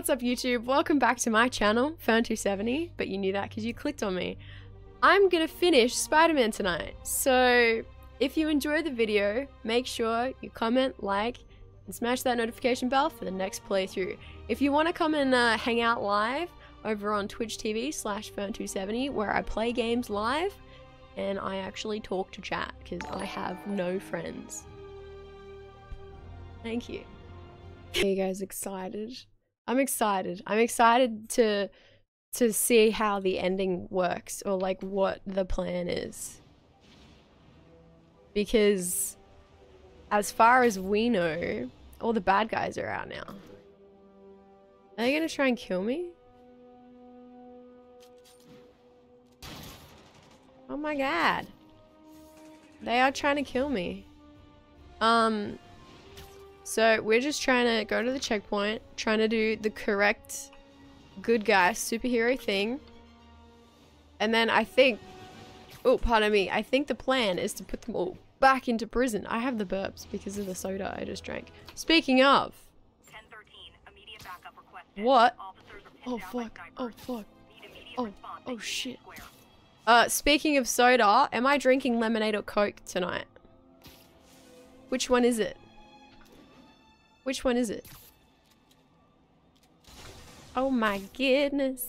What's up YouTube? Welcome back to my channel, Fern270, but you knew that because you clicked on me. I'm gonna finish Spider-Man tonight, so if you enjoy the video, make sure you comment, like, and smash that notification bell for the next playthrough. If you want to come and uh, hang out live over on Twitch TV slash Fern270, where I play games live, and I actually talk to chat, because I have no friends. Thank you. Are you guys excited? I'm excited. I'm excited to to see how the ending works or like what the plan is. Because as far as we know, all the bad guys are out now. Are they gonna try and kill me? Oh my god. They are trying to kill me. Um, so we're just trying to go to the checkpoint, trying to do the correct good guy superhero thing. And then I think, oh, pardon me, I think the plan is to put them all back into prison. I have the burps because of the soda I just drank. Speaking of. What? Oh fuck, oh fuck. Oh, oh shit. Uh, speaking of soda, am I drinking lemonade or coke tonight? Which one is it? Which one is it? Oh my goodness.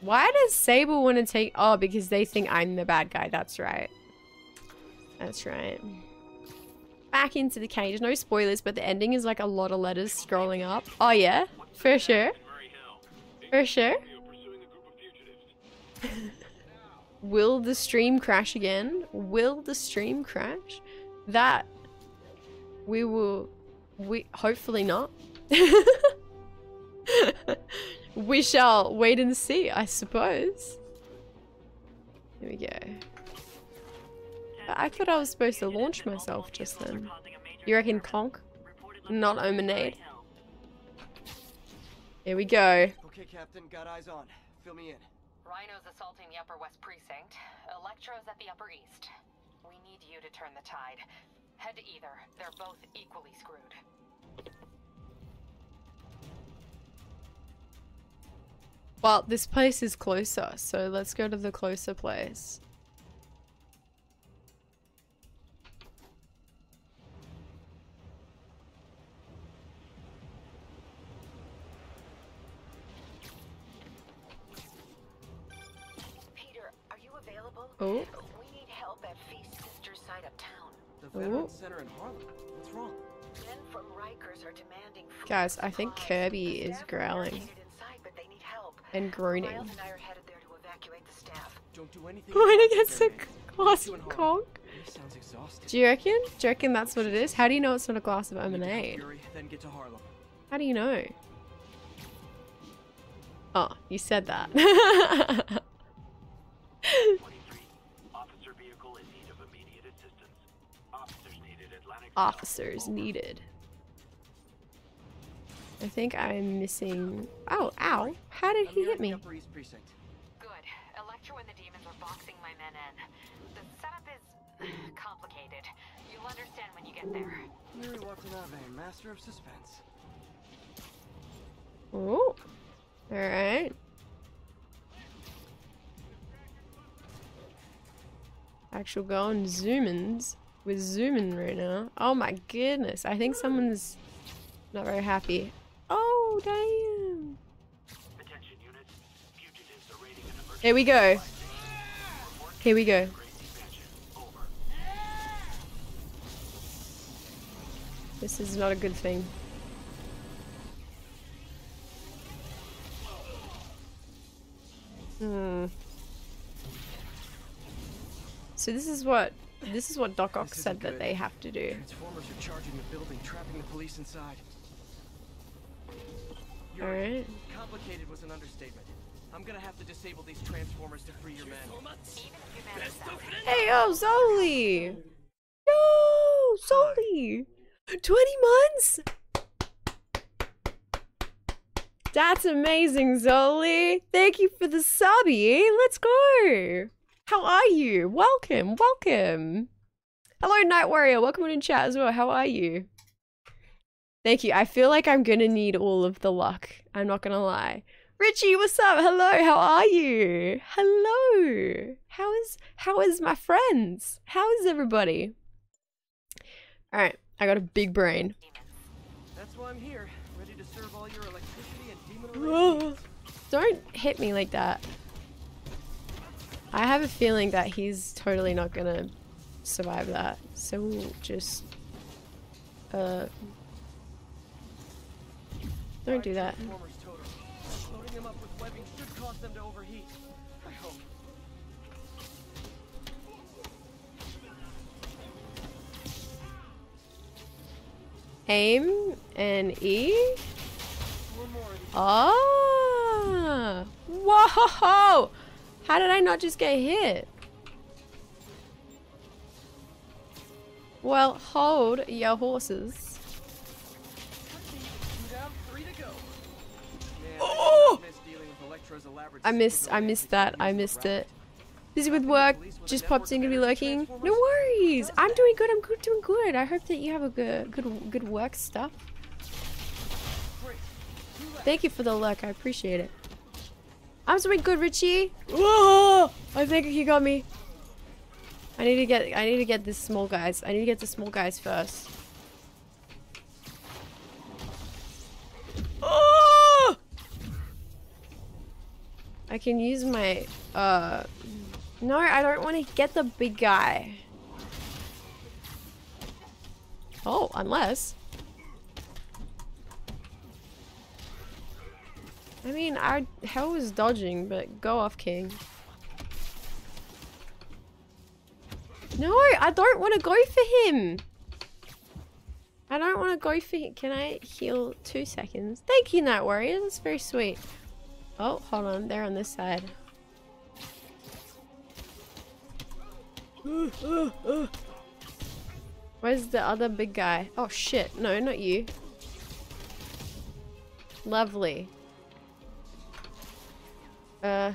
Why does Sable want to take- Oh, because they think I'm the bad guy. That's right. That's right. Back into the cage. No spoilers, but the ending is like a lot of letters scrolling up. Oh yeah? For sure. For sure. Will the stream crash again? Will the stream crash? That we will we hopefully not. We shall wait and see i suppose. Here we go. I thought i was supposed to launch myself just then. You reckon conk? Not omenade. Here we go. Okay captain got eyes on. Fill me in. Rhino's assaulting the upper west precinct. Electro's at the upper east. We need you to turn the tide Head to either. They're both equally screwed. Well, this place is closer, so let's go to the closer place. Peter, are you available? Oh. Demanding Guys, I think Kirby is growling inside, but they need help. and groaning. Miles and I are headed there to evacuate the staff. Don't do anything. When it until gets a glass You of Harlem. conk. This sounds exhausting. Do you reckon? Do you reckon that's what it is? How do you know it's not a glass of Need lemonade? Fury, then get to Harlem. How do you know? Oh, you said that. Officers needed. I think I'm missing... Oh, ow. How did he hit me? Upper East Precinct. Good. Electro and the demons are boxing my men in. The setup is complicated. You'll understand when you get there. Yuri Watanabe, master of suspense. Oh. Alright. Actual going zoom-ins. We're zooming right now. Oh my goodness. I think someone's not very happy. Oh, damn. Attention units. Fugitives are raiding an emergency Here we go. Here we go. This is not a good thing. Hmm. So this is what this is what Doc Ock This said that they have to do. Transformers are charging the building, trapping the police inside. Yuri, Alright. Complicated was an understatement. I'm gonna have to disable these transformers to free your men. Even if you manage that. Hey yo, Zoli! Yo, Zoli! 20 months? That's amazing, Zoli! Thank you for the subby! Let's go! How are you? Welcome, welcome! Hello, Night Warrior. Welcome in chat as well. How are you? Thank you. I feel like I'm gonna need all of the luck. I'm not gonna lie. Richie, what's up? Hello, how are you? Hello. How is how is my friends? How is everybody? Alright, I got a big brain. That's why I'm here, ready to serve all your electricity and demon Don't hit me like that. I have a feeling that he's totally not gonna survive that. So we'll just uh don't do that. Loading them up with webbing should cause them to overheat. I hope. Aim and E. Ah! Whoa! How did I not just get hit? Well, hold your horses. To Oh! I missed. I missed that. I missed it. Busy with work. Just popped in. Gonna be lurking. No worries. I'm doing good. I'm good. Doing good. I hope that you have a good, good, good work stuff. Thank you for the luck. I appreciate it. I'm doing good, Richie. Whoa! I think he got me. I need to get. I need to get this small guys. I need to get the small guys first. Oh! I can use my. Uh. No, I don't want to get the big guy. Oh, unless. I mean, I hell was dodging, but go off, King. No, I don't want to go for him. I don't want to go for him. Can I heal two seconds? Thank you, Night Warrior. That's very sweet. Oh, hold on. They're on this side. Where's the other big guy? Oh shit. No, not you. Lovely. Uh.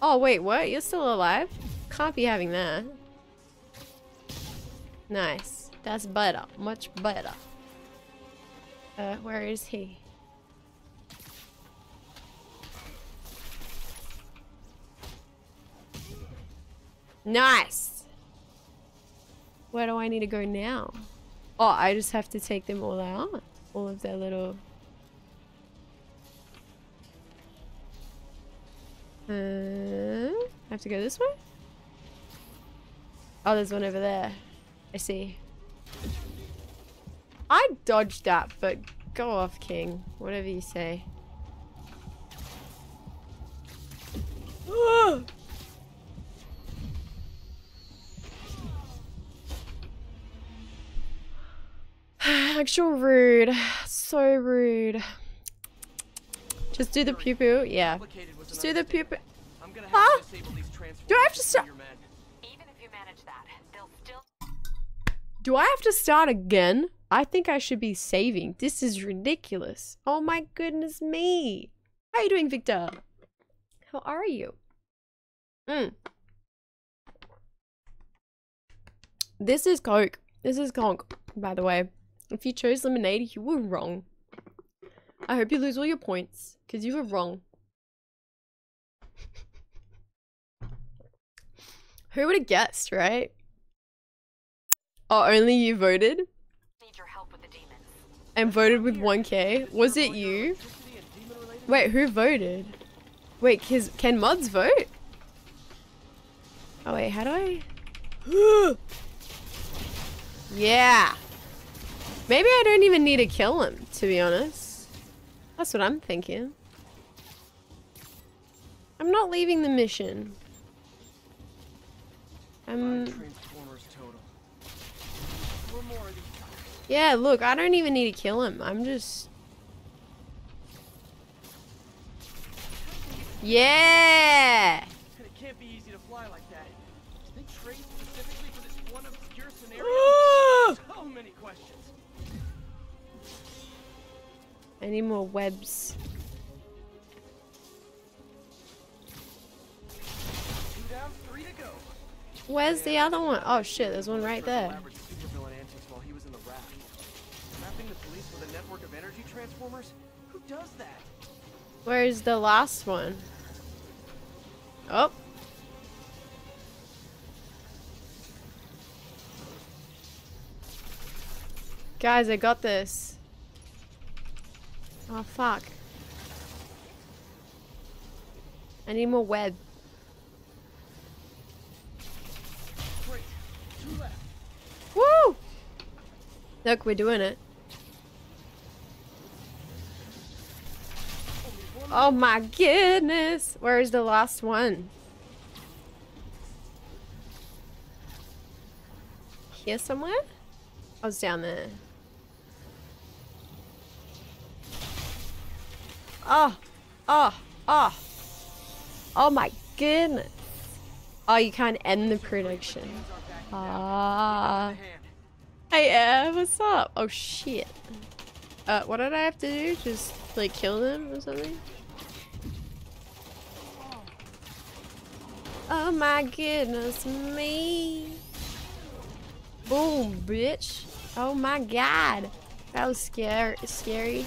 Oh, wait, what? You're still alive? Can't be having that. Nice. That's better. Much better. Uh, where is he? Nice! Where do I need to go now? Oh, I just have to take them all out? All of their little... Uh, I have to go this way? Oh, there's one over there. I see. I dodged that, but go off, King. Whatever you say. Actual rude. So rude. Just do the pew poo. Yeah. Complicated was Just an do the pew poo. understatement. I'm have Huh? to disable these transformers Do I have to free stop- your men. Even if you manage that, they'll still Do I have to start again? I think I should be saving. This is ridiculous. Oh my goodness me. How are you doing, Victor? How are you? Mm. This is Coke. This is Conk, by the way. If you chose lemonade, you were wrong. I hope you lose all your points, because you were wrong. Who would have guessed, right? Oh, only you voted? need your help with the demons. And voted with 1k? Was it you? Electricity and demon-related Wait, who voted? Wait, cause, can mods vote? Oh wait, how do I? yeah! Maybe I don't even need to kill him, to be honest. That's what I'm thinking. I'm not leaving the mission. Um, I'm... Transformers total. Four more of these. Yeah, look, I don't even need to kill him. I'm just... Yeah! And it can't Where's the other one? Oh shit, there's one right there. Where's the last one? Oh. Guys, I got this. Oh, fuck. I need more web. Great. Two left. Woo! Look, we're doing it. Oh my goodness! Where is the last one? Here somewhere? Oh, I was down there. Oh! Oh! Oh! Oh my goodness! Oh, you can't end the prediction. Ah. Hey, uh, what's up? Oh shit. Uh, what did I have to do? Just, like, kill them or something? Oh my goodness me. Boom, bitch. Oh my god. That was scary. Scary.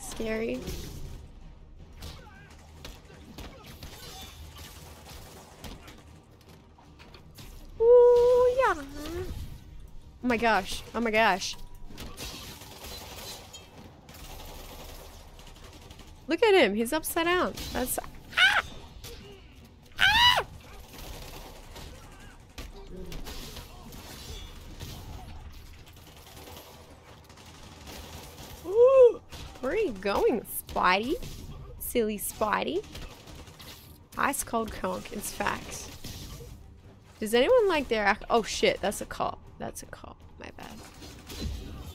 Scary. Ooh, yeah. Oh my gosh. Oh my gosh. Look at him. He's upside down. That's. Ah! Ah! Where are you going, Spidey? Silly Spidey. Ice cold conk, it's facts. Does anyone like their Oh shit, that's a cop. That's a cop. My bad.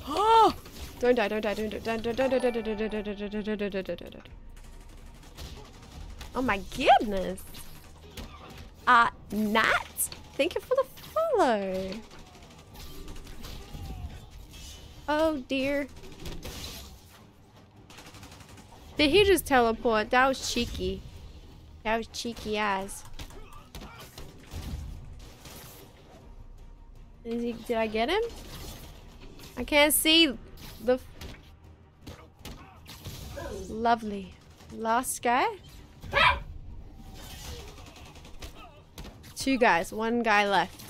Oh! Don't die, don't die, don't die, don't die, don't die, don't die, don't die, don't die, don't die. Oh my goodness. Uh, Nat, thank you for the follow. Oh dear. Did he just teleport? That was cheeky. That was cheeky eyes. He, did I get him? I can't see the... Lovely. Last guy? Two guys. One guy left.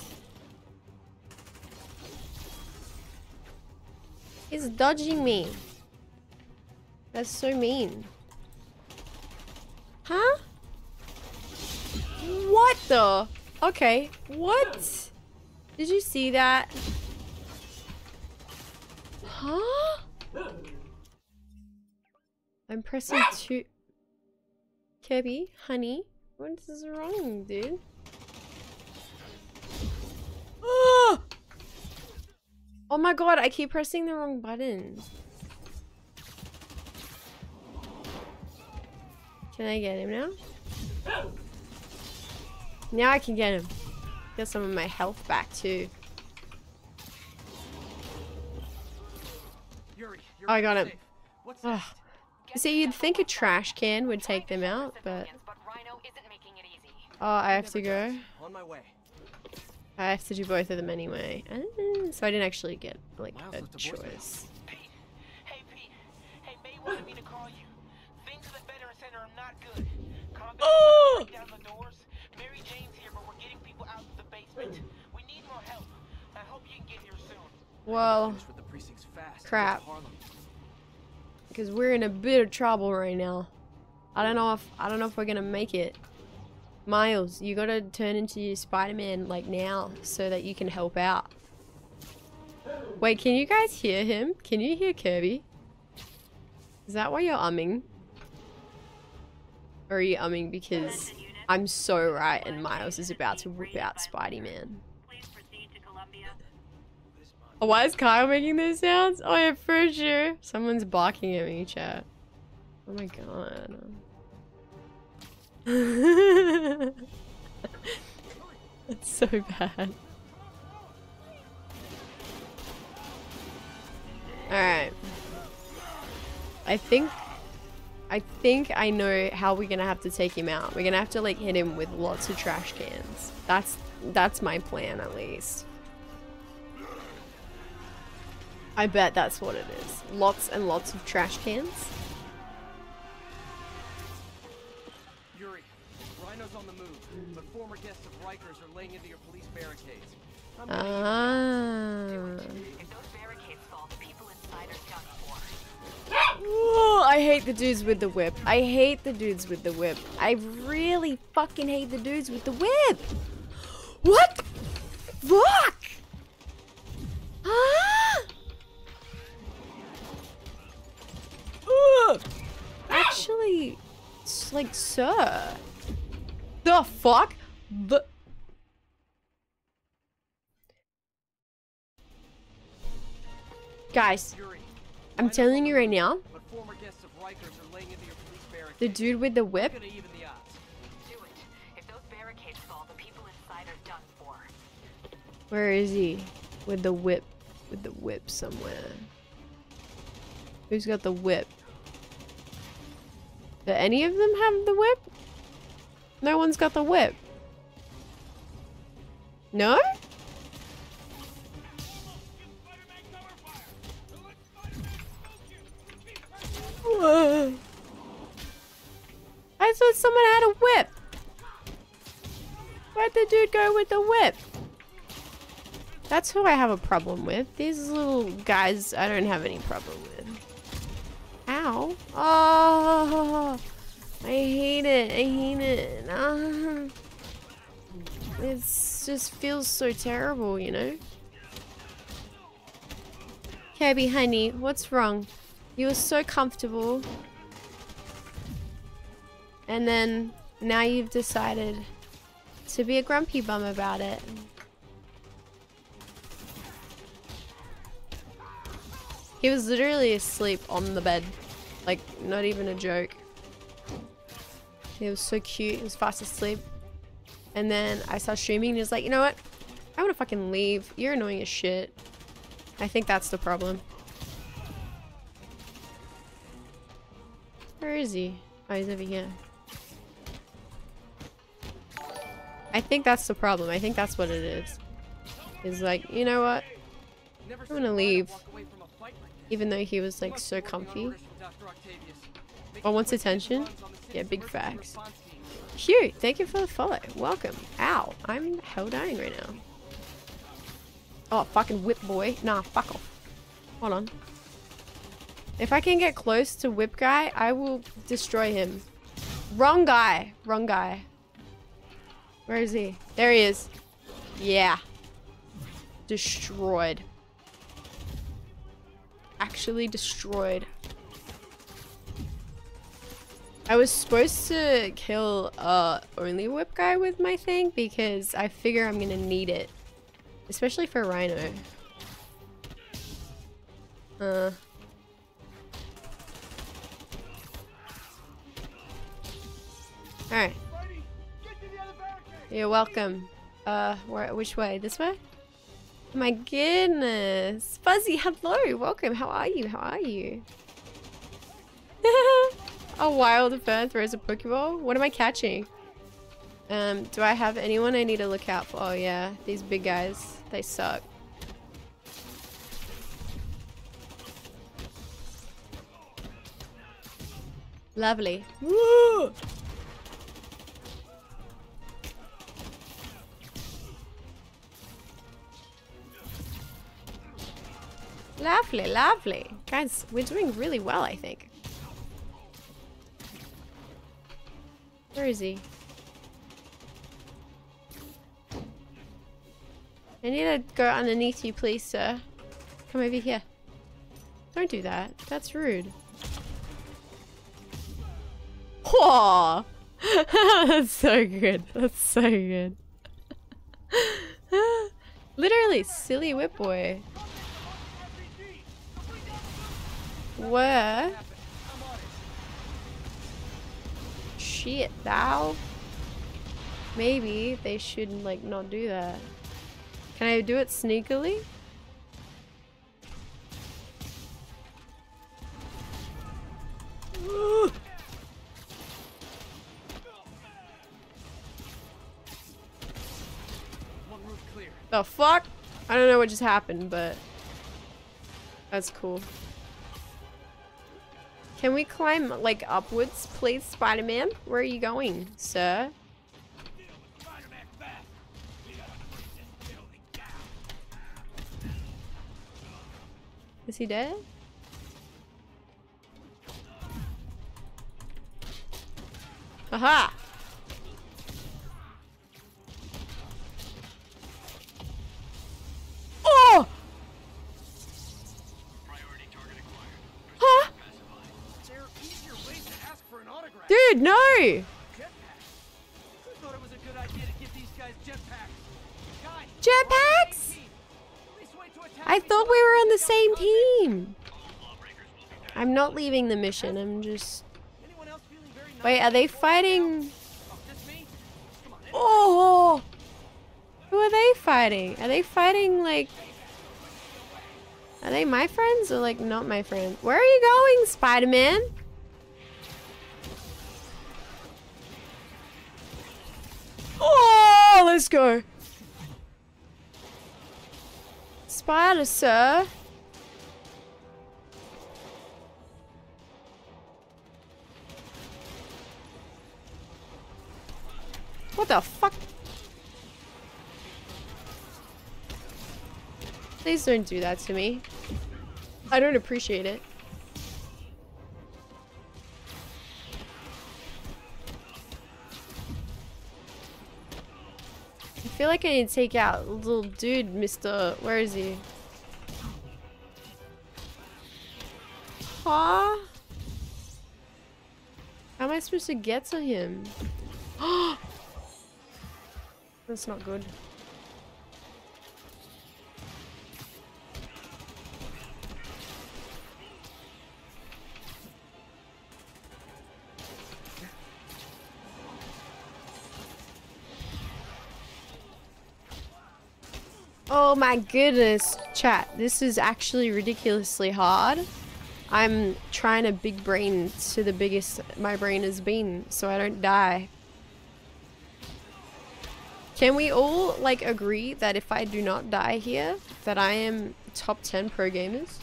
He's dodging me. That's so mean. Huh? What the? Okay. What? Did you see that? Huh? I'm pressing two. Kirby, honey, what is wrong, dude? Ah! Oh my god, I keep pressing the wrong button. Can I get him now? Now I can get him. Get some of my health back too. Yuri, Oh, I got him. safe. Ugh. See, you'd think a trash can would take them out, but But Rhino isn't making it easy. oh, I have to go. On my way. I have to do both of them anyway. So I didn't actually get like a left a voicemail. choice. Pete. Well, Finish with the precincts fast. Crap. Because we're in a bit of trouble right now. I don't know if I don't know if we're gonna make it. Miles, you gotta turn into your Spider-Man like now so that you can help out. Wait, can you guys hear him? Can you hear Kirby? Is that why you're umming? Or are you umming because I'm so right and Miles is about to whip out Spidey-Man? Why is Kyle making those sounds? Oh yeah, for sure. Someone's barking at me, chat. Oh my god. That's so bad. Alright. I think I think I know how we're gonna have to take him out. We're gonna have to like hit him with lots of trash cans. That's that's my plan at least. I bet that's what it is. Lots and lots of trash cans. Yuri, Rhino's on the move, but former guests of Rikers are laying into your police barricades. I'm Ah. If those barricades fall, the people inside are done for. Ooh, I hate the dudes with the whip. I hate the dudes with the whip. I really fucking hate the dudes with the whip. What? Fuck! Ah! Actually, it's like, sir. The fuck? The. Guys, I'm telling you right now, But former guests of Rikers are laying into your police barricades. the dude with the whip gonna even the odds. Do it. If those barricades fall, the people inside are done for. Where is he? With the whip. With the whip somewhere. Who's got the whip? Do any of them have the whip? No one's got the whip. No? Whoa. I thought someone had a whip. Where'd the dude go with the whip? That's who I have a problem with. These little guys, I don't have any problem with. Ow. Oh, I hate it. I hate it. It just feels so terrible, you know? Kirby, honey, what's wrong? You were so comfortable. And then now you've decided to be a grumpy bum about it. He was literally asleep on the bed. Like, not even a joke. He was so cute. He was fast asleep. And then I saw streaming and he was like, you know what? I want to fucking leave. You're annoying as shit. I think that's the problem. Where is he? Oh, he's over here. I think that's the problem. I think that's what it is. He's like, you know what? I'm gonna leave. Even though he was like so comfy. Oh, wants attention? Yeah, big facts. Hugh, thank you for the follow. Welcome. Ow. I'm hell dying right now. Oh, fucking whip boy. Nah, fuck off. Hold on. If I can get close to whip guy, I will destroy him. Wrong guy. Wrong guy. Where is he? There he is. Yeah. Destroyed. Actually destroyed. I was supposed to kill uh only whip guy with my thing because I figure I'm gonna need it. Especially for Rhino. Uh Alright. You're welcome. Uh which way? This way? My goodness. Fuzzy, hello, welcome. How are you? How are you? a wild bird throws a Pokeball? What am I catching? Um, do I have anyone I need to look out for? Oh yeah, these big guys. They suck. Lovely. Woo! Lovely, lovely. Guys, we're doing really well, I think. Where is he? I need to go underneath you, please, sir. Come over here. Don't do that. That's rude. Whoa! That's so good. That's so good. Literally, silly whip boy. Where? Shit, thou? Maybe they should, like, not do that. Can I do it sneakily? The fuck? I don't know what just happened, but... That's cool. Can we climb, like, upwards, please, Spider-Man? Where are you going, sir? Is he dead? Haha! Oh! Wait to attack I thought we were on the same team. I'm not leaving the mission. I'm just. Wait, are they fighting? Oh! Who are they fighting? Are they fighting like. Are they my friends or like not my friends? Where are you going, Spider Oh, let's go. Spider, sir. What the fuck? Please don't do that to me. I don't appreciate it. Feel like I need to take out little dude, Mr. Where is he? Huh? How am I supposed to get to him? That's not good. Oh my goodness, chat. This is actually ridiculously hard. I'm trying to big brain to the biggest my brain has been so I don't die. Can we all like agree that if I do not die here, that I am top 10 pro gamers?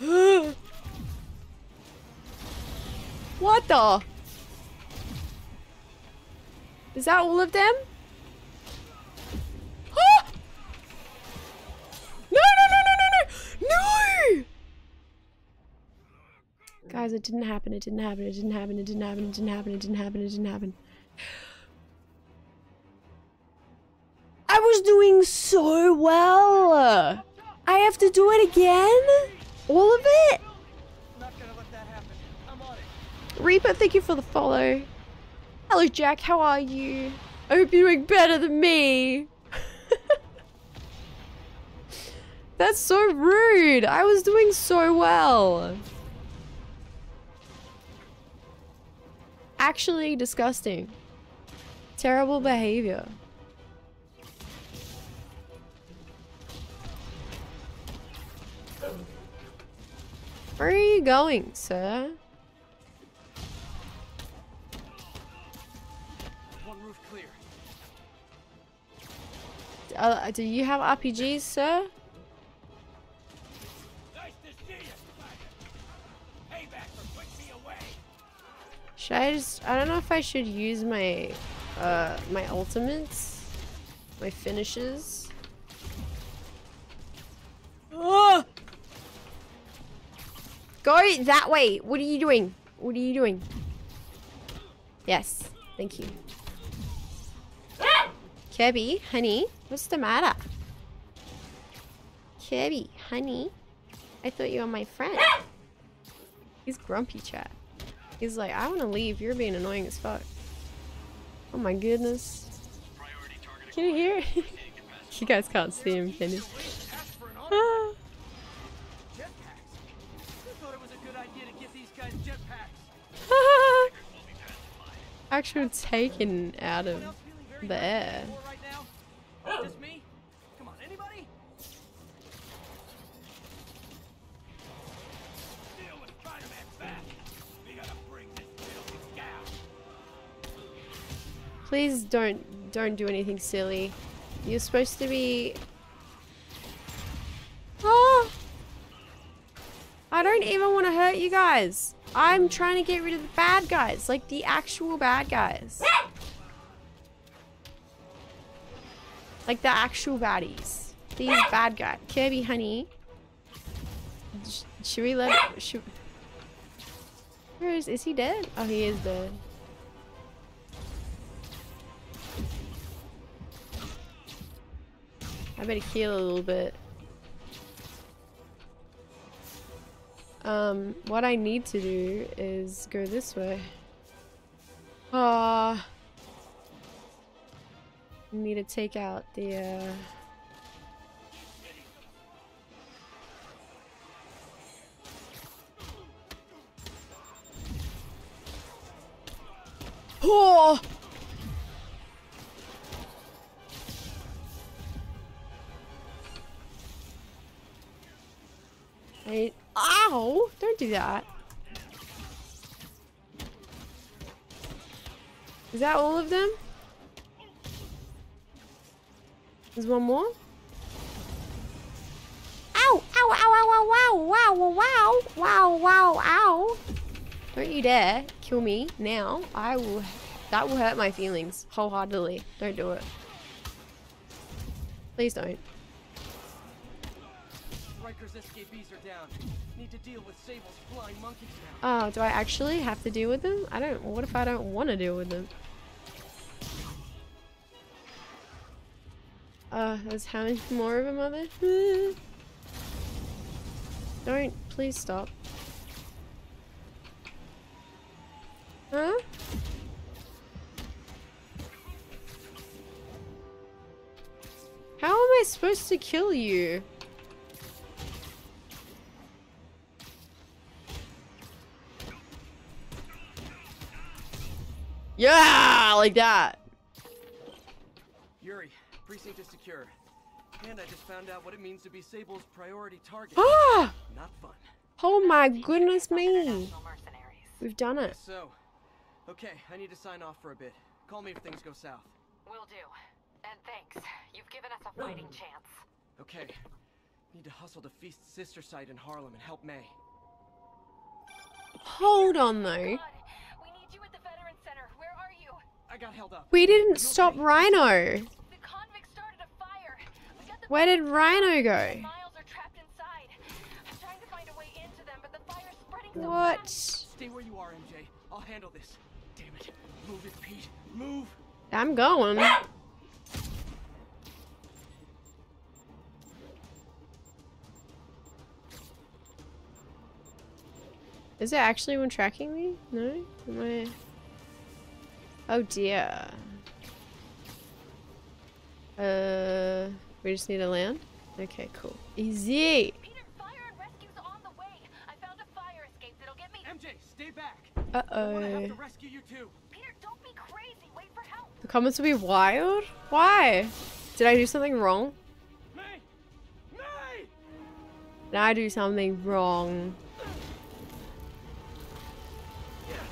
what the? Is that all of them? Ah! No, no, no, no, no, no! No! Guys, it didn't happen, it didn't happen, it didn't happen, it didn't happen, it didn't happen, it didn't happen, it didn't happen. I was doing so well! I have to do it again? All of it? Not gonna let that happen. I'm on it. Reaper, thank you for the follow. Hello, Jack. How are you? I hope you're doing better than me. That's so rude. I was doing so well. Actually disgusting. Terrible behavior. Where are you going, sir? Uh, do you have RPGs, sir? Nice to see you, Spider. Payback for putting me away. Should I just... I don't know if I should use my... Uh, my ultimates? My finishes? Ah! Go that way! What are you doing? What are you doing? Yes. Thank you. Kirby, honey, what's the matter? Kirby, honey, I thought you were my friend. He's grumpy, chat. He's like, I want to leave. You're being annoying as fuck. Oh my goodness. Can you hear? you guys can't see him, can you? Ah. Jetpacks. Who thought it was a good idea to give these guys jetpacks? Actual taken out of the air. Before right now? Just me? Come on, anybody? Deal with Spider-Man fast. We gotta bring this building down. Please don't don't do anything silly. You're supposed to be... Oh! I don't even want to hurt you guys. I'm trying to get rid of the bad guys. Like, the actual bad guys. Like, the actual baddies. These bad guys. Kirby, honey. Sh should we let... Should... Where is... Is he dead? Oh, he is dead. I better heal a little bit. Um, what I need to do is go this way. Ah. I need to take out the, uh... Oh! I, ow! Don't do that. Is that all of them? There's one more? Ow! Ow! Ow! Ow! Ow! Wow! Wow! Wow! Wow! Wow! Ow! Don't you dare kill me now. I will. That will hurt my feelings wholeheartedly. Don't do it. Please don't. Riker's escapees are down. Need to deal with Sable's flying monkeys now. Oh, do I actually have to deal with them? I don't. What if I don't want to deal with them? Uh, there's how many more of them mother. Don't. Please stop. Huh? How am I supposed to kill you? Yeah, like that. Yuri, precinct is secure. And I just found out what it means to be Sable's priority target. Ah! Not fun. Oh my goodness me. We've done it. So, okay, I need to sign off for a bit. Call me if things go south. Will do. And thanks. You've given us a fighting chance. Okay. Need to hustle to Feast's sister site in Harlem and help May. Hold on though. God, we need you at Where did Rhino go? Miles are trapped inside. I'm trying to find a way into them, but the fire's spreading so What? Stay where you are, MJ. I'll handle this. Damn it. Move it, Pete. Move. I'm going. Is it actually one tracking me? No? Am I... Oh dear. Uh, we just need to land? Okay, cool. Easy! Peter, fire and rescue's on the way. I found a fire escape that'll get me. MJ, stay back. I wanna Uh-oh. have to rescue you too. Peter, don't be crazy. Wait for help. The comments will be wild? Why? Did I do something wrong? May! May! Did I do something wrong?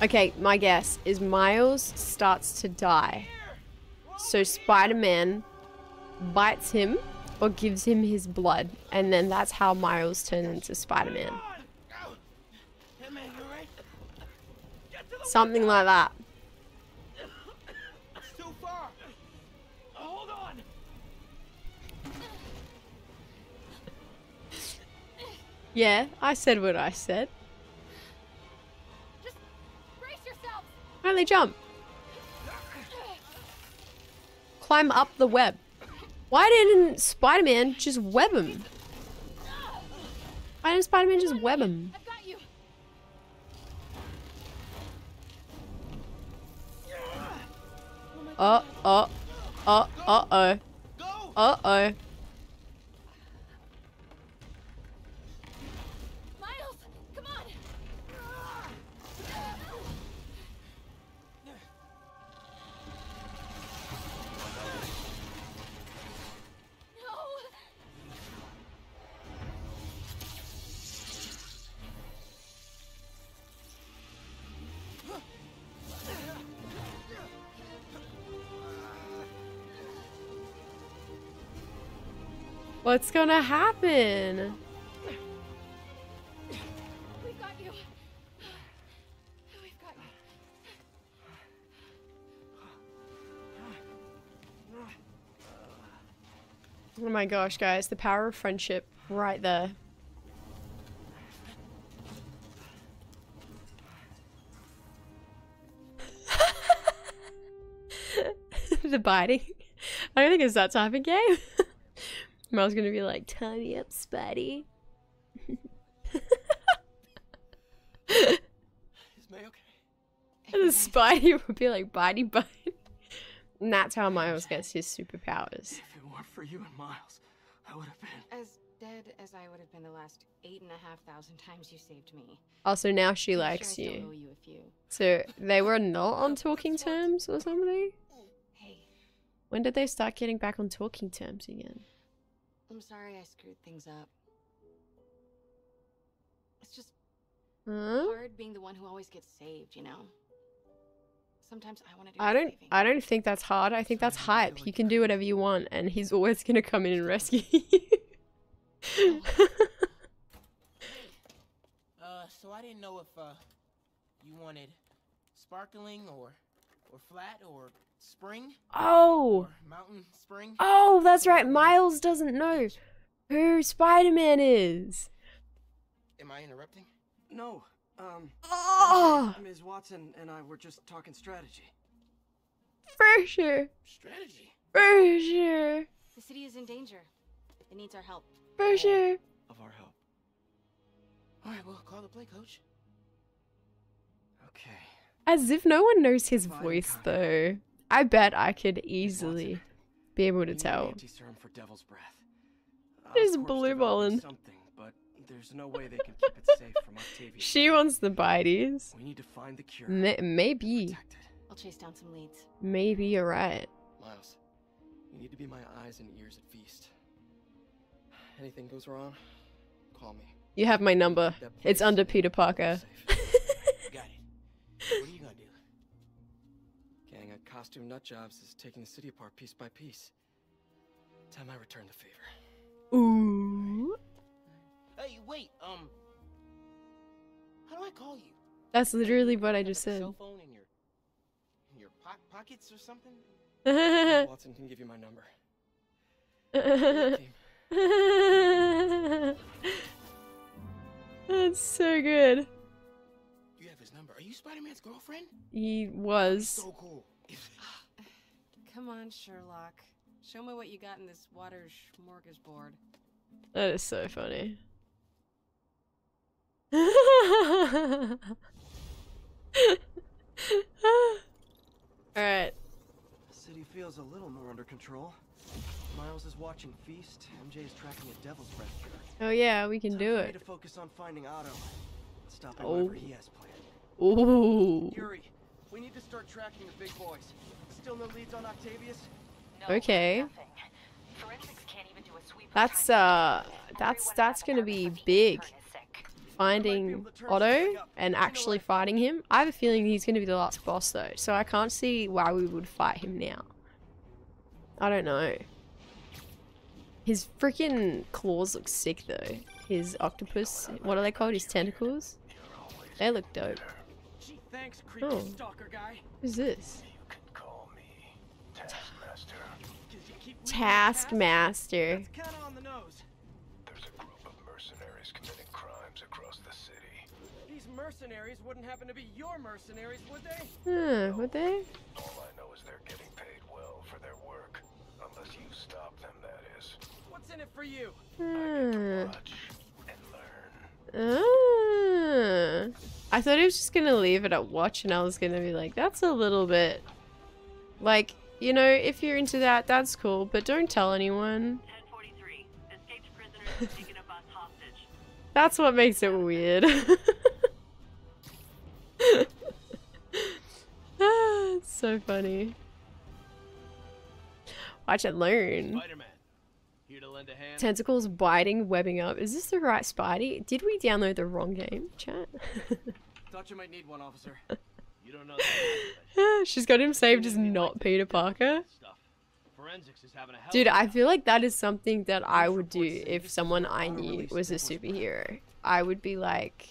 Okay, my guess is Miles starts to die. So Spider-Man bites him or gives him his blood. And then that's how Miles turns into Spider-Man. Something like that. Yeah, I said what I said. Just brace don't they jump? Climb up the web. Why didn't Spider-Man just web him? Why didn't Spider-Man just web him? Uh, uh, uh, uh-oh. Uh-oh. What's gonna happen? We've got you. We've got you. Oh my gosh, guys, the power of friendship right there. the biting. I don't think it's that type of game. Mel's gonna be like, tie me up, Spidey. Is May okay? And the Spidey would be like, bitey bite. And that's how Miles gets his superpowers. If it weren't for you and Miles, I would have been. As dead as I would have been the last eight and a half thousand times you saved me. Also, now she I'm likes still you. you a few. So they were not on talking terms or something? Hey, When did they start getting back on talking terms again? I'm sorry I screwed things up. It's just Huh? hard being the one who always gets saved, you know? Sometimes I want to do I don't saving. I don't think that's hard. I think that's hype. You can do whatever you want and he's always gonna come in and rescue you. Uh, so I didn't know if uh you wanted sparkling or or flat or spring oh! mountain spring. Oh, that's right. Miles doesn't know who Spider-Man is. Am I interrupting? No. Um. Oh, Ms. Watson and I were just talking strategy. for sure. Strategy. For sure. The city is in danger. It needs our help. For sure. Of our help. All right, well, call the play, coach. Okay. As if no one knows his voice, though. I bet I could easily Watson, be able to tell. Anti-serum for Devil's Breath. Oscorp's There's developing blue balling. Something, but there's no way they can keep it safe from Octavius. She wants the bites. We need to find the cure. Ma- maybe. I'll chase down some leads. Maybe you're right. Miles, you need to be my eyes and ears at Feast. Anything goes wrong, call me. You have my number. It's under Peter Parker. Got it. What are you gonna do? Gang of costume nut jobs is taking the city apart piece by piece. Time I return the favor. Ooh. Hey, wait. Um, how do I call you? That's literally what I just said. Cell phone in your in your po- pockets or something? Watson can give you my number. That's so good. You have his number. Are you Spider-Man's girlfriend? He was. So cool. Come on, Sherlock. Show me what you got in this water smorgasbord. That is so funny. Alright. The city feels a little more under control. Miles is watching Feast. MJ is tracking a Devil's Breath cure. Oh yeah, we can Time do for me it. to focus on finding Otto. Stopping Oh. whatever he has planned. Ooh. Yuri, we need to start tracking the big boys. Still no leads on Octavius? No, Okay. nothing. Forensics can't even do a sweep of That's uh that's that's gonna be big. intern is sick. Finding Otto and actually fighting him. I have a feeling he's gonna be the last boss though, so I can't see why we would fight him now. I don't know. His freaking claws look sick though. His octopus, what are they called? His tentacles? They look dope. Thanks, Oh. Who's this? You can call me Taskmaster. 'Cause you keep reading Taskmaster. That's kinda on the nose. There's a group of mercenaries committing crimes across the city. These mercenaries wouldn't happen to be your mercenaries, would they? Huh, would they? All I know is they're getting paid well for their work. Unless you stop them, that is. What's in it for you? Hmm. Watch and learn. Ah. I thought he was just gonna leave it at watch, and I was gonna be like, that's a little bit. Like, you know, if you're into that, that's cool, but don't tell anyone. 1043. Escaped prisoners have taken a bus hostage. That's what makes it weird. ah, it's so funny. Watch it learn. Here to lend a hand. Tentacles biting, webbing up. Is this the right Spidey? Did we download the wrong game, chat? Thought you might need one, officer. You don't know that, She's got him saved as not Peter Parker. forensics is having a hell Dude, of a I time. feel like that is something that I would do if someone I knew was a that was planned. superhero. I would be like,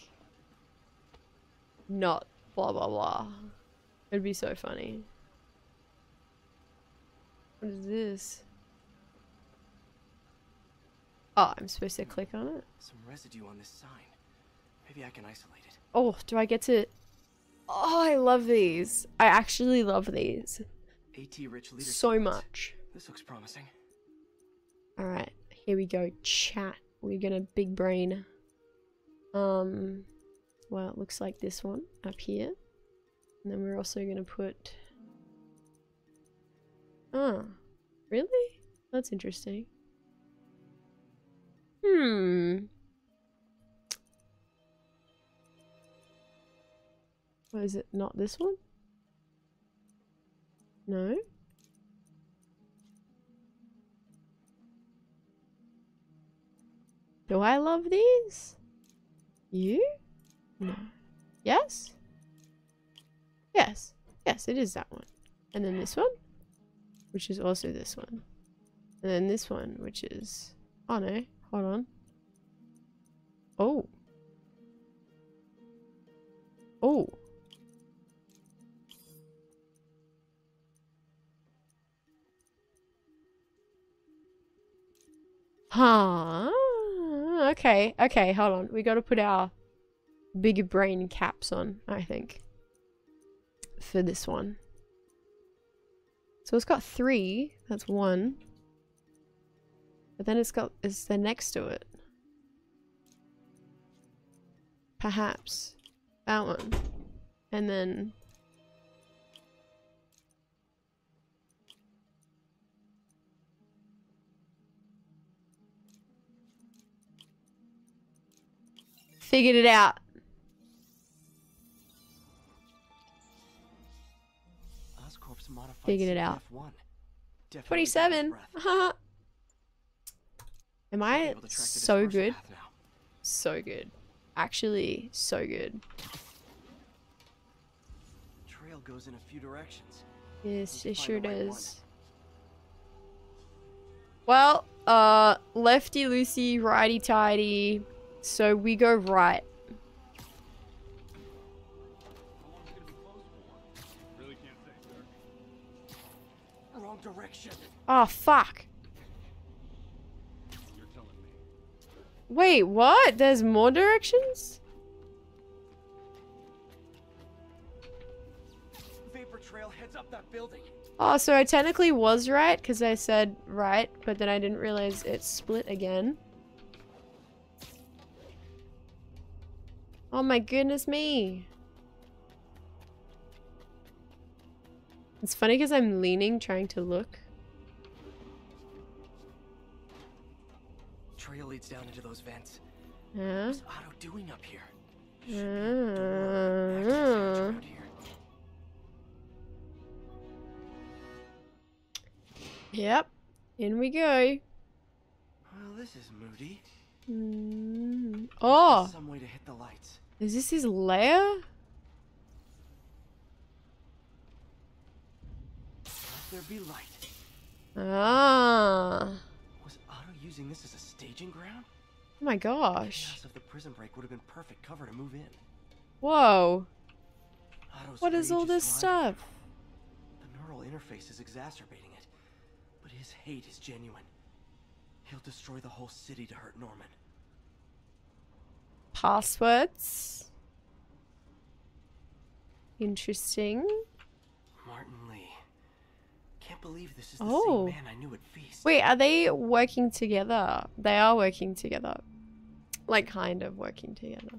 not blah blah blah. It'd be so funny. What is this? Oh, I'm supposed to click on it? Some residue on this sign. Maybe I can isolate it. Oh, do I get to... Oh, I love these. I actually love these. AT Rich Leader. So much. This looks promising. Alright, here we go. Chat. We're gonna big brain. Um, well, it looks like this one up here. And then we're also gonna put. Oh, really? That's interesting. Hmm. What is it? Not this one? No? Do I love these? You? No. Yes? Yes. Yes, it is that one. And then this one? Which is also this one. And then this one, which is... Oh no, hold on. Oh. Oh. Huh. Okay. Okay. Hold on. We got to put our bigger brain caps on. I think for this one. So it's got three. That's one. But then it's got is the next to it. Perhaps that one, and then. Figured it out. Figured it out. 27. breath. Am I able to track the so good? So good. Actually, so good. Trail goes in a few directions. Yes, it sure the right one. does. Well, uh, lefty loosey, righty tighty. So we go right. Wrong direction. Oh, fuck. Wait, what? There's more directions? Vapor trail heads up that building. Oh, so I technically was right because I said right, but then I didn't realize it split again. Oh my goodness me. It's funny because I'm leaning trying to look. Trail leads down into those vents. Yeah. What's Otto doing up here? Uh, door, access hatch around here. Yep. In we go. Well, this is moody. Mm. Oh, Some way to hit the lights. Is this his lair? There be light. Ah. Was Otto using this as a staging ground? Oh my The gosh. chaos of the prison break would have been perfect cover to move in. Whoa. Otto's What is all this stuff? The neural interface is exacerbating it, but his hate is genuine. He'll destroy the whole city to hurt Norman. Passwords. Interesting. Martin Lee. Can't believe this is the Oh. same man I knew at Feast. Wait, are they working together? They are working together. Like, kind of working together.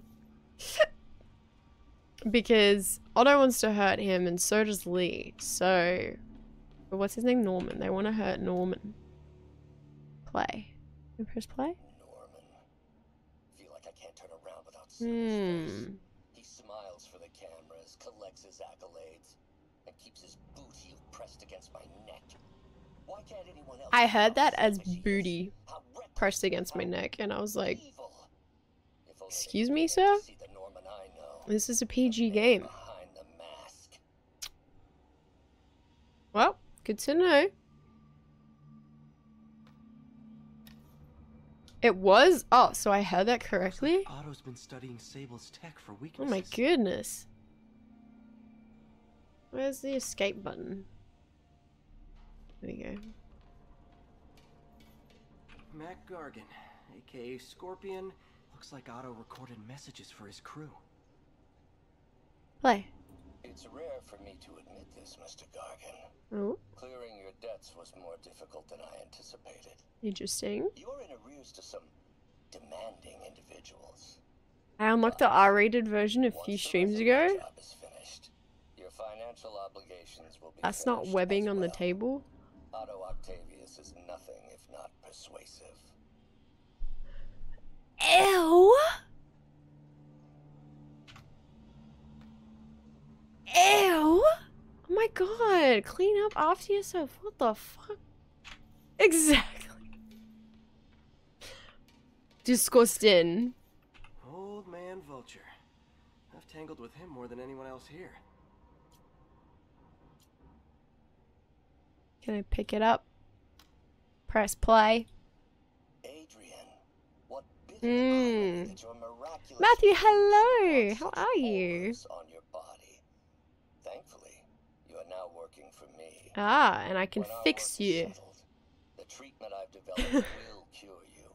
because Otto wants to hurt him, and so does Lee. So, what's his name? Norman. They want to hurt Norman. Play. Press play? Norman. Feel like I can't turn around without seeing his face. Hmm. He smiles for the cameras, collects his accolades, and keeps his boot heel pressed against my neck. Why can't anyone else I heard that as selfish he is, booty pressed against my neck, and I was like, evil? If only Excuse me, sir? see the Norman I know, this is a PG game. Behind the mask. Well, good to know. It was? Oh, so I heard that correctly? Otto's been studying Sable's tech for Oh my goodness. Where's the escape button? There we go. Mac Gargan, aka Scorpion, looks like Otto recorded messages for his crew. Play. It's rare for me to admit this, Mr. Gargan. Oh, Clearing your debts was more difficult than I anticipated. interesting. You're in arrears to some demanding individuals. I unlocked the R-rated version a few streams ago. finished, your financial obligations will be That's not webbing on the table. Otto Octavius is nothing if not persuasive. Ew! Ew! Oh my god, clean up after yourself. What the fuck? Exactly. Disgusting. Old man Vulture. I've tangled with him more than anyone else here. Can I pick it up? Press play. Adrian, what bit Mm. that your Matthew, hello. How are you? horrors On your body. Thankfully, you are now working for me. Ah, and I can fix you. settled, the treatment I've developed will cure you.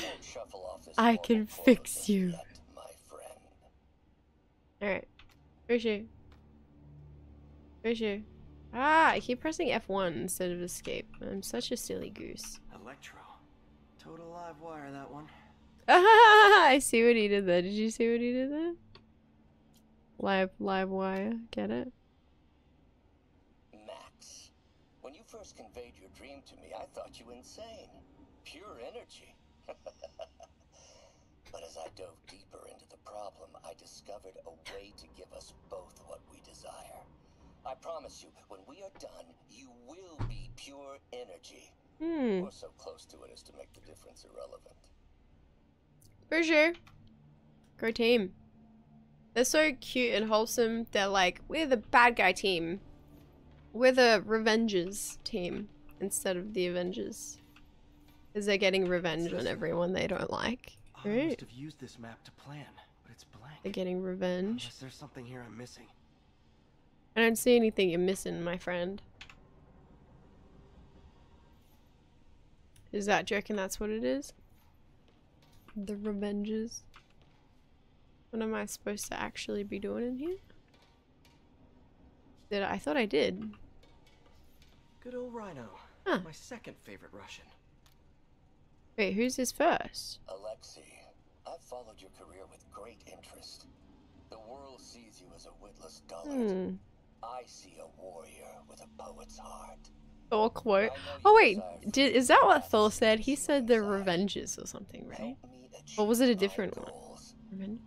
Don't shuffle off this I can fix you. yet, my friend. Alright. Where's you? Where's you? Ah, I keep pressing F1 instead of escape. I'm such a silly goose. Electro. Total live wire, that one. Ah, I see what he did there. Did you see what he did there? Live, live wire. Get it? Max, when you first conveyed your dream to me, I thought you insane. Pure energy. but as I dove deeper into the problem, I discovered a way to give us both what we desire. I promise you, when we are done, you will be pure energy. Hmm. Or so close to it as to make the difference irrelevant. For sure. Great team. They're so cute and wholesome. They're like, we're the bad guy team. We're the Revengers team instead of the Avengers. Because they're getting revenge on everyone they don't like. Right? must have used this map to plan, but it's blank. They're getting revenge. Unless there's something here I'm missing. I don't see anything you're missing, my friend. Is that, do you reckon that's what it is? The Revengers? What am I supposed to actually be doing in here? Did I, I thought I did. Good old Rhino. Huh. My second favorite Russian. Wait, who's his first? Alexei, I've followed your career with great interest. The world sees you as a witless dullard. Hmm. I see a warrior with a poet's heart. Thor quote. Oh wait, did is that what Thor said? He said the Revengers or something, right? Help Or was it a achieve my different one? Reven-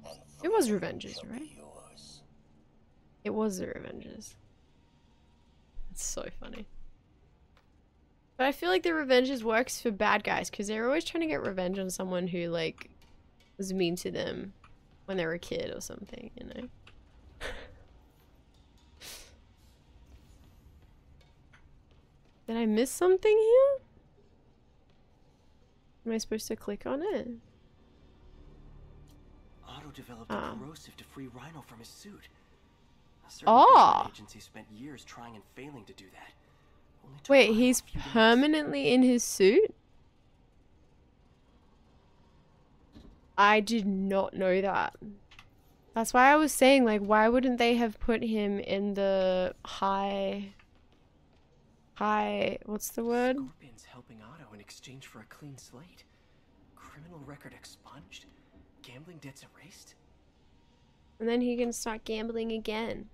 It was freedom Revengers, right? yours. It was the Revengers. It's so funny. But I feel like the Revengers works for bad guys because they're always trying to get revenge on someone who like was mean to them when they were a kid or something, you know. Did I miss something here? Am I supposed to click on it? Otto developed Ah. a corrosive to free Rhino from his suit. A certain Ah. government agency spent years trying and failing to do that. Wait, he's permanently in his suit? I did not know that. That's why I was saying, like, why wouldn't they have put him in the high. High. What's the word? Scorpion's helping Otto in exchange for a clean slate. Criminal record expunged. Gambling debts erased. And then he can start gambling again.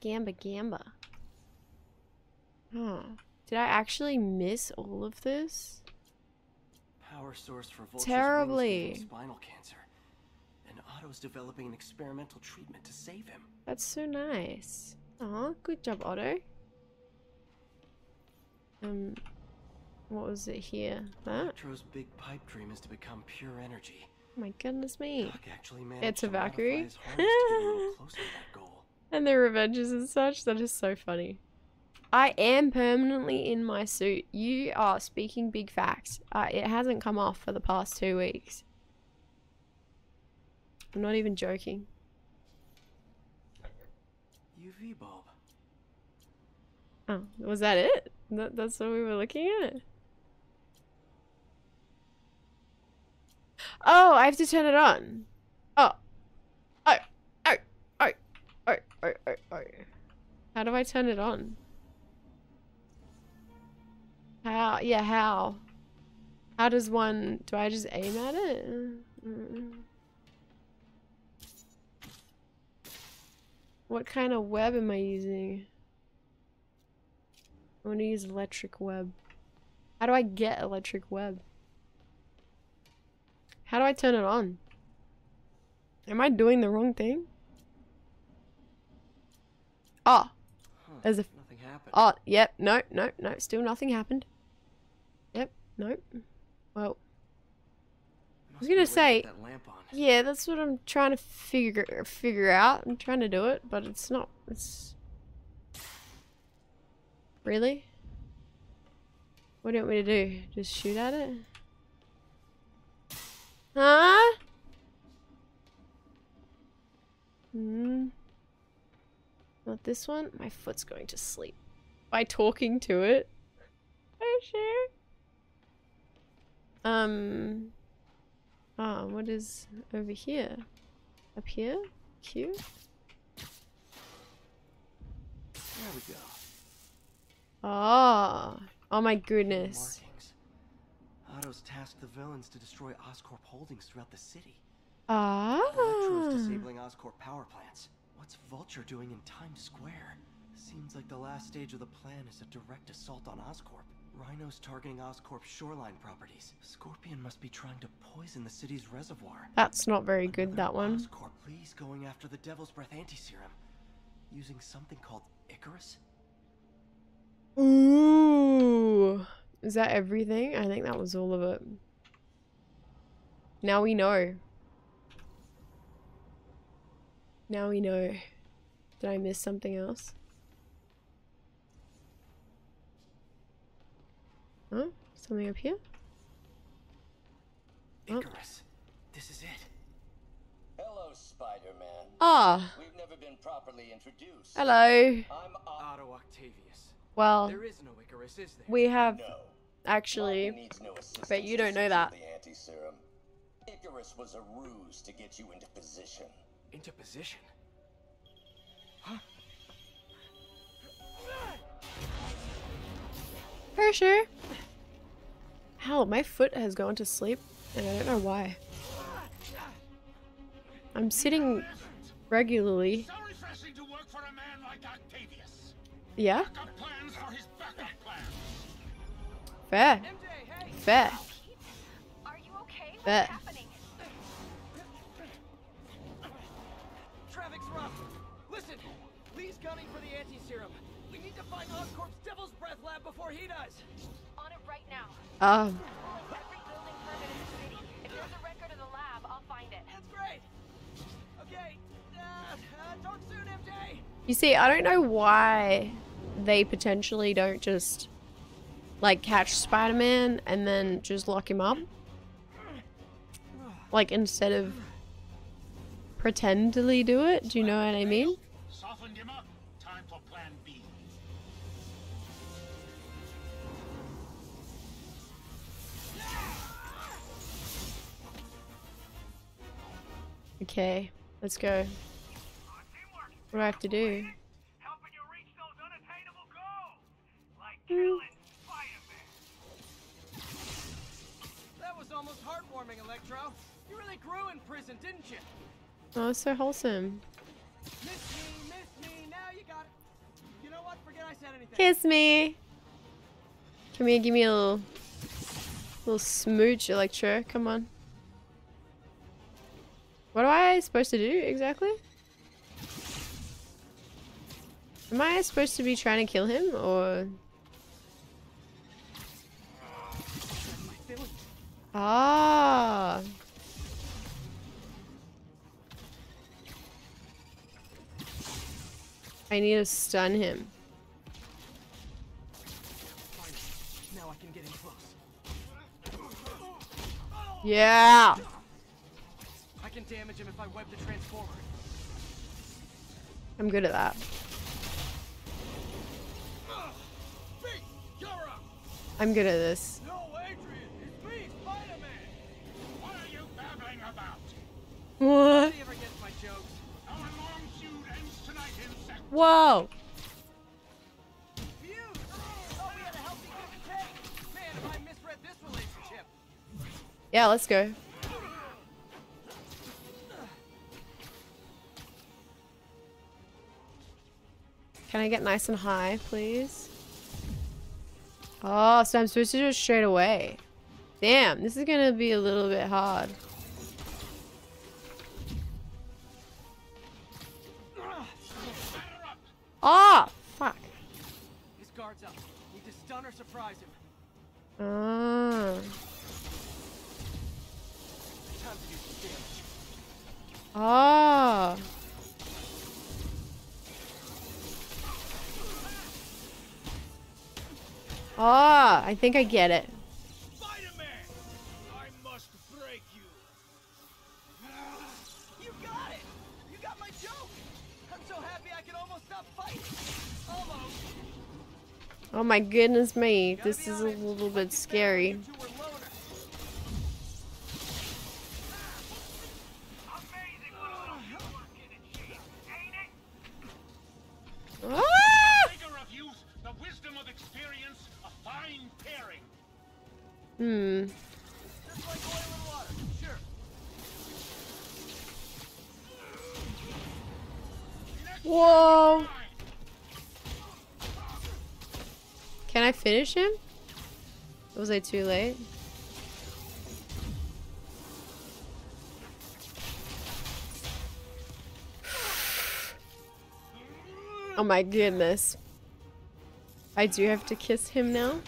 Gamba gamba. Huh. Did I actually miss all of this? Power source for Vulture's Terribly. wings gave him spinal cancer. And Otto's developing an experimental treatment to save him. That's so nice. Aw, good job, Otto. Um, what was it here? That? Electro's big pipe dream is to become pure energy. Oh my goodness me. Doc actually managed It's a Valkyrie. his harness to get a little closer to that goal. And their revenges and such. That is so funny. I am permanently in my suit. You are speaking big facts. Uh, it hasn't come off for the past two weeks. I'm not even joking. UV bulb. Oh, was that it? That, that's what we were looking at? Oh, I have to turn it on. Oh. Oh. Oh. Oh. Oh. Oh. Oh. oh. How do I turn it on? How? Yeah, how? How does one... Do I just aim at it? Mm. What kind of web am I using? I want to use electric web. How do I get electric web? How do I turn it on? Am I doing the wrong thing? Oh. Huh, As if- nothing happened. Oh, yep. No, no, no. Still nothing happened. Nope. Well, I was gonna say- that lamp on. yeah, that's what I'm trying to figure figure out. I'm trying to do it, but it's not. It's really. What do you want me to do? Just shoot at it? Huh? Hmm. Not this one. My foot's going to sleep. By talking to it. Are you sure? Um. Ah, what is over here? Up here? Q? There we go. Ah. Oh my goodness. Markings. Otto's tasked the villains to destroy Oscorp holdings throughout the city. Ah. Electro's disabling Oscorp power plants. What's Vulture doing in Times Square? Seems like the last stage of the plan is a direct assault on Oscorp. Rhino's targeting Oscorp's shoreline properties. Scorpion must be trying to poison the city's reservoir. That's not very good, Another that one. Oscorp please going after the Devil's Breath anti-serum. Using something called Icarus? Ooh. Is that everything? I think that was all of it. Now we know. Now we know. Did I miss something else? Huh? Something up here? Oh. Icarus. This is it. Hello, Spider-Man. Ah. We've never been properly introduced. Hello. I'm Otto. Otto Octavius. Well, There is no Icarus, is there? we have No. actually. Martin no assistance bet you don't know that. The. Icarus was a ruse to get you into position. Into position. For sure. Hell, my foot has gone to sleep, and I don't know why. I'm sitting regularly. So refreshing to work for a man like Yeah, Got plans for his backup plan. fair. MJ, hey! Fair. Are you okay? What's Bet. happening? Traffic's rough. Listen, Lee's gunning for the anti-serum. We need to find Oscorp's Devil's lab before he does. On it right now. Um, Pulling every building permit in the city. If there's a record of the lab, I'll find it. That's great. Okay. Uh, uh, soon, you see, I don't know why they potentially don't just like catch Spider-Man and then just lock him up. Like instead of pretendly do it. Do you know what I mean? Okay, let's go. What do I have to do? That was almost heartwarming, Electro. You really grew in prison, didn't you? Oh, so wholesome. Miss me, miss me. You. You know. Kiss me. Come here, give me a little, little smooch, Electro. Come on. What am I supposed to do exactly? Am I supposed to be trying to kill him or? Ah. I need to stun him. Yeah. I can damage him if I web the transformer. I'm good at that. I'm good at this. No, Adrian, it's me, Spider-Man. What are you babbling about? What? He ever gets my Can I get nice and high, please? Oh, so I'm supposed to do it straight away. Damn, this is gonna be a little bit hard. Oh, fuck. His guard's up. Need to stun or surprise him. Ah. Time to Ah. Ah, I think I get it. I must break you. You got it! You got my joke! I'm so happy I can almost stop fighting! Almost! Oh my goodness me, this is a little bit scary. Hmm. Whoa. Can I finish him? Was I too late? Oh my goodness. I do have to kiss him now?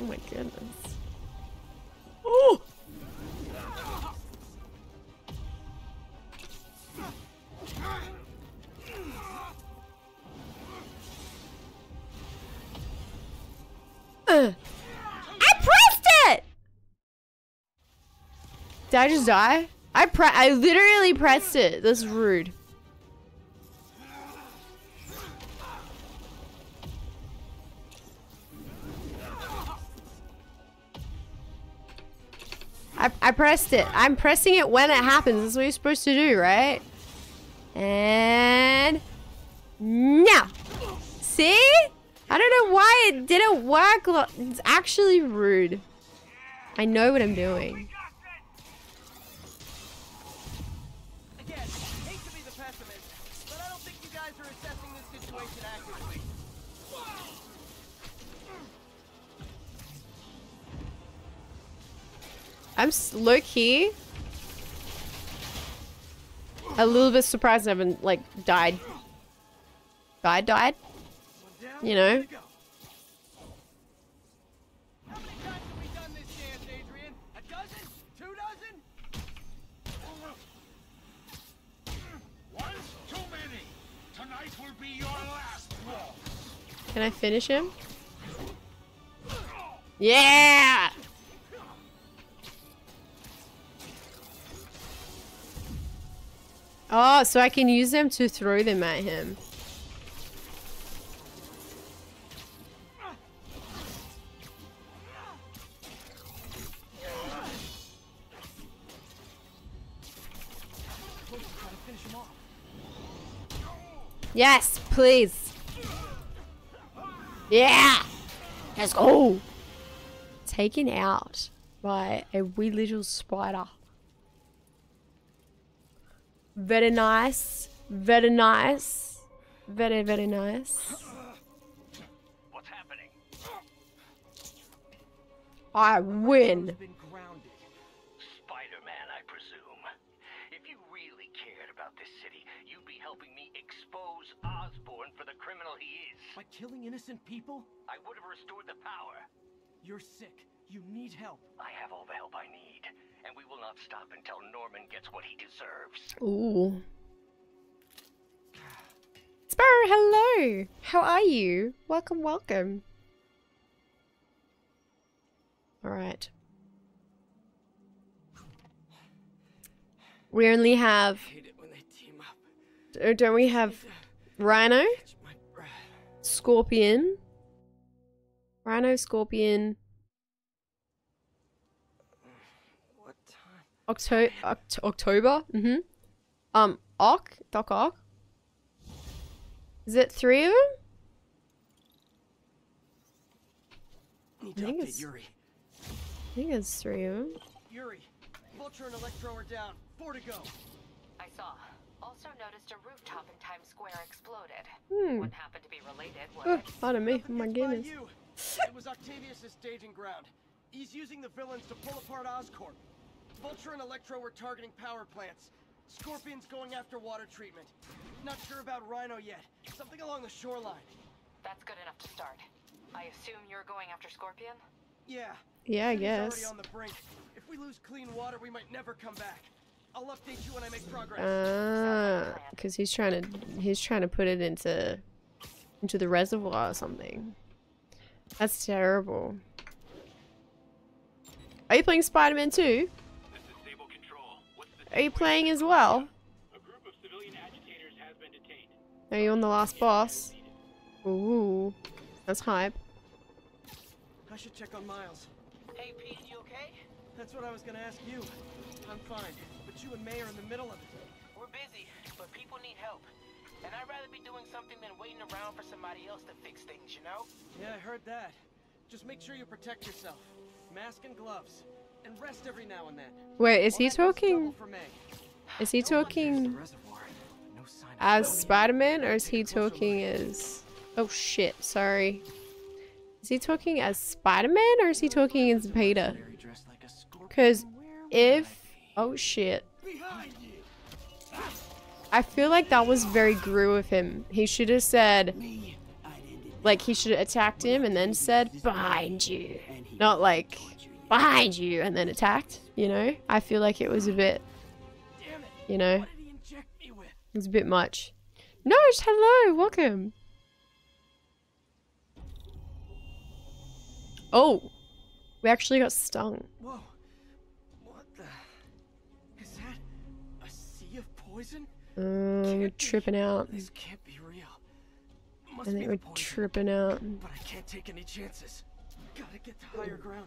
Oh my goodness. Oh! I pressed it! Did I just die? I pre- I literally pressed it. That's rude. I, I pressed it. I'm pressing it when it happens. That's what you're supposed to do, right? And now, see? I don't know why it didn't work. It's actually rude. I know what I'm doing. I'm low key. A little bit surprised I haven't like died. Died, died. You know. Can I finish him? many Oh, so I can use them to throw them at him. Yes, please. Yeah! Let's go! Taken out by a wee little spider. Very nice. Very nice. Very, very nice. What's happening? I win. Been. Spider-Man, I presume. If you really cared about this city, you'd be helping me expose Osborn for the criminal he is. By killing innocent people? I would have restored the power. You're sick. You need help. I have all the help I need, and we will not stop until Norman gets what he deserves. Ooh. Sparrow, hello. How are you? Welcome, welcome. All right. We only have. hate it when they team up. uh, Don't we have Rhino, Catch my breath. Scorpion, Rhino, Scorpion, What time? Octo Oct- October. Mm-hmm. Um, Ock, Doc Ock. Is it three of them? I think it's- Yuri. I think it's three of them. Yuri, Vulture and Electro are down. Four to go. I saw. Also noticed a rooftop in Times Square exploded. Hmm. Wouldn't happen to be related, would Oh, it? pardon me. Oh my gets by goodness. It was Octavius' staging ground. He's using the villains to pull apart Oscorp. Vulture and Electro were targeting power plants. Scorpion's going after water treatment. Not sure about Rhino yet. Something along the shoreline. That's good enough to start. I assume you're going after Scorpion? Yeah. Yeah, I guess. Already on the brink. If we lose clean water, we might never come back. I'll update you when I make progress. Uh, cuz he's trying to he's trying to put it into into the reservoir or something. That's terrible. Are you playing Spider-Man 2? Are you playing as well? A group of civilian agitators has been detained. Are you on the last boss? Ooh, that's hype. I should check on Miles. Hey, Pete, you okay? That's what I was gonna ask you. I'm fine, but you and May are in the middle of it. We're busy, but people need help. And I'd rather be doing something than waiting around for somebody else to fix things, you know? Yeah, I heard that. Just make sure you protect yourself. Mask and gloves. And rest every now and then. Wait, is he talking? double for May. Is he No one here's the talking reservoir. No sign of as Spider-Man or is he Take a closer talking as? Oh shit! Sorry. Is he talking as Spider-Man or is he talking as Peter? Mercenary dressed like a scorpion. Because if oh shit, I feel like that was very Gru of him. He should have said Me, I'd ended like he should have attacked him and then said behind you, not like behind you and then attacked. You know, I feel like it was a bit, you know, What did he inject me with? it was a bit much. Note, hello, welcome. Oh, we actually got stung. Whoa. What the? Is that a sea of poison? Uh, we're tripping out. This can't be real. Must I think we're poison. tripping out. But I can't take any chances. Gotta get to higher ground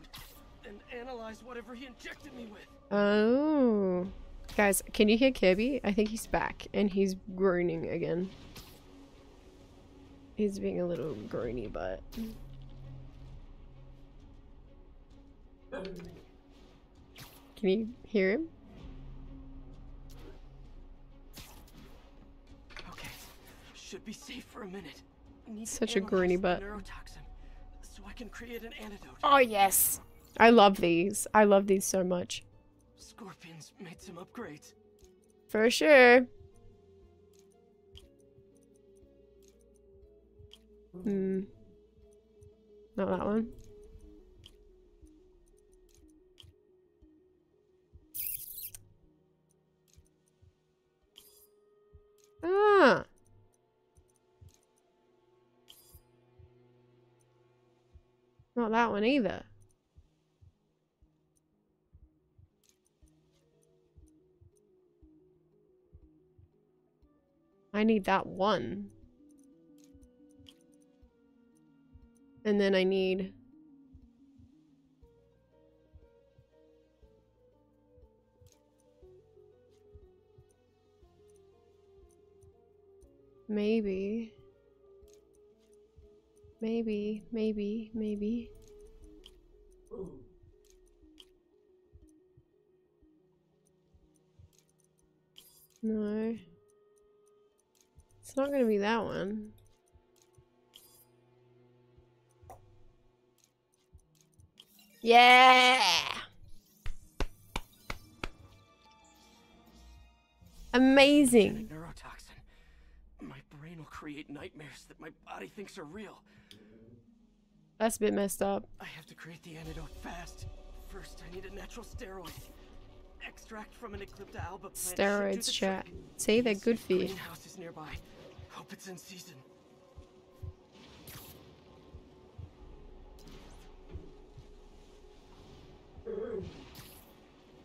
and analyze whatever he injected me with. Oh. Guys, can you hear Kirby? I think he's back and he's groaning again. He's being a little groany, but. Can you hear him? Okay, should be safe for a minute. Need to Such a analyze groany butt. So I can create an antidote. Oh, yes. I love these. I love these so much. Scorpions made some upgrades. For sure. Hmm. Not that one. Ah. Not that one either. I need that one. And then I need... Maybe. Maybe, maybe, maybe. It's not gonna be that one. Yeah! Amazing. Neurotoxin. My brain will create nightmares that my body thinks are real. That's a bit messed up. I have to create the antidote fast. First, I need a natural steroid. Extract from an Eclipta alba plant. Steroids, chat. See, they're good for you. Greenhouse is nearby. Hope it's in season.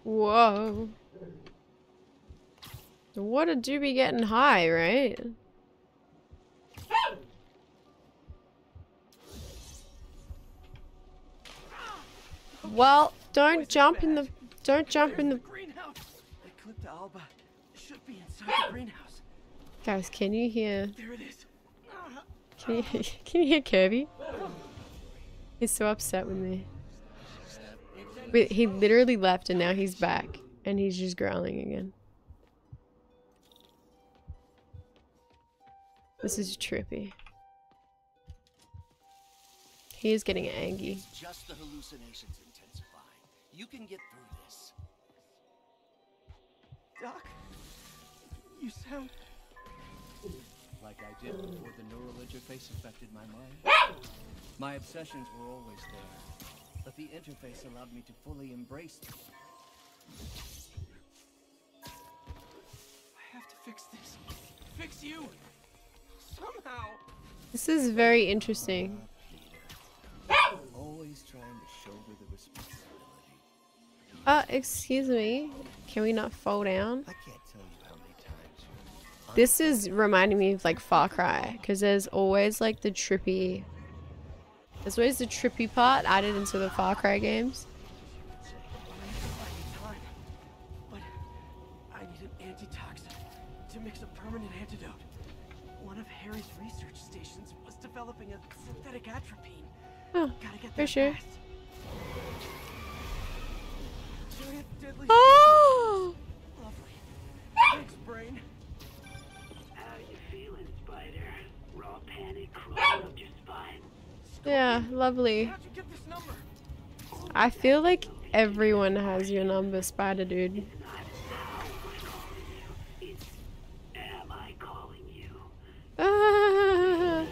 Whoa. What a doobie getting high, right? Well, don't jump in the don't jump in the greenhouse. Eclipta alba should be inside the greenhouse. Guys, can you hear There it is. can you can you hear Kirby? He's so upset with me. Wait, he literally left and now he's back and he's just growling again. This is trippy. He is getting angry. Just the hallucinations intensifying. You can get through this. Doc, you sound. Like I did before the neural interface affected my mind. My obsessions were always there, but the interface allowed me to fully embrace them. I have to fix this. Fix you. Somehow. This is very interesting. Always trying to shoulder the responsibility. Uh, excuse me. Can we not fall down? I can't This is reminding me of like Far Cry because there's always like the trippy. There's always the trippy part added into the Far Cry games. time. But I need Yeah, lovely. How'd you get this number? I feel like everyone has your number, Spider Dude. Am I calling you. It's am I calling you? Ah,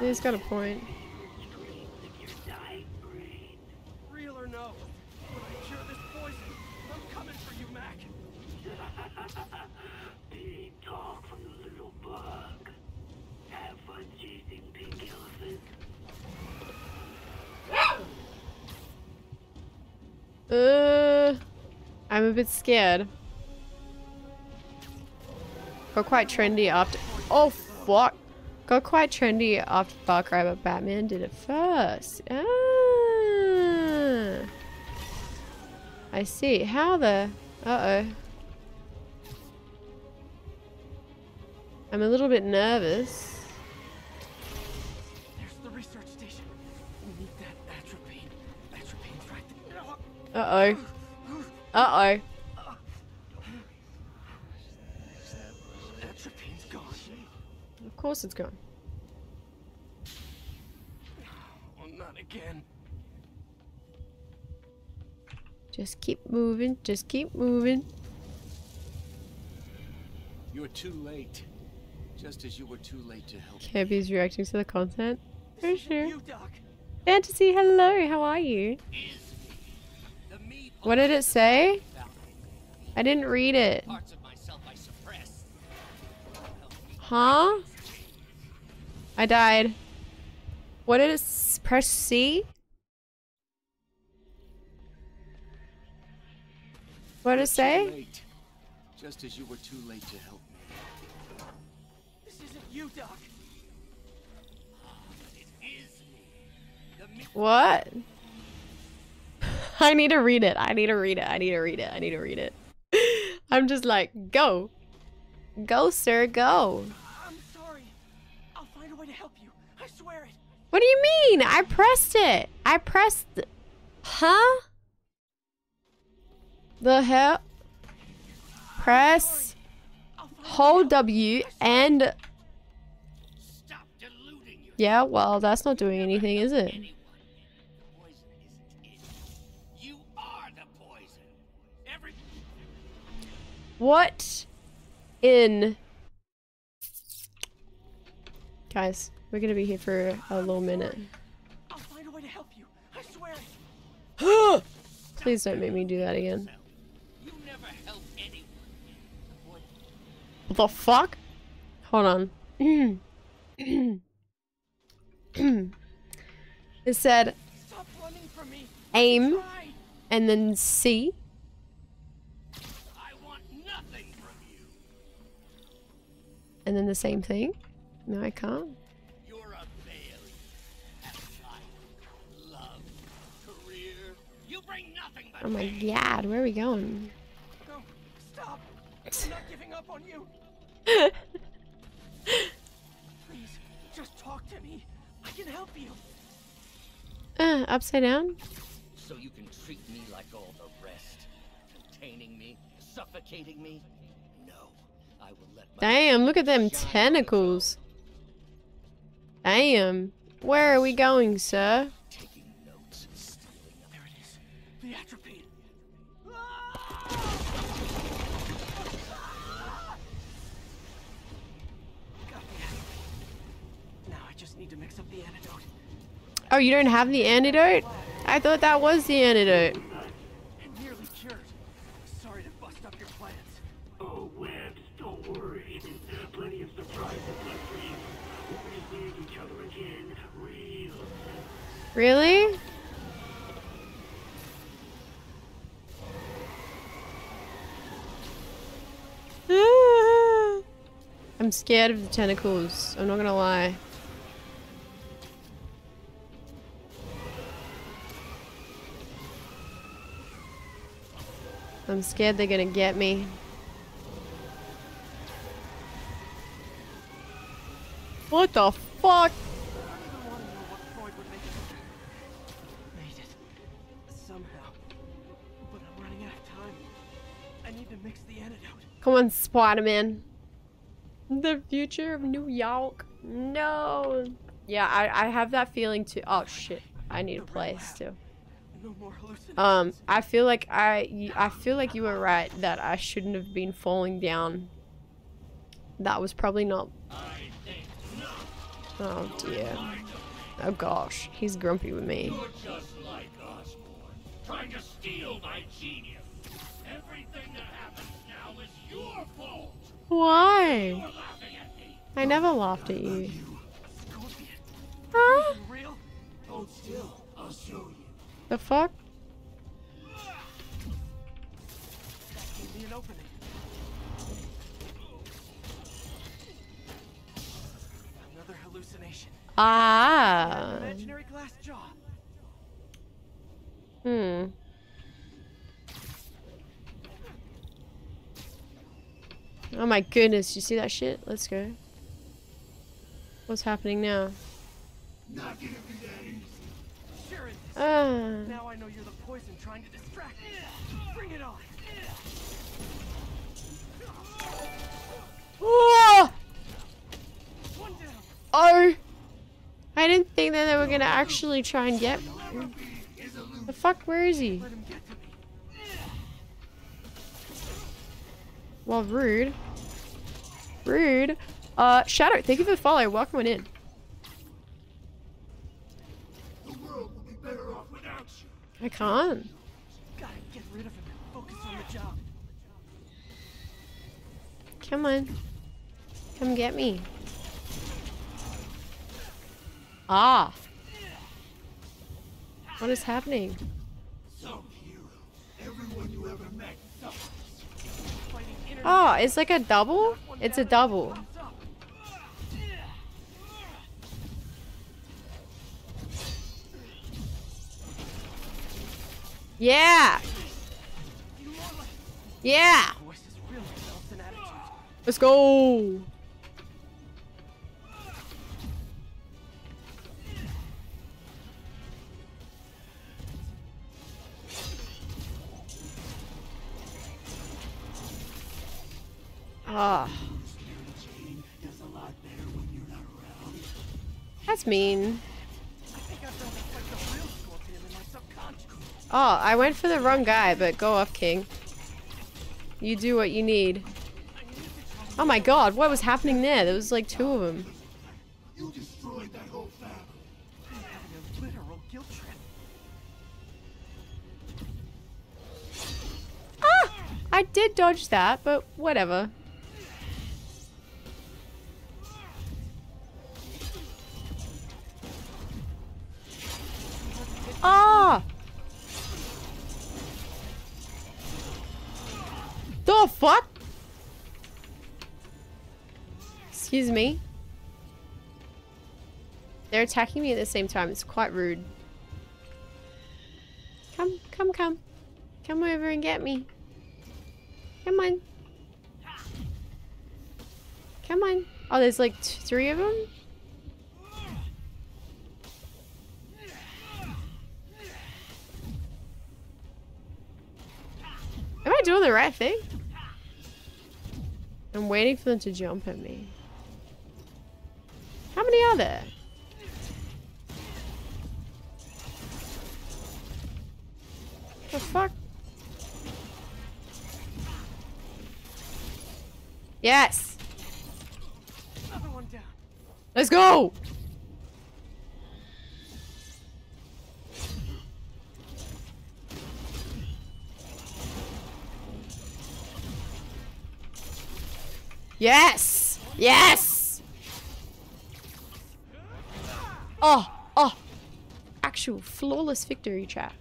he's got a point. Screams of your dying brain. Real or no? When I cure this poison, I'm coming for you, Mac. Big talk from the little bug. Have fun chasing pink elephant. Uh, I'm a bit scared. Got quite trendy after. Oh fuck! Got quite trendy after Far Cry, but Batman did it first. Ah, I see. How the? Uh oh. I'm a little bit nervous. Uh oh. Uh oh. Of course it's gone. Well, not again. Just keep moving. Just keep moving. You're too late. Just as you were too late to help. Kirby's reacting to the content. For sure. you. Fantasy, hello. How are you? Me What did it say? I didn't read it. parts of myself I suppressed. Huh? I died. What did it s- press C? What did it say? Just as you were too late to help me. This isn't you, Doc. It is me. The What? I need to read it. I need to read it. I need to read it. I need to read it. I'm just like, go. Go, sir, go. I'm sorry. I'll find a way to help you. I swear it. What do you mean? I pressed it. I pressed. Huh? The hell? Press. Hold W and. stop deluding. Yeah, well, that's not doing anything, is it? What in. Guys, we're gonna be here for a little minute. I'll find a way to help you. I swear. Please don't make me do that again. you never help anyone. What the fuck? Hold on. it said Stop running from me. aim and then C. and then the same thing? No, I can't. You're a failure. At life, love, career. You bring nothing but Oh my god, where are we going? No, stop! I'm not giving up on you! Please, just talk to me. I can help you. Uh, upside down? So you can treat me like all the rest. Containing me, suffocating me. Damn, look at them tentacles. Damn. Where are we going, sir? Oh, you don't have the antidote? I thought that was the antidote. Really? I'm scared of the tentacles. I'm not gonna lie. I'm scared they're gonna get me. What the fuck? Come on, Spider-Man. The future of New York. No. Yeah, I, I have that feeling too. Oh shit. I need a place too. Um, I feel like I, I feel like you were right that I shouldn't have been falling down. That was probably not. Oh dear. Oh gosh, he's grumpy with me. Why? You're laughing at me. I never laughed at you. Huh? Hold still. I'll show you. The fuck? That gave me an opening. Another hallucination. Ah. Imaginary glass jaw. Hmm. Oh my goodness, you see that shit? Let's go. What's happening now? Not gonna be that easy. Sure it is. Ah. Now I know you're the poison trying to distract me. Bring it on. Oh! One down. oh! I didn't think that they were gonna actually try and get me. The fuck? Where is he? Well, rude. Rude. Uh, Shadow, thank you for the follow. Welcome on in. I can't. Gotta get rid of him and focus on the job. Come on. Come get me. Ah. What is happening? Some hero. Everyone you ever met Oh, it's like a double? It's a double. Yeah! You more like Yeah! voice is really developed an attitude. Let's go! In my subconscious. Oh, I went for the wrong guy, but go off, King. You do what you need. Oh my god, what was happening there? There was like two of them. You destroyed that whole family. Literal guilt trip. Ah! I did dodge that, but whatever. Ah! The fuck? Excuse me. They're attacking me at the same time. It's quite rude. Come, come, come. Come over and get me. Come on. Come on. Oh, there's like three of them? Am I doing the right thing? I'm waiting for them to jump at me. How many are there? The fuck? Yes! Another one down. Let's go! Yes! Yes! Oh, oh. Actual flawless victory chat.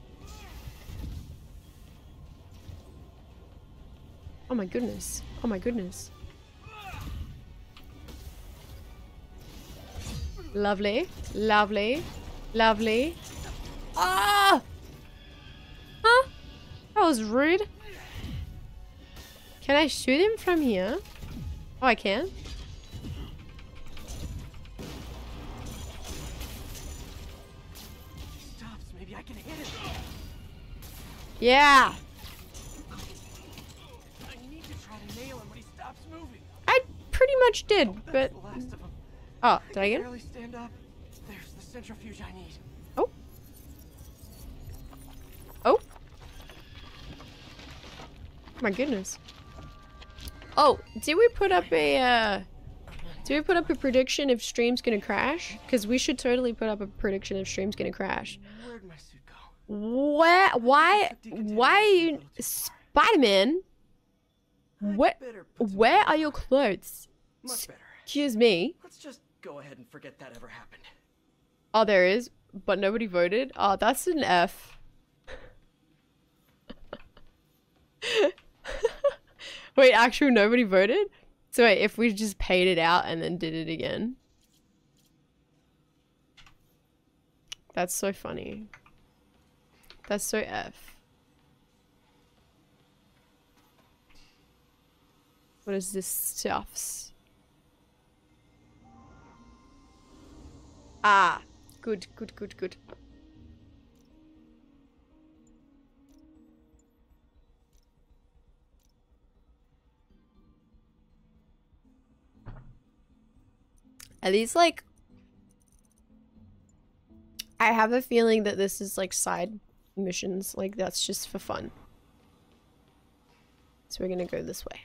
Oh my goodness. Oh my goodness. Lovely. Lovely. Lovely. Ah! Huh? That was rude. Can I shoot him from here? Oh, I can? Stops. Maybe I can hit it. Yeah! I need to try to nail him when he stops moving. I pretty much did, oh, but... Last of them. Oh, did I can get it? stand up. There's the centrifuge I need. Oh. Oh. My goodness. Oh, did we put up a, uh... Did we put up a prediction if stream's gonna crash? Because we should totally put up a prediction if stream's gonna crash. Where'd my suit go? Where, why, why are you... Spider-Man? Where, Better put some where are your clothes? Much better. Excuse me. Let's just go ahead and forget that ever happened. Oh, there is, but nobody voted. Oh, that's an F. wait, actually, nobody voted? So wait, if we just paid it out and then did it again? That's so funny. That's so F. What is this stuffs? Ah, good, good, good, good. Are these like... I have a feeling that this is like side missions. Like that's just for fun. So we're gonna go this way.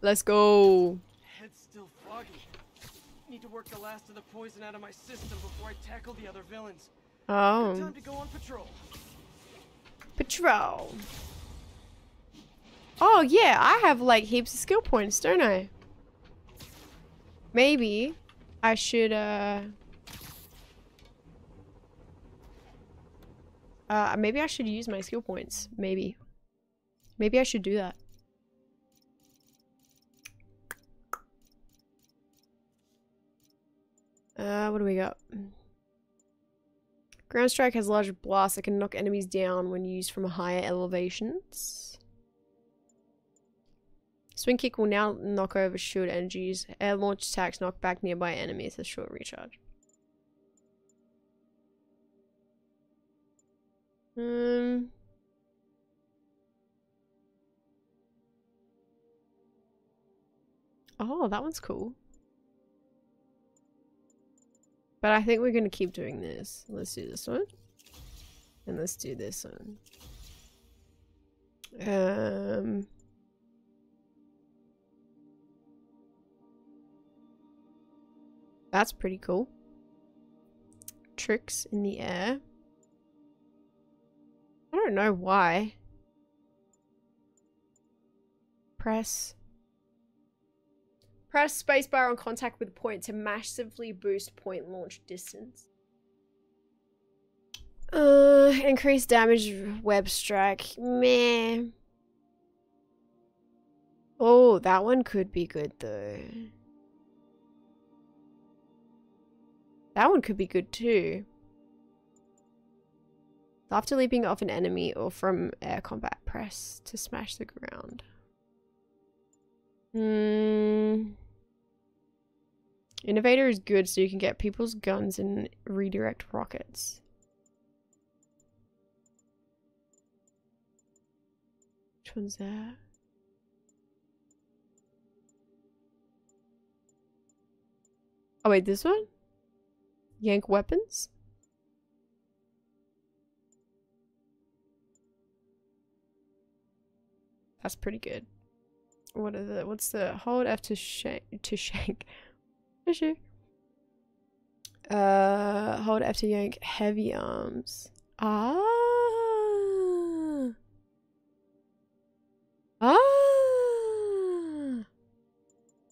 Let's go. Head's still foggy. Need to work the last of the poison out of my system before I tackle the other villains. Oh. Good Oh. time to go on patrol. Patrol. Oh yeah, I have like heaps of skill points, don't I? Maybe I should uh Uh maybe I should use my skill points. Maybe. Maybe I should do that. Uh what do we got? Ground Strike has a large blast that can knock enemies down when used from higher elevations. Swing Kick will now knock over shield energies. Air launch attacks knock back nearby enemies with short recharge. Um. Oh, that one's cool. But I think we're going to keep doing this. Let's do this one. And let's do this one. Um... That's pretty cool. Tricks in the air. I don't know why. Press. Press spacebar on contact with point to massively boost point launch distance. Uh, increase damage web strike. Meh. Oh, that one could be good though. That one could be good too. After leaping off an enemy or from air combat, press to smash the ground. Hmm. Innovator is good so you can get people's guns and redirect rockets. Which one's that? Oh wait, this one? Yank weapons? That's pretty good. What are the what's the hold F to shank to shank? Uh hold F to yank heavy arms. Ah Ah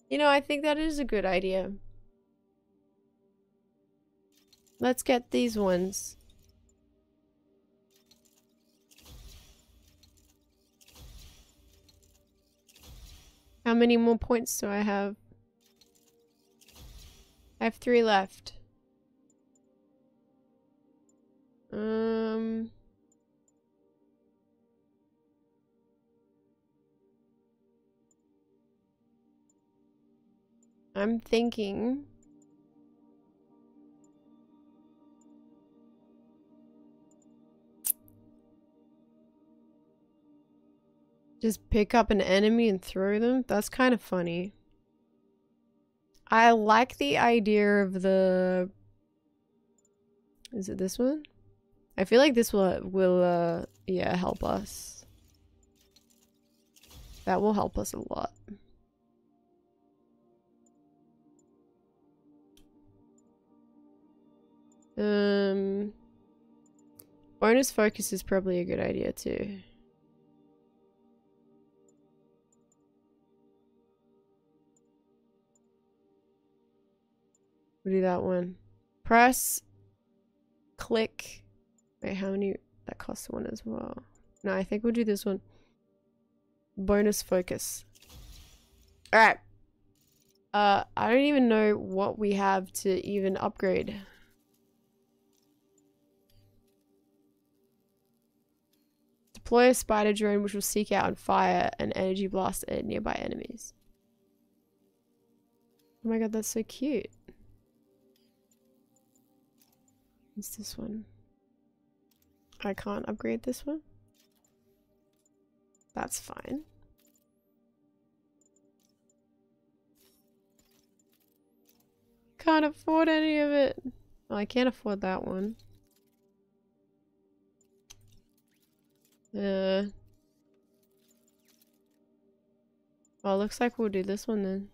You know, I think that is a good idea. Let's get these ones. How many more points do I have? I have three left. Um... I'm thinking... Just pick up an enemy and throw them? That's kind of funny. I like the idea of the... Is it this one? I feel like this will, will uh, yeah, help us. That will help us a lot. Um, bonus focus is probably a good idea too. We'll do that one. Press, click. Wait, how many? That costs one as well. No, I think we'll do this one. Bonus focus. Alright. Uh, I don't even know what we have to even upgrade. Deploy a spider drone which will seek out and fire an energy blast at nearby enemies. Oh my god, that's so cute. This one? I can't upgrade this one? That's fine. Can't afford any of it. I can't afford that one. Uh. Well, looks like we'll do this one then.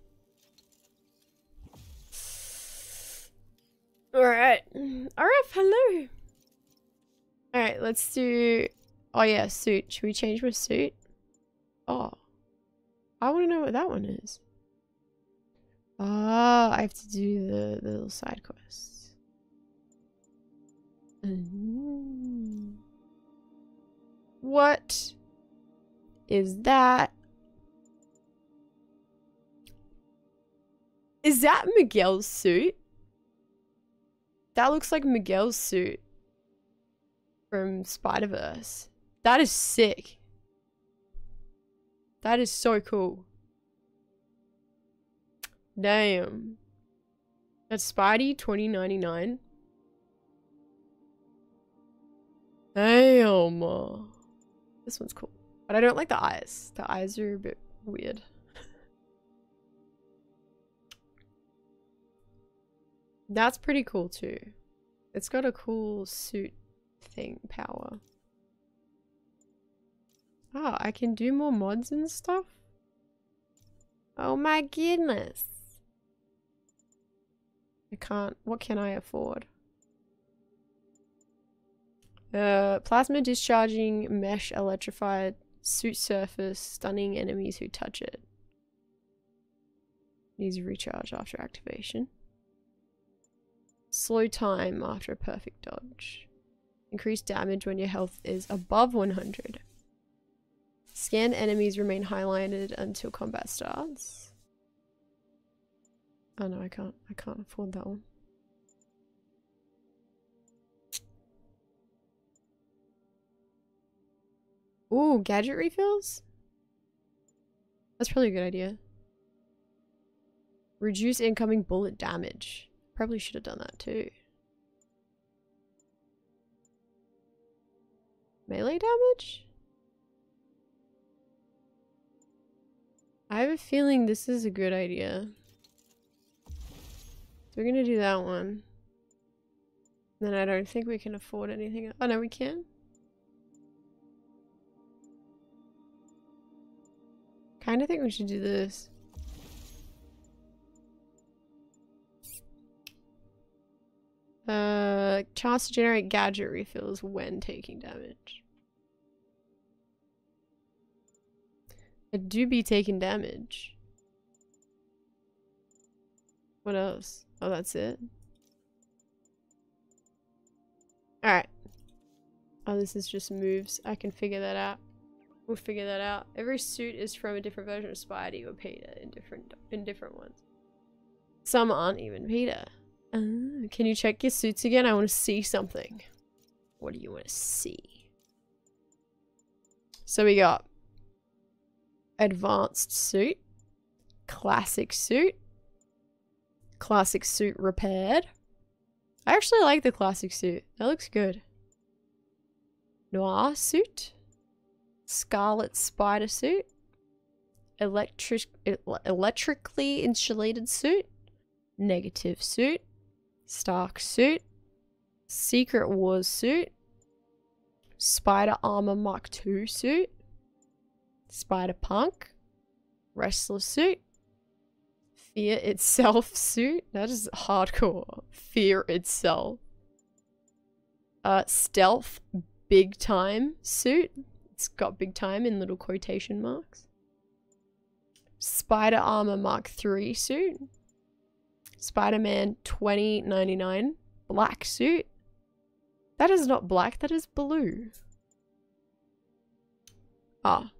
Alright. RF, hello! Alright, let's do... Oh yeah, suit. Should we change my suit? Oh. I want to know what that one is. Ah, oh, I have to do the, the little side quests. Mm. What is that? Is that Miguel's suit? That looks like Miguel's suit from Spider-Verse. That is sick. That is so cool. Damn. That's Spidey 2099. Damn. This one's cool. But I don't like the eyes. The eyes are a bit weird. That's pretty cool too. It's got a cool suit thing power. Oh, I can do more mods and stuff? Oh my goodness. I can't. What can I afford? Uh, plasma discharging mesh electrified suit surface stunning enemies who touch it. Needs recharge after activation. Slow time after a perfect dodge. Increase damage when your health is above 100. Scan enemies remain highlighted until combat starts. Oh no, I can't. I can't afford that one. Ooh, gadget refills? That's probably a good idea. Reduce incoming bullet damage. Probably should have done that too. Melee damage? I have a feeling this is a good idea. So we're gonna do that one. Then I don't think we can afford anything. Oh no, we can. Kind of think we should do this. Uh, chance to generate gadget refills when taking damage. I do be taking damage. What else? Oh, that's it? Alright. Oh, this is just moves. I can figure that out. We'll figure that out. Every suit is from a different version of Spidey or Peter in different in different ones. Some aren't even Peter. Uh, can you check your suits again? I want to see something. What do you want to see? So we got advanced suit, classic suit, classic suit repaired. I actually like the classic suit. That looks good. Noir suit, scarlet spider suit, electric electrically insulated suit, negative suit, Stark suit, Secret Wars suit, Spider Armor Mark II suit, Spider Punk, Wrestler suit, Fear itself suit. That is hardcore. Fear itself. Uh, stealth big time suit. It's got big time in little quotation marks. Spider Armor Mark III suit. Spider-Man 2099 black suit. That is not black, that is blue. Ah.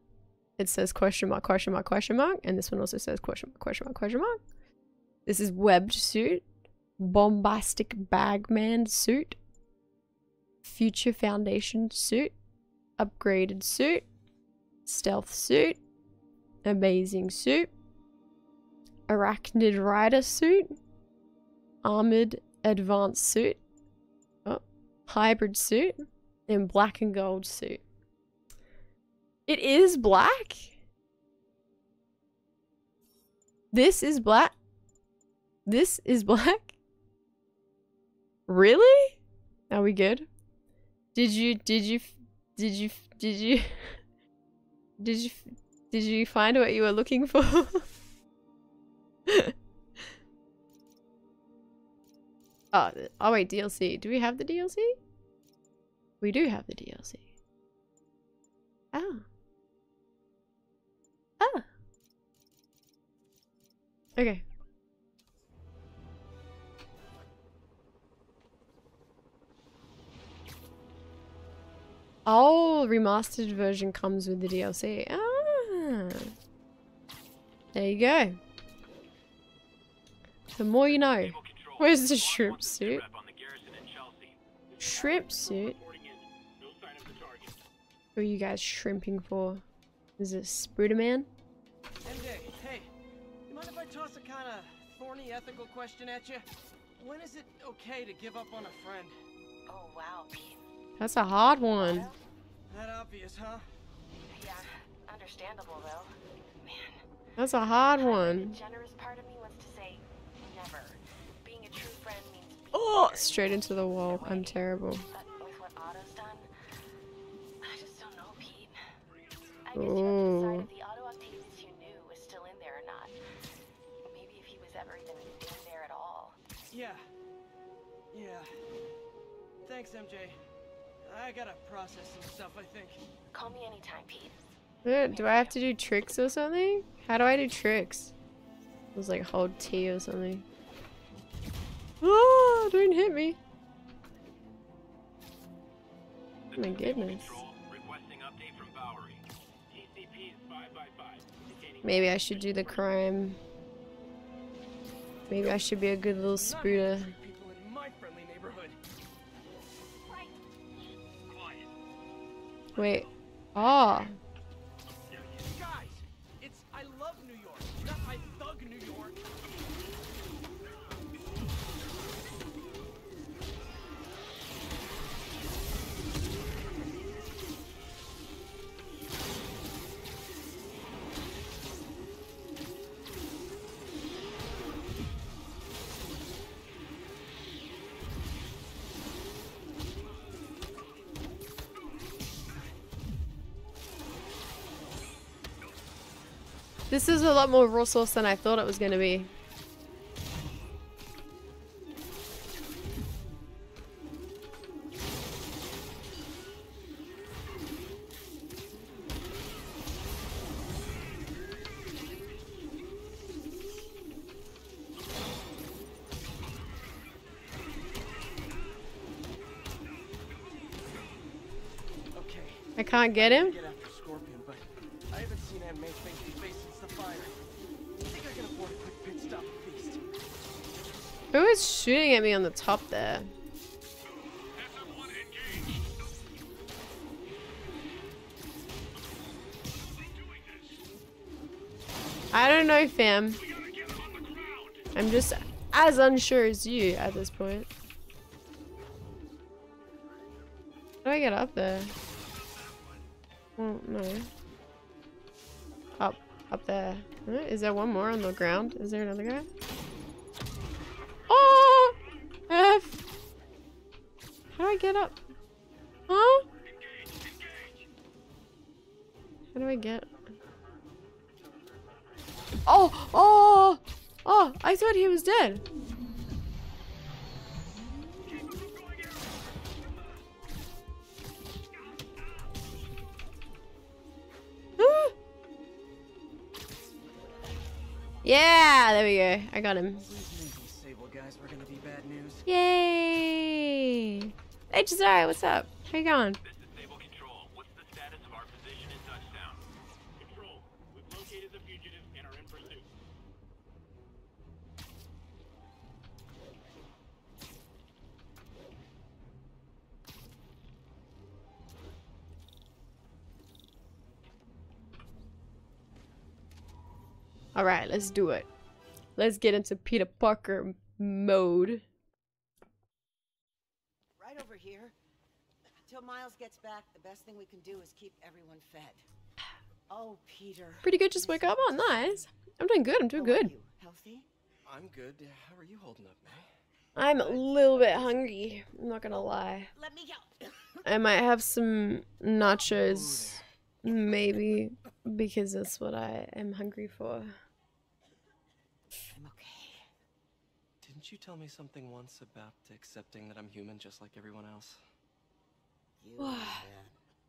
It says question mark, question mark, question mark. And this one also says question mark, question mark, question mark. This is webbed suit. Bombastic bagman suit. Future foundation suit. Upgraded suit. Stealth suit. Amazing suit. Arachnid rider suit. Armored advanced suit. Oh, hybrid suit. And black and gold suit. It is black? This is black? This is black? Really? Are we good? Did you, did you, did you, did you, did you, did you find what you were looking for? oh, oh wait, DLC. Do we have the DLC? We do have the DLC. Oh. Oh. Okay. Oh, remastered version comes with the DLC. Ah. There you go. The more you know. Where's the shrimp suit? Shrimp suit? Who are you guys shrimping for? Is it Spruderman? MJ, hey, you mind if I toss a kind of thorny ethical question at you? When is it okay to give up on a friend? Oh wow, Pete. That's a hard one. That obvious, huh? Yeah, understandable though. Man. That's a hard one. The generous part of me wants to say never. Oh, straight into the wall. I'm terrible. But with what Otto's done, I just don't know, Pete. I guess you have to Ooh. the Otto Octavius you knew was still in there or not. Maybe if he was ever even in there at all. Yeah. Yeah. Thanks, MJ. I gotta process some stuff, I think. Call me anytime, Pete. Do I have to do tricks or something? How do I do tricks? It was like hold T or something. Ah, oh, don't hit me. Oh my goodness. Requesting update from Bowery. TCP Maybe I should do the crime. Maybe I should be a good little spooter. People in my friendly neighborhood. Wait. Oh. This is a lot more raw sauce than I thought it was going to be. Okay. I can't get him? Who is shooting at me on the top there? I don't know, fam. I'm just as unsure as you at this point. How do I get up there? Oh, no. Up. Up there. Is there one more on the ground? Is there another guy? Oh! F! How do I get up? Huh? How do I get? Oh! Oh! Oh! I thought he was dead. Ah! Yeah, there we go. I got him. These Sable guys gonna be bad news. Yay! Hey, Josiah, what's up? How you going? All right, let's do it. Let's get into Peter Parker mode. Right over here. Till Miles gets back, the best thing we can do is keep everyone fed. Oh, Peter. Pretty good. Just wake up. Oh, nice. I'm doing good. I'm doing good. Healthy? I'm good. How are you holding up, May? I'm a little bit hungry. I'm not gonna lie. Let me go. I might have some nachos, maybe, because that's what I am hungry for. I'm okay. Didn't you tell me something once about accepting that I'm human just like everyone else? You and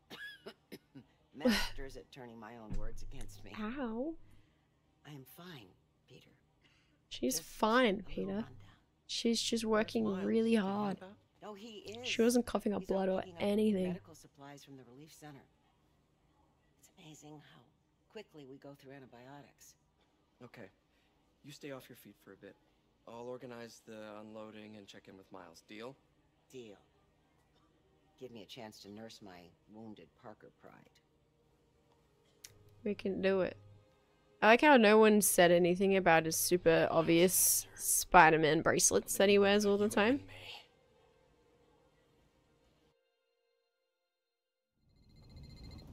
Ben. Masters at turning my own words against me. How? I am fine, Peter. She's fine, Peter. She's just working really hard. No, he is. She wasn't coughing up He's blood or anything. Medical supplies from the relief center. It's amazing how quickly we go through antibiotics. Okay. You stay off your feet for a bit. I'll organize the unloading and check in with Miles. Deal? Deal. Give me a chance to nurse my wounded Parker pride. We can do it. I like how no one said anything about his super obvious Spider-Man bracelets that he wears all the time.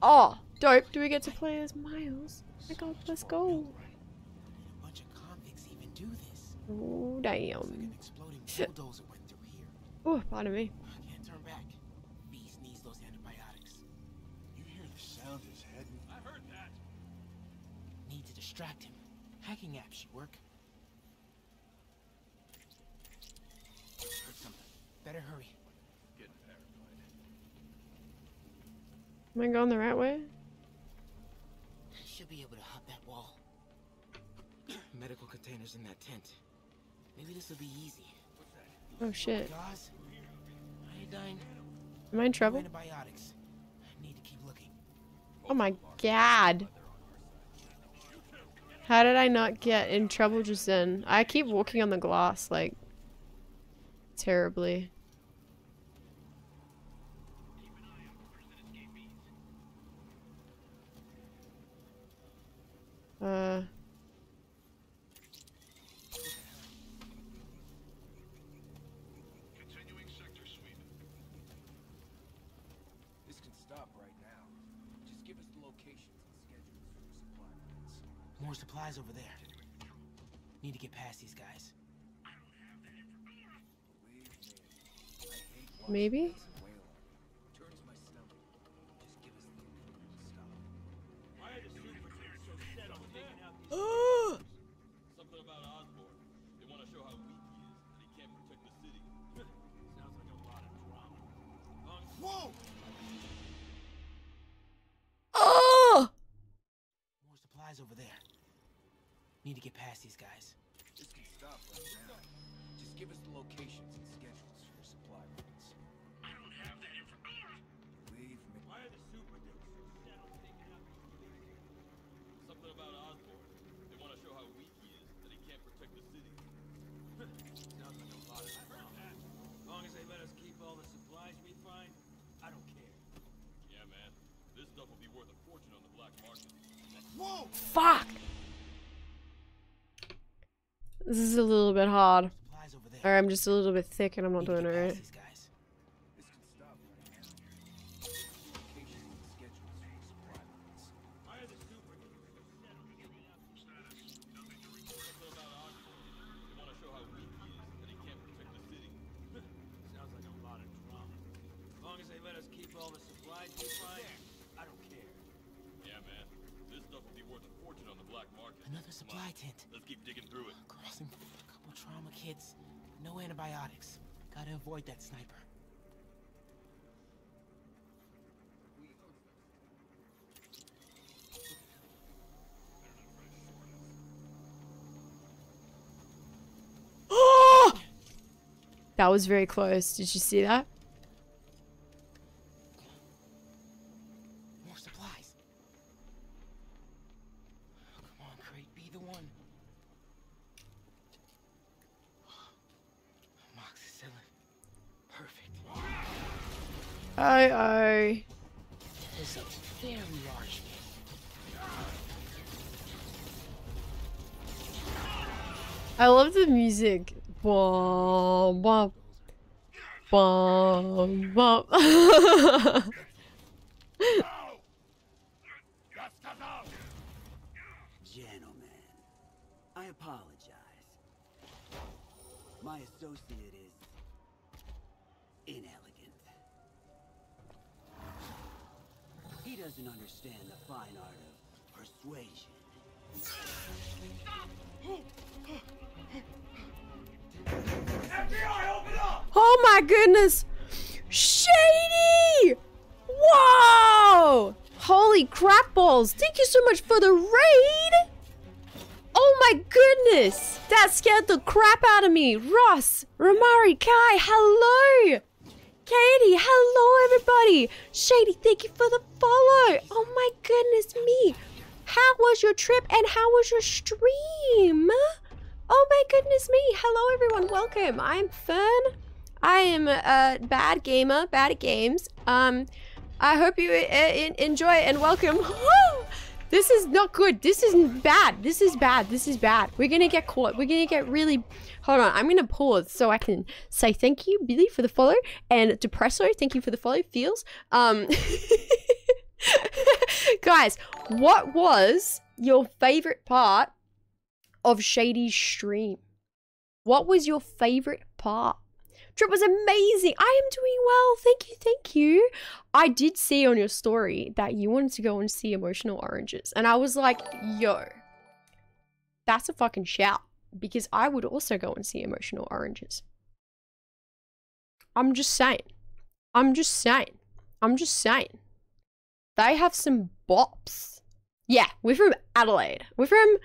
Oh, dope. Do we get to play as Miles? Oh my god, let's go. Oh, damn. Exploding Shit. bulldozer went through here. Oh, pardon me. I can't turn back. Beast needs those antibiotics. You hear the sound his head? I heard that. Need to distract him. Hacking apps should work. Heard something. Better hurry. Getting paranoid. Am I going the right way? Should be able to hop that wall. Medical containers in that tent. Maybe this will be easy. Oh shit. Gauze, iodine, Am I in trouble? antibiotics. I need to keep looking. Oh my god. How did I not get in trouble just then? I keep walking on the glass, like, terribly. Uh... More supplies over there. Need to get past these guys. Maybe? Turns my stomach. Just give us the stop. Why are the superheroes so set on taking out these Something about Osborn. They want to show how weak he is, that he can't protect the city. Sounds like a lot of drama. Long Whoa! Oh! More supplies over there. Need to get past these guys. This can stop right now. Just give us the locations and schedules for the supply lines. I don't have that information. Believe me. Why are the superheroes so set on taking out Something about Osborn. They want to show how weak he is, that he can't protect the city. Sounds like a lot of drama. As long as they let us keep all the supplies we find, I don't care. Yeah, man. This stuff will be worth a fortune on the black market. Whoa! Fuck! This is a little bit hard. Or I'm just a little bit thick and I'm not doing it right. these guys. This can stop right now. Locations and schedules for the supply lines. Why are the superheroes so set on getting out from status? Nothing to report. Something about Osborn. They want to show how weak he is, that he can't protect the city. Sounds like a lot of drama. As long as they let us keep all the supplies we find, I don't care. Yeah, man. This stuff will be worth a fortune on the black market. Another Come supply on, tent. Let's keep digging through it. Crossing. Couple trauma kits. No antibiotics. Gotta avoid that sniper. That was very close. Did you see that? Thank you so much for the raid. Oh my goodness. That scared the crap out of me. Ross, Romari, Kai, hello. Katie, hello everybody. Shady, thank you for the follow. Oh my goodness me. How was your trip and how was your stream? Oh my goodness me. Hello everyone. Welcome. I'm Fern. I am a bad gamer, bad at games. Um, I hope you uh, en- enjoy and welcome. this is not good. This is bad. This is bad. This is bad. We're gonna get caught. We're gonna get really. Hold on. I'm gonna pause so I can say thank you, Billy, for the follow, and Depresso, thank you for the follow. Feels. Um, guys, what was your favorite part of Shady's stream? What was your favorite part? Trip was amazing. I am doing well. Thank you. Thank you. I did see on your story that you wanted to go and see Emotional Oranges. And I was like, yo, that's a fucking shout. Because I would also go and see Emotional Oranges. I'm just saying. I'm just saying. I'm just saying. They have some bops. Yeah, we're from Adelaide. We're from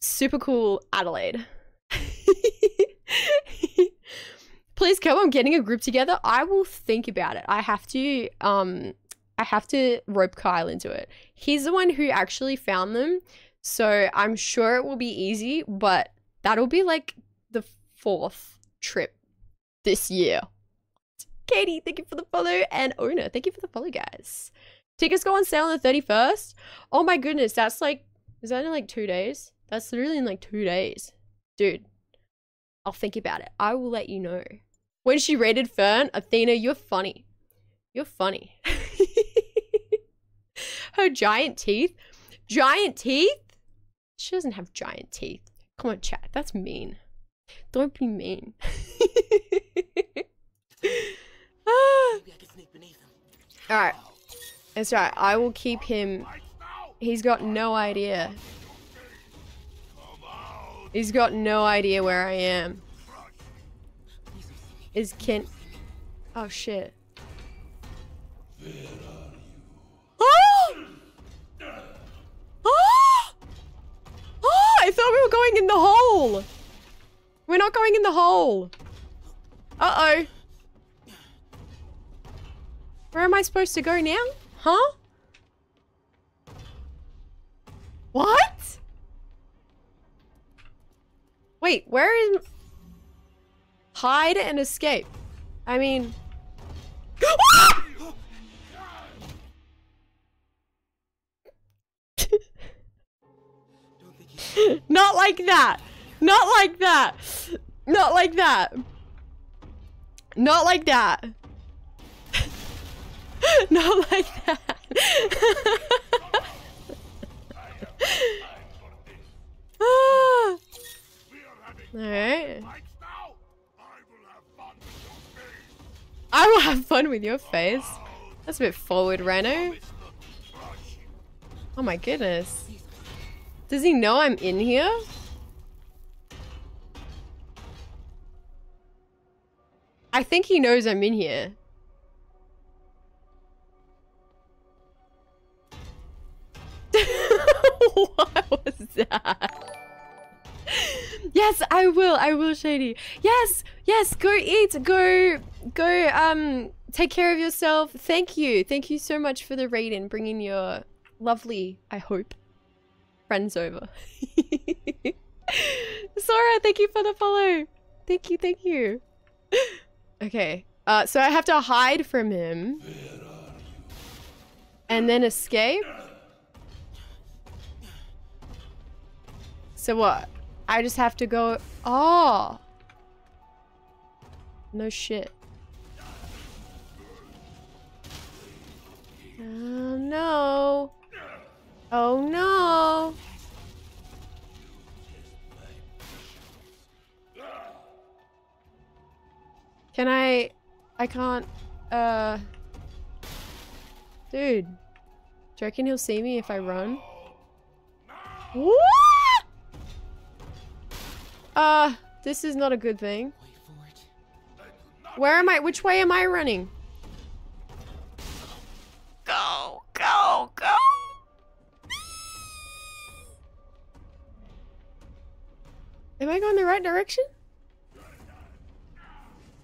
super cool Adelaide. Please come. I'm getting a group together. I will think about it. I have to um I have to rope Kyle into it. He's the one who actually found them. So I'm sure it will be easy, but that'll be like the fourth trip this year. Katie, thank you for the follow. And Ona, thank you for the follow, guys. Tickets go on sale on the 31st. Oh my goodness, that's like, is that in like two days? That's literally in like two days. Dude, I'll think about it. I will let you know. When she rated Fern, Athena, you're funny. You're funny. Her giant teeth. Giant teeth? She doesn't have giant teeth. Come on, chat. That's mean. Don't be mean. Alright. That's right. I will keep him. He's got no idea. He's got no idea where I am. Is Kent... Oh, shit. Oh! Oh! Oh! I thought we were going in the hole! We're not going in the hole! Uh-oh. Where am I supposed to go now? Huh? What? Wait, where is... Hide and escape. I mean... Not like that. Not like that. Not like that. Not like that. Not like that. ah. Alright. I will have fun with your face. That's a bit forward, Rhino. Oh my goodness. Does he know I'm in here? I think he knows I'm in here. what was that? Yes, I will. I will, Shady. Yes, yes. Go eat. Go, go. Um, take care of yourself. Thank you. Thank you so much for the raid and bringing your lovely, I hope, friends over. Sora, thank you for the follow. Thank you. Thank you. Okay. Uh, so I have to hide from him. And then escape? So what? I just have to go... Oh! No shit. Oh no! Oh no! Can I... I can't... Uh... Dude. Do you reckon he'll see me if I run? Uh, this is not a good thing. Where am I? Which way am I running? Go, go, go! Am I going the right direction?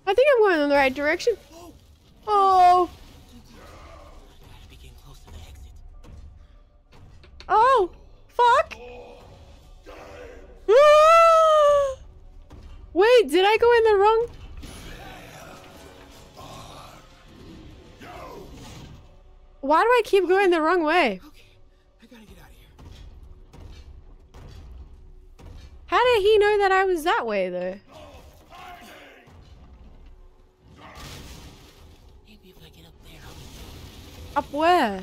I think I'm going in the right direction. Oh! Oh! Fuck! Ah! Wait, did I go in the wrong? Why do I keep going the wrong way? Okay, I gotta get out of here. How did he know that I was that way though? Up where?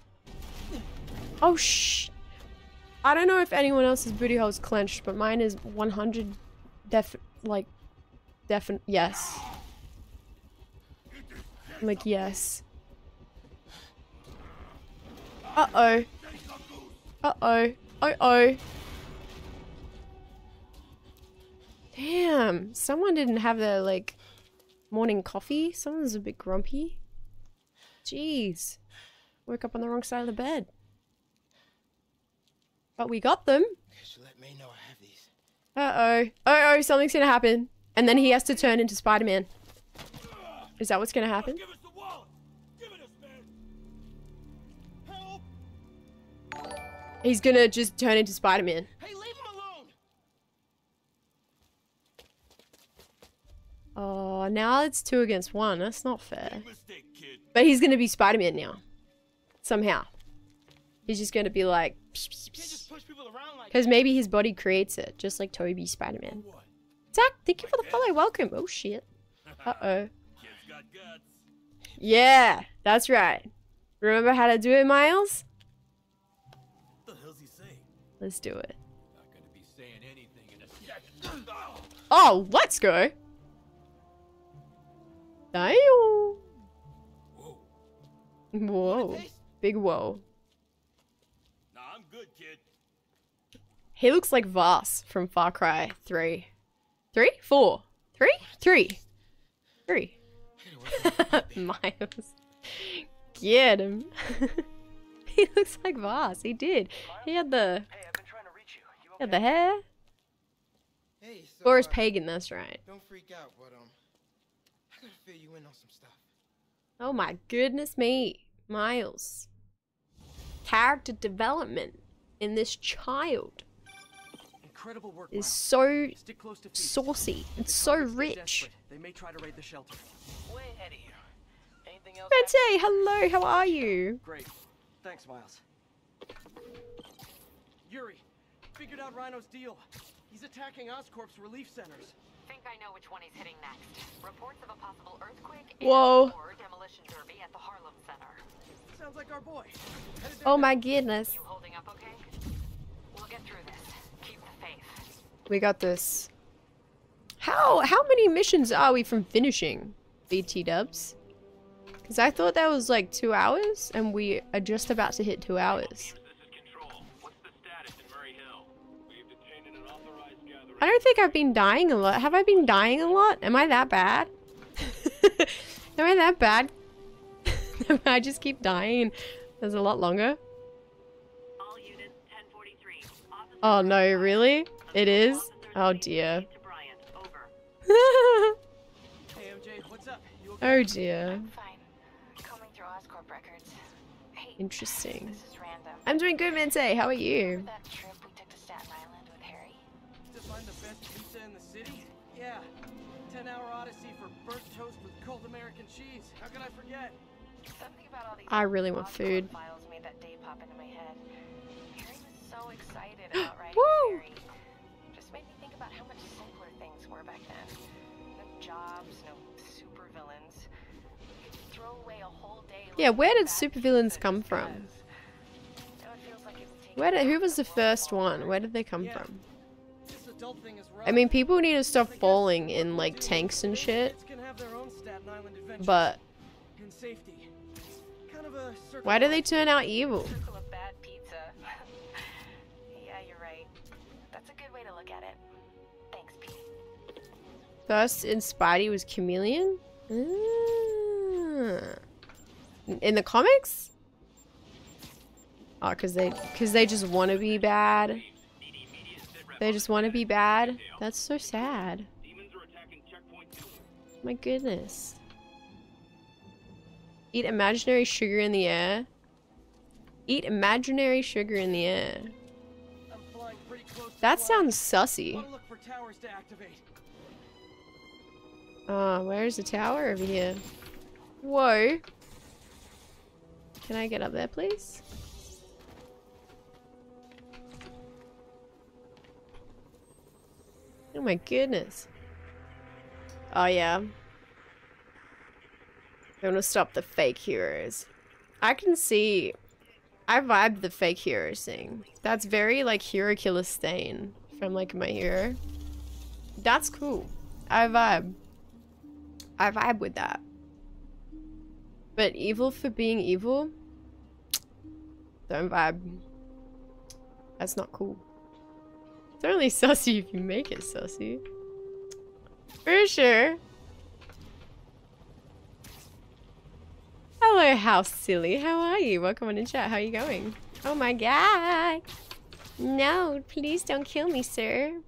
Oh shh. I don't know if anyone else's booty hole is clenched, but mine is 100 def- like Definitely. Yes. I'm like, yes. Uh-oh. Uh-oh. Uh-oh. Damn. Someone didn't have their, like, morning coffee. Someone's a bit grumpy. Jeez. Woke up on the wrong side of the bed. But we got them. Guess let me know I have these. Uh-oh. Uh-oh, something's gonna happen. And then he has to turn into Spider-Man. Is that what's gonna happen? Give us the wallet! Give it us, man! Help! He's gonna just turn into Spider-Man. Hey, leave him alone! Oh, now it's two against one. That's not fair. Mistake, kid. But he's gonna be Spider-Man now. Somehow. He's just gonna be like... Can't just push people around like Because maybe his body creates it, just like Tobey Spider-Man. Zach, thank you for the follow. Welcome. Oh, shit. Uh-oh. Kid's got guts. Yeah, that's right. Remember how to do it, Miles? What the hell's he saying? Let's do it. Not gonna be saying anything in a second. Oh! Let's go. Damn. Whoa. Whoa. Big whoa. Nah, I'm good, kid. He looks like Vaas from Far Cry 3. 3? 4? 3? 3. 3. Miles. Get him. he looks like Vaas. He did. He had the, Hey, I've been trying to reach you. You he had the hair. Hey, so, Boris uh, Pagan, that's right. Don't freak out, but um, I gotta fill you in on some stuff. Oh my goodness me. Miles. Character development in this child Incredible work, is so Stick close to saucy. It's so rich. desperate. They may try to raid the shelter. Way ahead of you. Anything else? Betty, hello, how are you? Great. Thanks, Miles. Yuri, figured out Rhino's deal. He's attacking Oscorp's relief centers. Think I know which one he's hitting next. Reports of a possible earthquake Whoa. and or demolition derby at the Harlem Center. Sounds like our boy. Oh my goodness. You holding up okay? We'll get through this. Keep the faith. We got this. How how many missions are we from finishing? BT dubs? Because I thought that was like two hours, and we are just about to hit two hours. This is Control. What's the status in Murray Hill? We've detained an unauthorized gathering. I don't think I've been dying a lot. Have I been dying a lot? Am I that bad? Am I that bad? I just keep dying. There's a lot longer. All units 1043. Oh no, really? It is? Oh dear. to Bryant. Over. Hey, MJ, what's up? You okay? oh dear. Fine. Combing through Oscorp records. Hey, Interesting. this is random. I'm doing good, Mente. How are you? That trip we took to Staten Island with Harry. To find the best pizza in the city? Yeah. 10 hour odyssey for burnt toast with cold American cheese. How could I forget? Something about all these I really want Oscorp food. files made that day pop into my head. Harry was so excited about writing Woo! Harry. Jobs, no supervillains. Throw away a whole day. Yeah, where did supervillains come from? Now it feels like it would take Where did, who was the first one? Where did they come Yeah. from? This adult thing is rough. I mean, people need to stop falling in like tanks and shit, Kids can have their own Staten Island adventures. but in safety. Kind of a circle why do they turn out evil? First in Spidey was Chameleon? Ah. In the comics? Oh, cause they, cause they just want to be bad. They just want to be bad. That's so sad. Demons are attacking checkpoint two. My goodness. Eat imaginary sugar in the air. Eat imaginary sugar in the air. I'm flying pretty close to That sounds sussy. Uh, where's the tower over here? Whoa. Can I get up there, please? Oh my goodness. Oh yeah. Want to stop the fake heroes. I can see... I vibe the fake heroes thing. That's very like Hero Killer Stain from like My Hero. That's cool. I vibe. I vibe with that. But evil for being evil? Don't vibe. That's not cool. It's only sussy if you make it sussy. For sure. Hello, House Silly. How are you? Welcome on in chat. How are you going? Oh my god. No, please don't kill me, sir.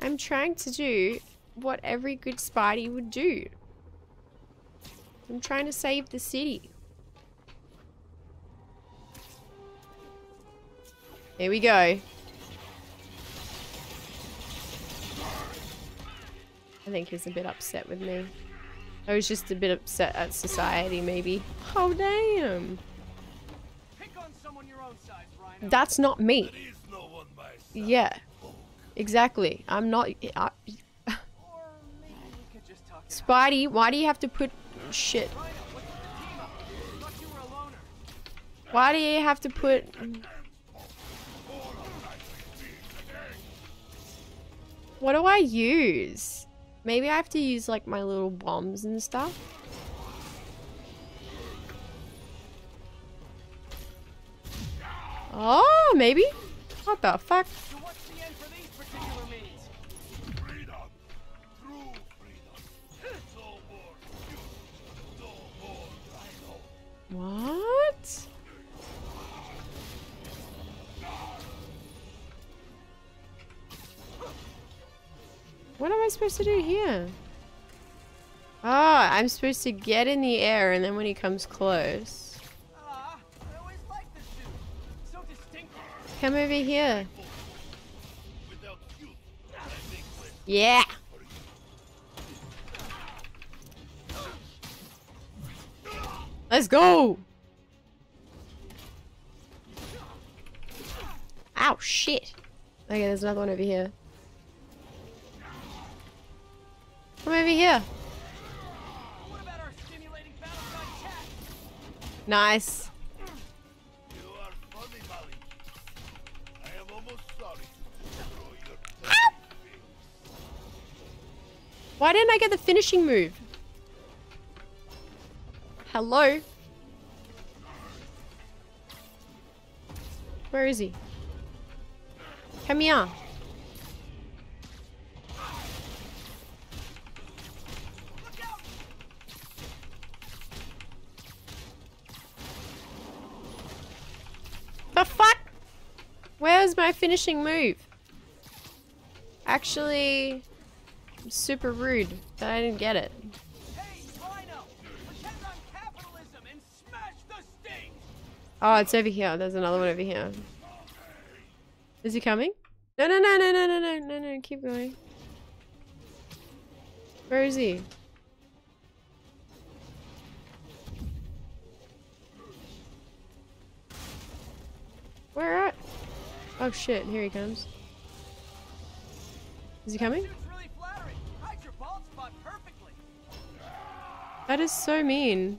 I'm trying to do what every good Spidey would do. I'm trying to save the city. Here we go. I think he's a bit upset with me. I was just a bit upset at society, maybe. Oh, damn. That's not me. Yeah. Exactly. I'm not... I, Spidey, why do you have to put... Shit. Why do you have to put... What do I use? Maybe I have to use like my little bombs and stuff. Oh, maybe? What the fuck? What? What am I supposed to do here? Ah, I'm supposed to get in the air and then when he comes close. Come over here. Yeah. Let's go. Ow, shit. Okay, there's another one over here. Come over here. Nice. Why didn't I get the finishing move? Hello? Where is he? Come here. The fuck? Where's my finishing move? Actually, super rude that I didn't get it. Oh, it's over here. There's another one over here. Is he coming? No, no, no, no, no, no, no, no, no. Keep going. Where is he? Where at? Oh shit, here he comes. Is he coming? That is so mean.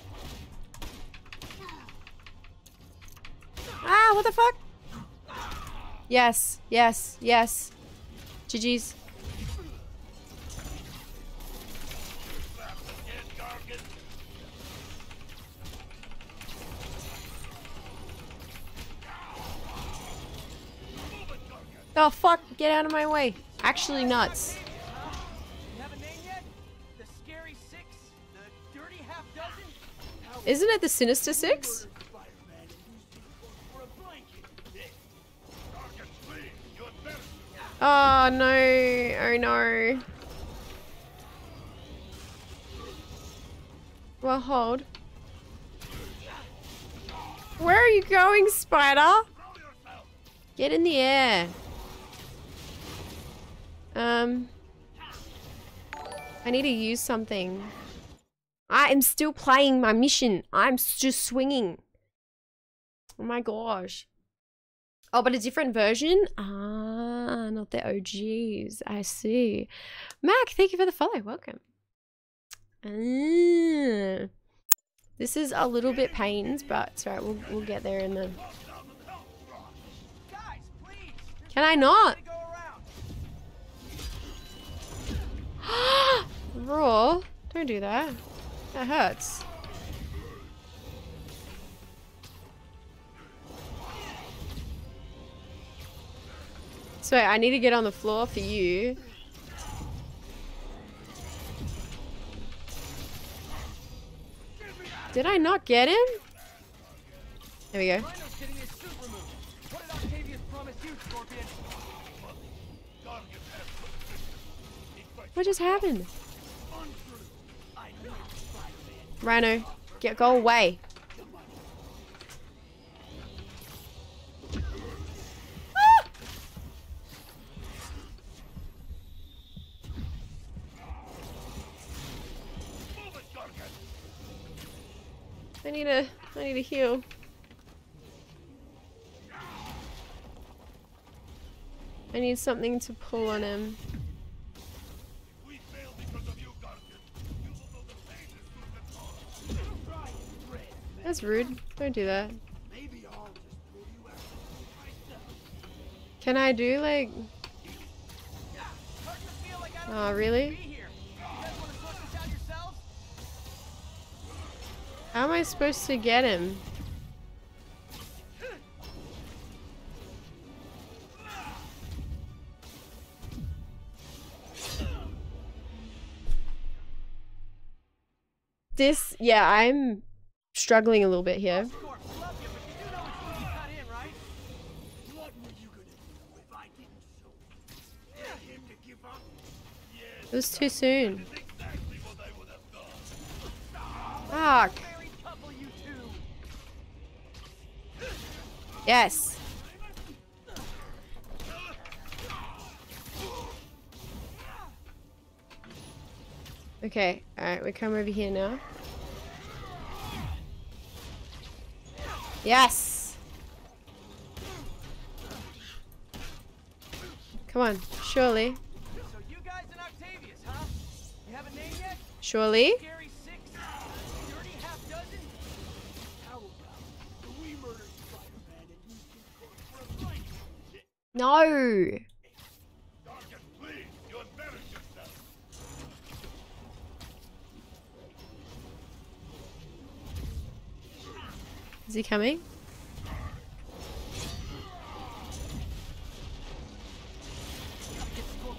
Ah, what the fuck? Yes, yes, yes. GG's. Oh fuck, get out of my way. Actually nuts. Isn't it the Sinister Six? Oh no, oh no. Well, hold. Where are you going, spider? Get in the air. Um, I need to use something. I am still playing my mission. I'm just swinging. Oh my gosh. Oh, but a different version? Ah, not the OGs. I see. Mac, thank you for the follow. Welcome. Ah. This is a little bit pains, but it's alright. We'll, we'll get there in the... Can I not? Raw? Don't do that. That hurts. So I need to get on the floor for you. Did I not get him? There we go. What just happened? Rhino, get go away. I need a I need a heal. I need something to pull on him. That's rude. Don't do that. Can I do like... Oh, really? How am I supposed to get him? This, yeah, I'm struggling a little bit here. It was too soon. Fuck. Yes. Okay, alright, we come over here now. Yes! Come on, surely. Surely? No! Is he coming?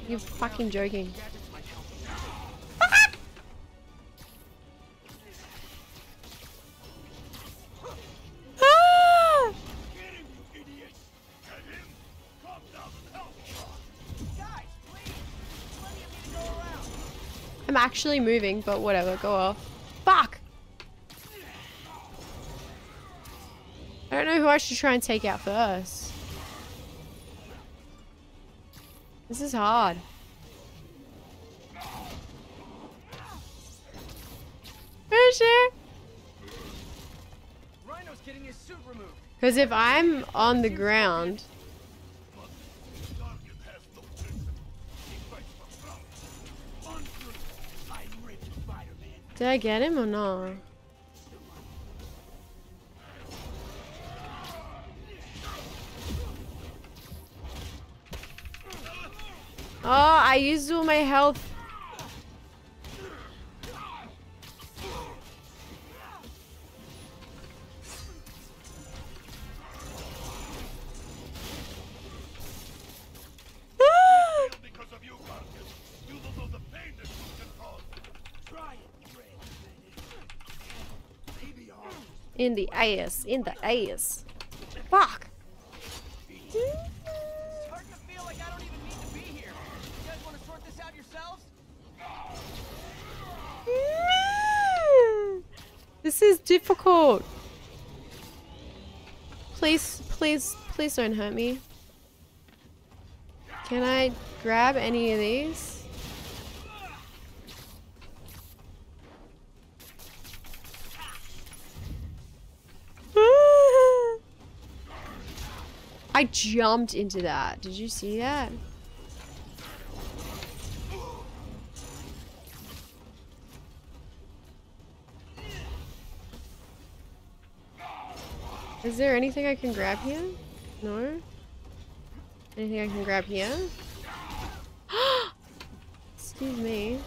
You're fucking joking. Actually moving, but whatever, go off. Fuck! I don't know who I should try and take out first. This is hard. Where is she? Rhino's getting his suit removed. Because if I'm on the ground... Did I get him or no? Oh, I used all my health. In the ass, in the ass. Fuck. This is difficult. Please, please, please don't hurt me. Can I grab any of these? I jumped into that. Did you see that? Is there anything I can grab here? No? Anything I can grab here? Excuse me.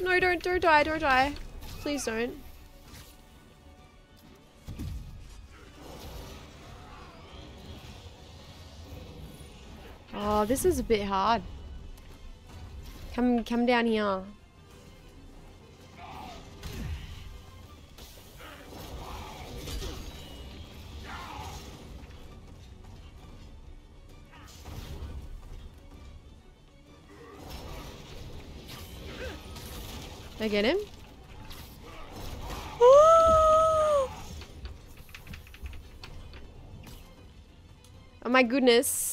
No, don't, don't die, don't die. Please don't. Oh, this is a bit hard. Come, come down here. I get him? Oh my goodness.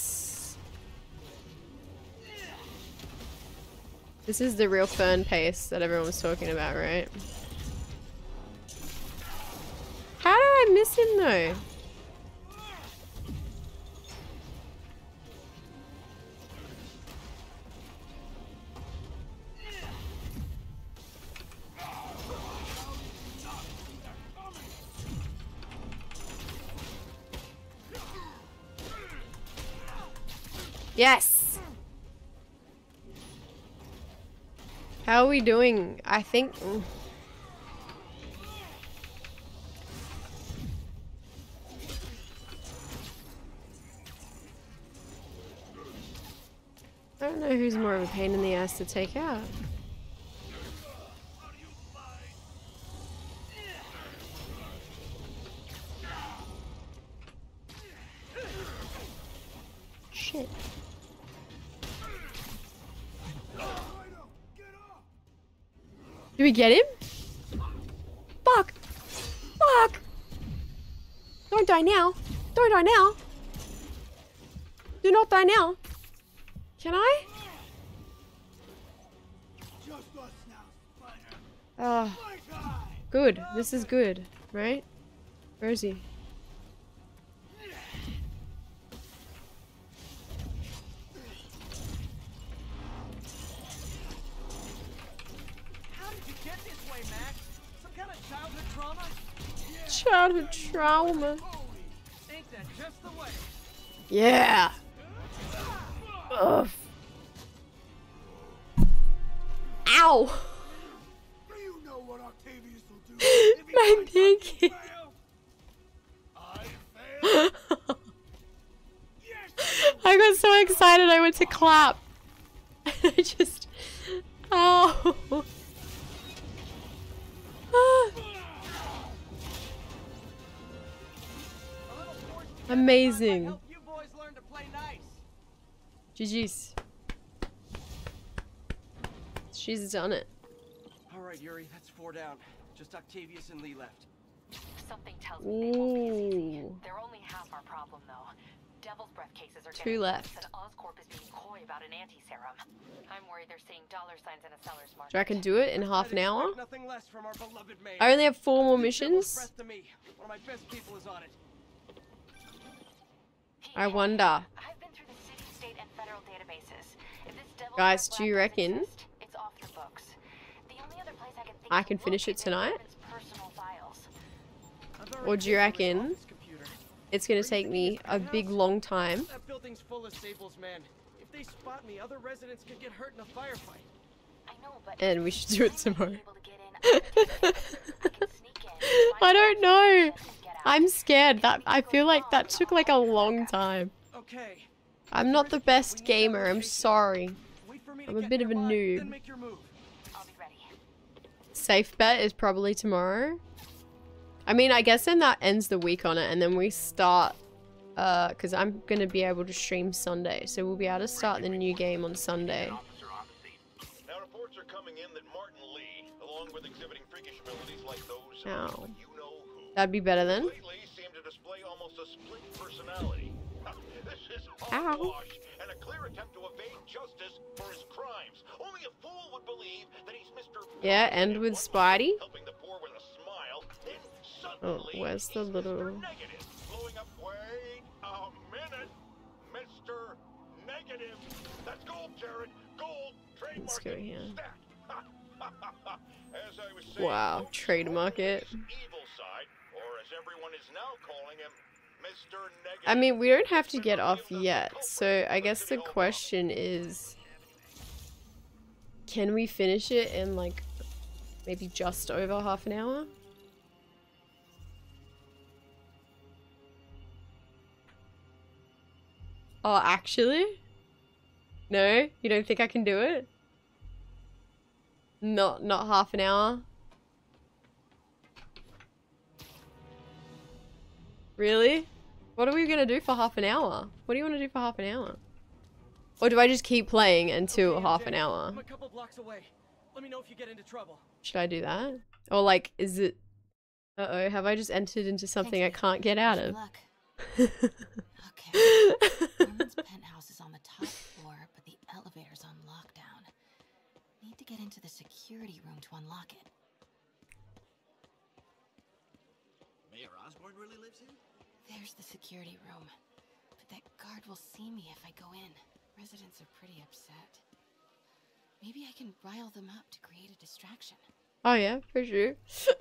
This is the real fern pace that everyone was talking about, right? How did I miss him though? Yes! How are we doing? I think... I don't know who's more of a pain in the ass to take out. We get him? Fuck! Fuck! Don't die now! Don't die now! Do not die now! Can I? Oh. Good. This is good, right? Where is he? Childhood trauma. Ain't that just the way? Yeah. Ugh. Ow. You know what Octavius will do if My pinky. I. I got so excited I went to clap. I just. Oh. Amazing. You boys learn to play nice. GG's. She's done it. All right, Yuri, that's four down. Just Octavius and Lee left. Something tells me they won't be as easy. Ooh. They're only half our problem, though. Devil's breath cases are Two left. and Oscorp is being coy about an anti-serum. I'm worried they're seeing dollar signs in a seller's market. Do I can do it in half an hour? Nothing less from our beloved mayor. I only have four more missions. to me. One of my best people is on it. I wonder. I've been through the city, state, and federal databases. If this Devil's Guys, do you reckon exist, it's off the books. The only other place I can think I can finish it is in tonight? Evan's personal files. Or do you reckon it's gonna take me a big long time? That building's full of Sable's men. If they spot me, other residents could get hurt in a firefight. I know, but And we should do it tomorrow. I don't know. I'm scared. That I feel like that took like a long time. Okay. I'm not the best gamer. I'm sorry. Wait for me to I'm a bit of a noob. make your move. Safe bet is probably tomorrow. I mean, I guess then that ends the week on it, and then we start. Uh, because I'm gonna be able to stream Sunday, so we'll be able to start the new game on Sunday. Now reports are coming in that Martin Lee, along with exhibiting freakish abilities like those Ow. of you know who, That'd be better then. lately seem to display almost a split personality. this is Ow. and a clear attempt to evade justice for his crimes. Only a fool would believe that he's Mr. Yeah, end with Spidey. helping the poor with a smile. Then Oh, where's the little? Negative, blowing up. Wait a minute, Mr. Negative. That's gold, Jared. Gold. Let's Trademark go here. As I was saying, Wow, trademark it. evil side, or as everyone is now calling him, Mr. Negative. I mean, we don't have to get off yet, so I guess the question is can we finish it in like maybe just over half an hour? Oh, actually? No? You don't think I can do it? Not not half an hour? Really? What are we gonna do for half an hour? What do you want to do for half an hour? Or do I just keep playing until half an hour? I'm a couple blocks away. Let me know if you get into trouble. Should I do that? Or like, is it... Uh-oh, have I just entered into something I can't get out of? Luck. okay. Norman's penthouse is on the top floor, but the elevator's on lockdown. Need to get into the security room to unlock it. Mayor Osborn really lives here? There's the security room. But that guard will see me if I go in. Residents are pretty upset. Maybe I can rile them up to create a distraction. Oh yeah, for sure.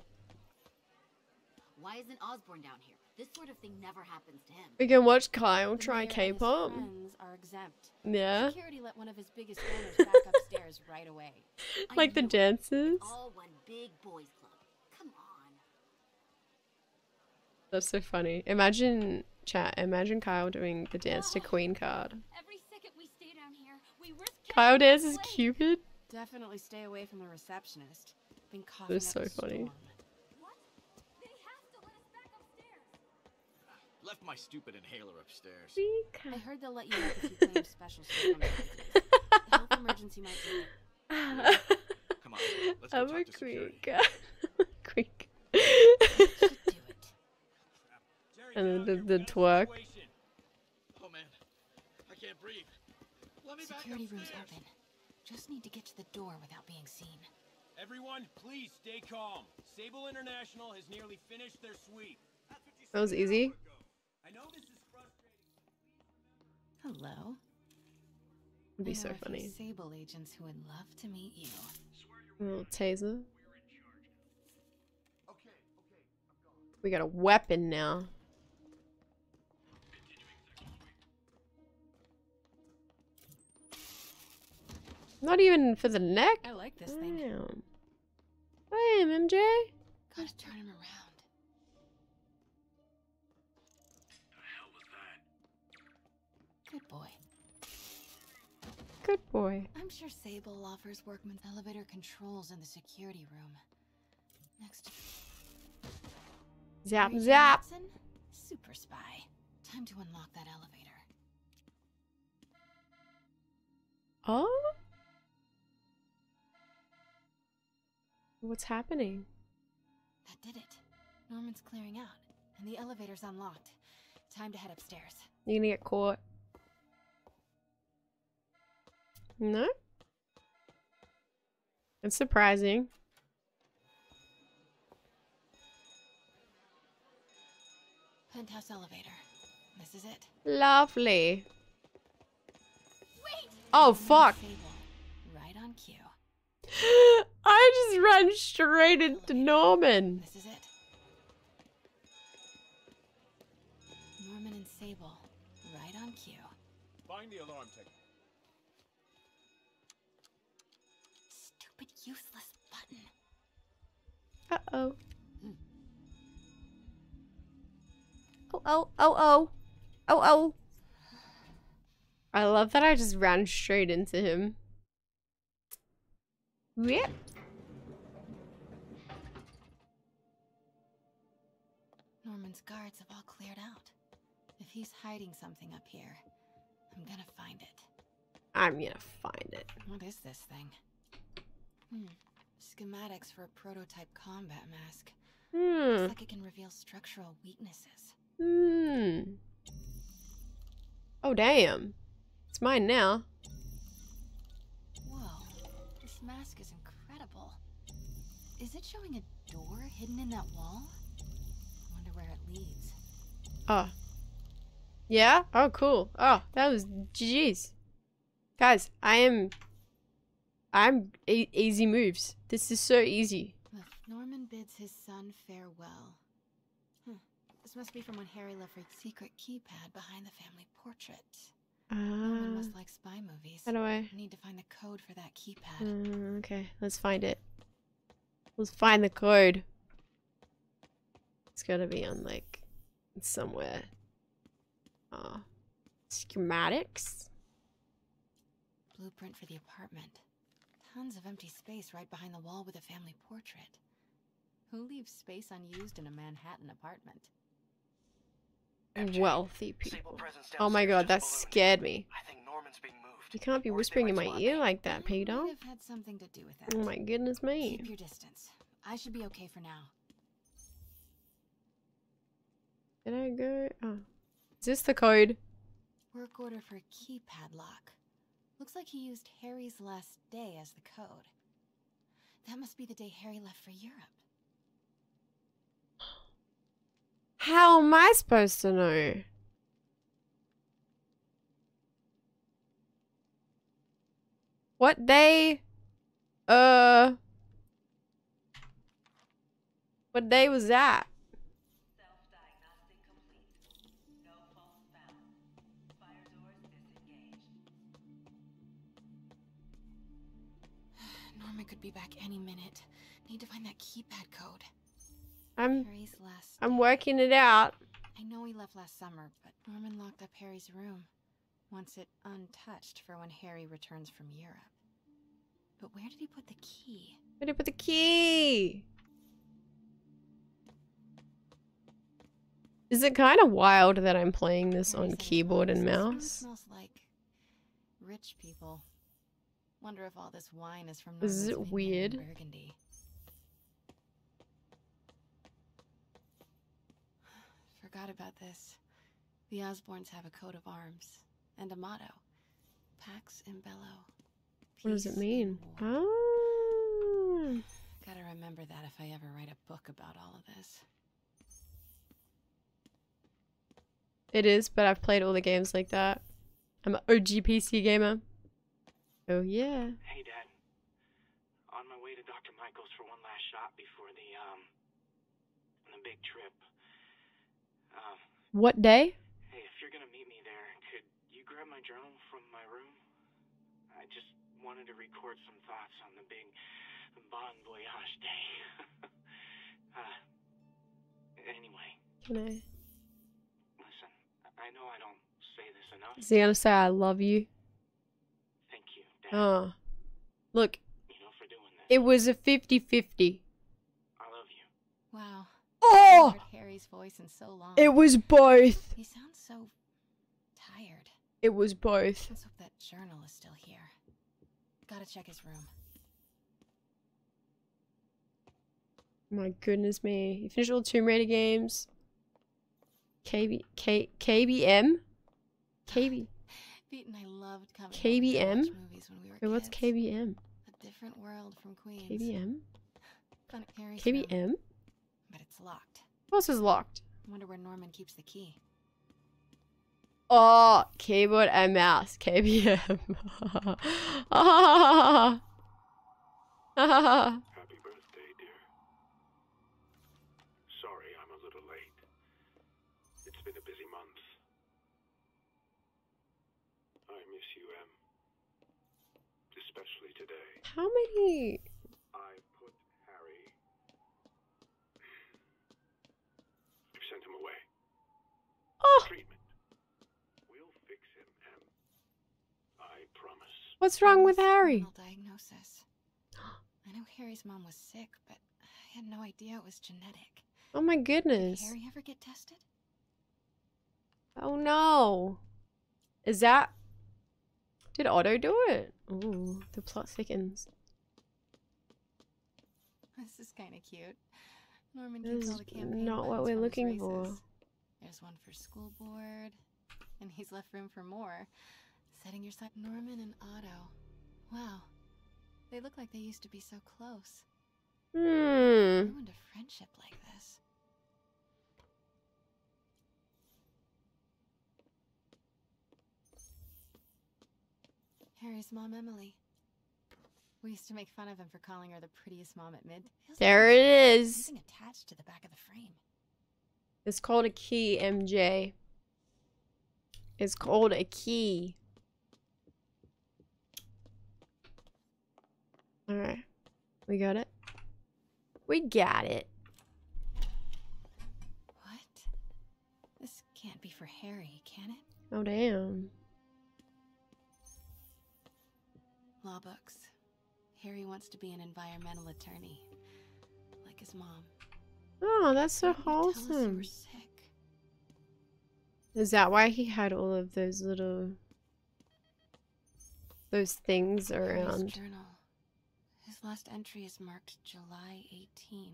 Why isn't Osborn down here? This sort of thing never happens to him. We can watch Kyle try Mayor and his K-pop. friends are exempt. Yeah. Security let one of his biggest donors back upstairs right away. Like the dances. All one big boys club. Come on. That's so funny. Imagine chat. Imagine Kyle doing the dance to Queen card. Every second we stay down here, we risk Kyle dances Cupid. Definitely stay away from the receptionist. Been coughing That is so funny. Left my stupid inhaler upstairs. I heard they'll let you up if you claim special health emergency might do it. Come on, let's go I'm talk a to security. creek. creek. And then the, the twerk. Oh man, I can't breathe. Let me back Security room's open. Just need to get to the door without being seen. Everyone, please stay calm. Sable International has nearly finished their sweep. That was easy. I know this is frustrating. Hello. It'd be I so know a few funny. Sable agents who would love to meet you. A little taser. We got a weapon now. Not even for the neck. I like this thing. Damn. Damn, MJ. Gotta turn him around. The hell was that? Good boy. Good boy. I'm sure Sable offers workman's elevator controls in the security room. Next Zap Mary zap. Watson? Super spy. Time to unlock that elevator. Oh? What's happening? That did it. Norman's clearing out, and the elevator's unlocked. Time to head upstairs. You're gonna get caught? No? It's surprising. Penthouse elevator. This is it. Lovely. Wait! Oh, fuck. Right on cue. I just ran straight into Norman. This is it. Norman and Sable. Right on cue. Find the alarm technique. Stupid useless button. Uh-oh. Hmm. Oh, oh, oh, oh. Oh, oh. I love that I just ran straight into him. Yep. Norman's guards have all cleared out. If he's hiding something up here, I'm gonna find it. I'm gonna find it. What is this thing? Hmm. Schematics for a prototype combat mask. Hmm. Looks like it can reveal structural weaknesses. Hmm. Oh, damn. It's mine now. Whoa. This mask is incredible. Is it showing a door hidden in that wall? I wonder where it leads. Oh. Yeah? Oh, cool. Oh, that was GG's. Guys, I am... I'm e easy moves. This is so easy. Norman bids his son farewell. Huh. This must be from when Harry left for secret keypad behind the family portrait. Norman Uh, must like spy movies. how do I- need to find the code for that keypad. uh, okay, let's find it. Let's find the code. It's gotta be on, like, somewhere. Uh, schematics? Blueprint for the apartment. Tons of empty space right behind the wall with a family portrait. Who leaves space unused in a Manhattan apartment? Wealthy people. Oh my god, that scared me. You can't be whispering in my ear like that, Peter. Might have had something to do with it. Oh my goodness me. Keep your distance. I should be okay for now. Did I go? Oh. Is this the code? Work order for a keypad lock. Looks like he used Harry's last day as the code. That must be the day Harry left for Europe. How am I supposed to know? What day? Uh. What day was that? Be back any minute. Need to find that keypad code. I'm. I'm working it out. I know he left last summer, but Norman locked up Harry's room. Wants it untouched for when Harry returns from Europe. But where did he put the key? Where did he put the key? Is it kind of wild that I'm playing this on keyboard and mouse? smells like rich people. Wonder if all this wine is from Is it weird? Burgundy. Forgot about this. The Osborns have a coat of arms and a motto: Pax in Bello. What does it mean? Ah. Gotta remember that if I ever write a book about all of this. It is, but I've played all the games like that. I'm an OG PC gamer. Oh yeah. Hey, Dad. On my way to Dr. Michael's for one last shot before the, um, the big trip. Um, What day? hey, if you're gonna meet me there, could you grab my journal from my room? I just wanted to record some thoughts on the big Bon Voyage day. uh, anyway, Can I? listen, I know I don't say this enough. Is he gonna say I love you? Thank you, Oh. Look. You know, for doing this. It was a 50-50. I love you. Wow. Oh! Haven't heard Harry's voice in so long. It was both. He sounds so tired. It was both. Let's hope that journal is still here. Gotta check his room. My goodness me. You finished all Tomb Raider games. KB K KBM? KB Pete and I loved coming KBM? movies when we were Wait, what's kids. KBM? A different world from Queens. KBM? Fun at Harry's room, KBM? but it's locked. What else is locked? I Wonder where Norman keeps the key. Oh, keyboard and mouse. KBM. ah. Happy birthday, dear. Sorry I'm a little late. It's been a busy month. I miss you, Em. Especially today. How many? I put Harry. I've sent him away. Oh. Treatment. We'll fix him, Em. I promise. What's wrong with Harry? Diagnosis. I know Harry's mom was sick, but I had no idea it was genetic. Oh my Did goodness. Harry ever get tested? Oh no. Is that. Did Otto do it? Ooh, the plot thickens. This is kind of cute. Norman This keeps all the campaign not what we're looking for. There's one for school board, and he's left room for more. Setting your sight, Norman and Otto. Wow, they look like they used to be so close. Hmm. Ruined a friendship like this. Harry's mom, Emily. We used to make fun of him for calling her the prettiest mom at mid. There it is. Attached to the back of the frame. It's called a key, MJ. It's called a key. Alright. We got it? We got it. What? This can't be for Harry, can it? Oh, damn. Law books. Harry wants to be an environmental attorney, like his mom. Oh, that's so Tell us you wholesome. Is that why he had all of those little... Those things around? journal. His last entry is marked July 18.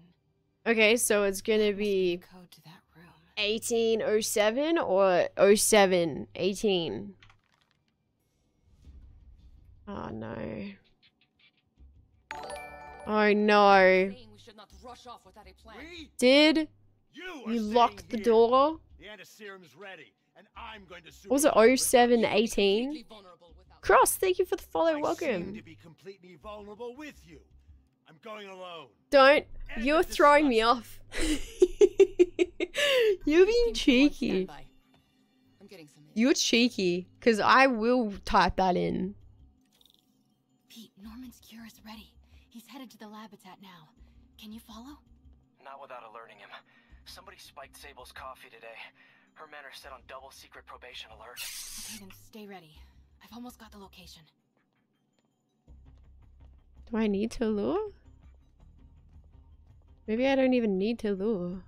Okay, so it's gonna be Code to that room. 1807 or 07 18? Oh no. Oh no. We should not rush off without a plan. Did You you lock the here. door? The antiserum's ready, and I'm going to Was it 07 18? Cross, thank you for the follow. I seem Welcome. to be completely vulnerable with you. I'm going alone. Don't. You're throwing me off. You're being cheeky. I'm getting some. You're cheeky, because I will type that in. Pete, cure is ready. He's headed to the lab it's at now. Can you follow? Not without alerting him. Somebody spiked Sable's coffee today. Her men are set on double secret probation alert. Okay, then stay ready. I've almost got the location. Do I need to lure? Maybe I don't even need to lure.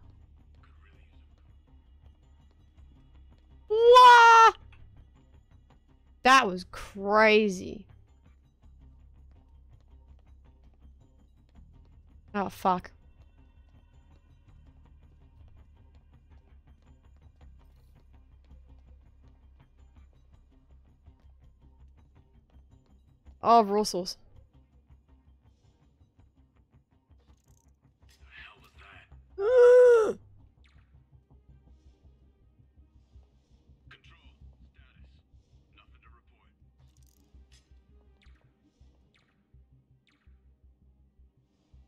What? That was crazy. Oh, fuck. Oh, Brussels.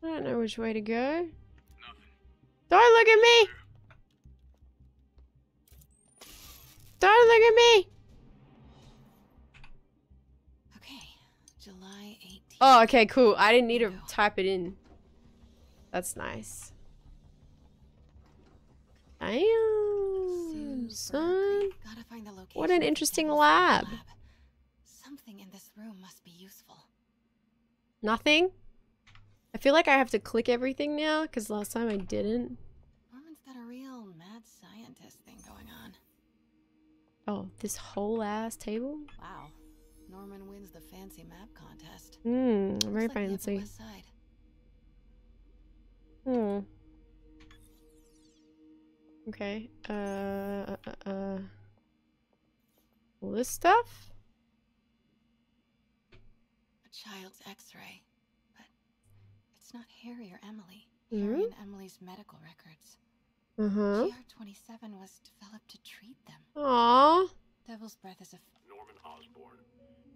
I don't know which way to go. Don't look at me! Don't look at me! Okay, July 18th. Oh, okay, cool. I didn't need to type it in. That's nice. Damn, son. Gotta find the location. What an interesting Devil's lab. Something in this room must be useful. Nothing? I feel like I have to click everything now, because last time I didn't. Norman's got a real mad scientist thing going on. Oh, this whole ass table? Wow. Norman wins the fancy map contest. Hmm, very like fancy. Hmm. Okay. Uh, uh, uh, uh. All this stuff? A child's x-ray. But it's not Harry or Emily. Harry and Emily's medical records. Uh-huh. GR27 was developed to treat them. Aww. Devil's Breath is a Norman Osborn,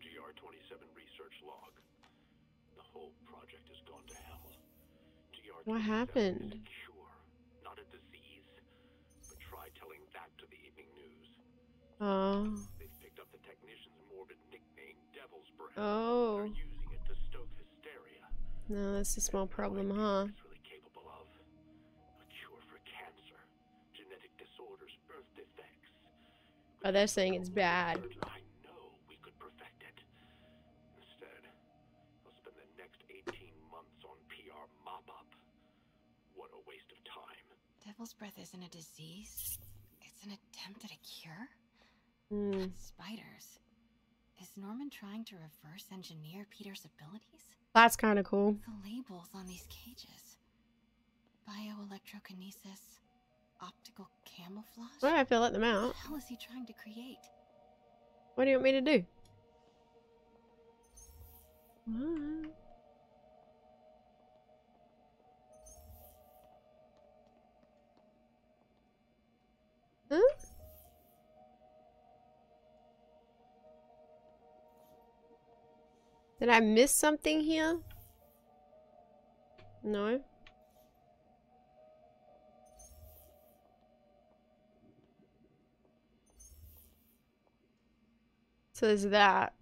GR27 research log. The whole project has gone to hell. GR27 What is happened? a cure, not a disease. But try telling that to the evening news. Oh. They've picked up the technician's morbid nickname, Devil's Breath. Oh. They're No, that's a small problem, huh? Really capable of a cure for cancer, genetic disorders, birth defects. Oh, they're saying it's bad. I know we could perfect it. Instead, I'll spend the next 18 months on PR mop-up. What a waste of time. Devil's Breath isn't a disease. It's an attempt at a cure? Hmm. Spiders. Is Norman trying to reverse engineer Peter's abilities? That's kind of cool. The labels on these cages. Bioelectrokinesis. Optical camouflage? Well, I to let them out. What the hell is he trying to create? What do you want me to do? What? Huh? Did I miss something here? No. So there's that.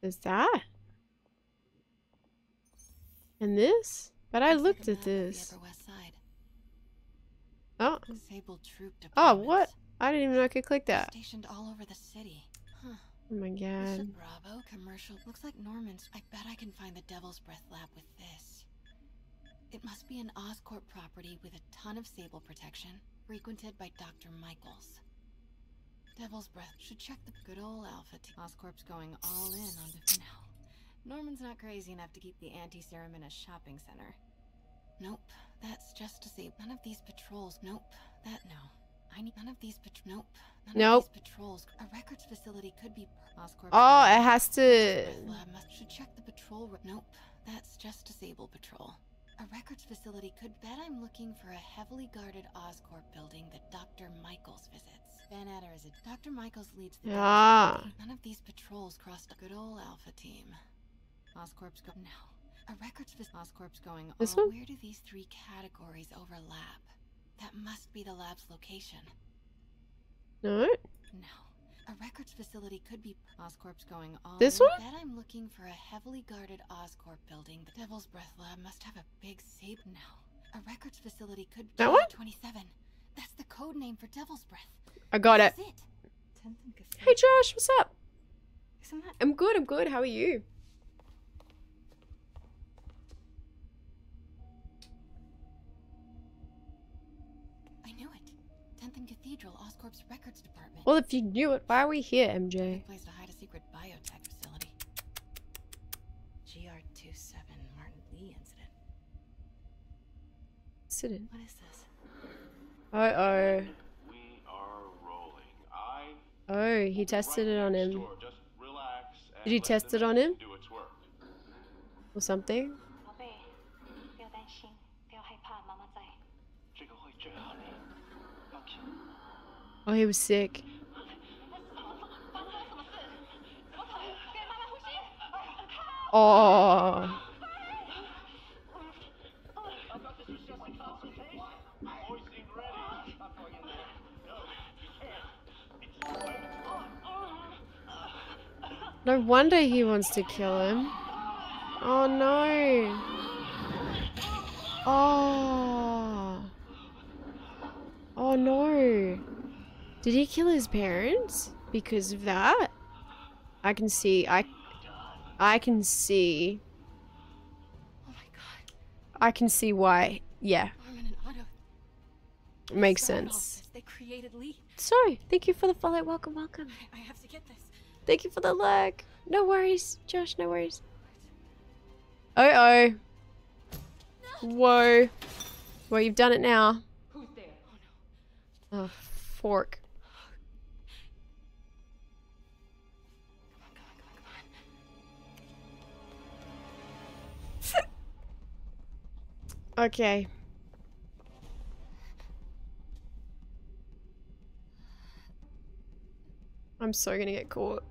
There's that. And this? But I looked at this. Upper West Side. Oh. Sable troop Oh, what? I didn't even know I could click that. Stationed all over the city. Huh. Oh my god. Bravo commercial. Looks like Norman's. I bet I can find the Devil's Breath lab with this. It must be an Oscorp property with a ton of Sable protection, frequented by Dr. Michaels. Devil's Breath should check the good old Alpha team. Oscorp's going all in on the. No. Norman's not crazy enough to keep the anti-serum in a shopping center. Nope, that's just to say none of these patrols. Nope, that no. I need none of these patrols. Nope. None Nope. of these patrols. A records facility could be Oscorp. Oh, it has to. Lab must should check the patrol. Nope, that's just disable patrol. A records facility could bet I'm looking for a heavily guarded Oscorp building that Dr. Michaels visits. Van Adder is a Dr. Michaels leads the Ah. None of these patrols crossed a good old Alpha team. Oscorp's go no. A records fac- Oscorp's going. This oh, one? where do these three categories overlap? That must be the lab's location. No? No. A records facility could be Oscorp's going all This one? Bet I'm looking for a heavily guarded Oscorp building. The Devil's Breath Lab must have a big safe now. A records facility could That one? 27. That's the code name for Devil's Breath. I got it. That's it. Tenth and Cassandra. Hey Josh, what's up? Isn't that I'm good, I'm good. How are you? Tenth and Cathedral, Oscorp's records department. Well, if you knew it, why are we here, MJ? place to hide a secret biotech facility. GR27 Martin Li incident. Sit in. What is this? Uh oh. We are rolling. I Oh, he tested it on him. Just relax Did he test it on him? Do its work. Or something? Oh, he was sick. Oh. No wonder he wants to kill him. Oh no. Oh. Oh no. Did he kill his parents because of that? I can see. I. I can see. Oh my god. I can see why. Yeah, Norman and Otto. makes sense. They created Li. Sorry. Thank you for the follow. Welcome, welcome. I have to get this. Thank you for the leg. No worries, Josh. No worries. Oh oh. Whoa. Well, you've done it now. Who's there? Oh no. Oh, fork. Okay. I'm so gonna get caught.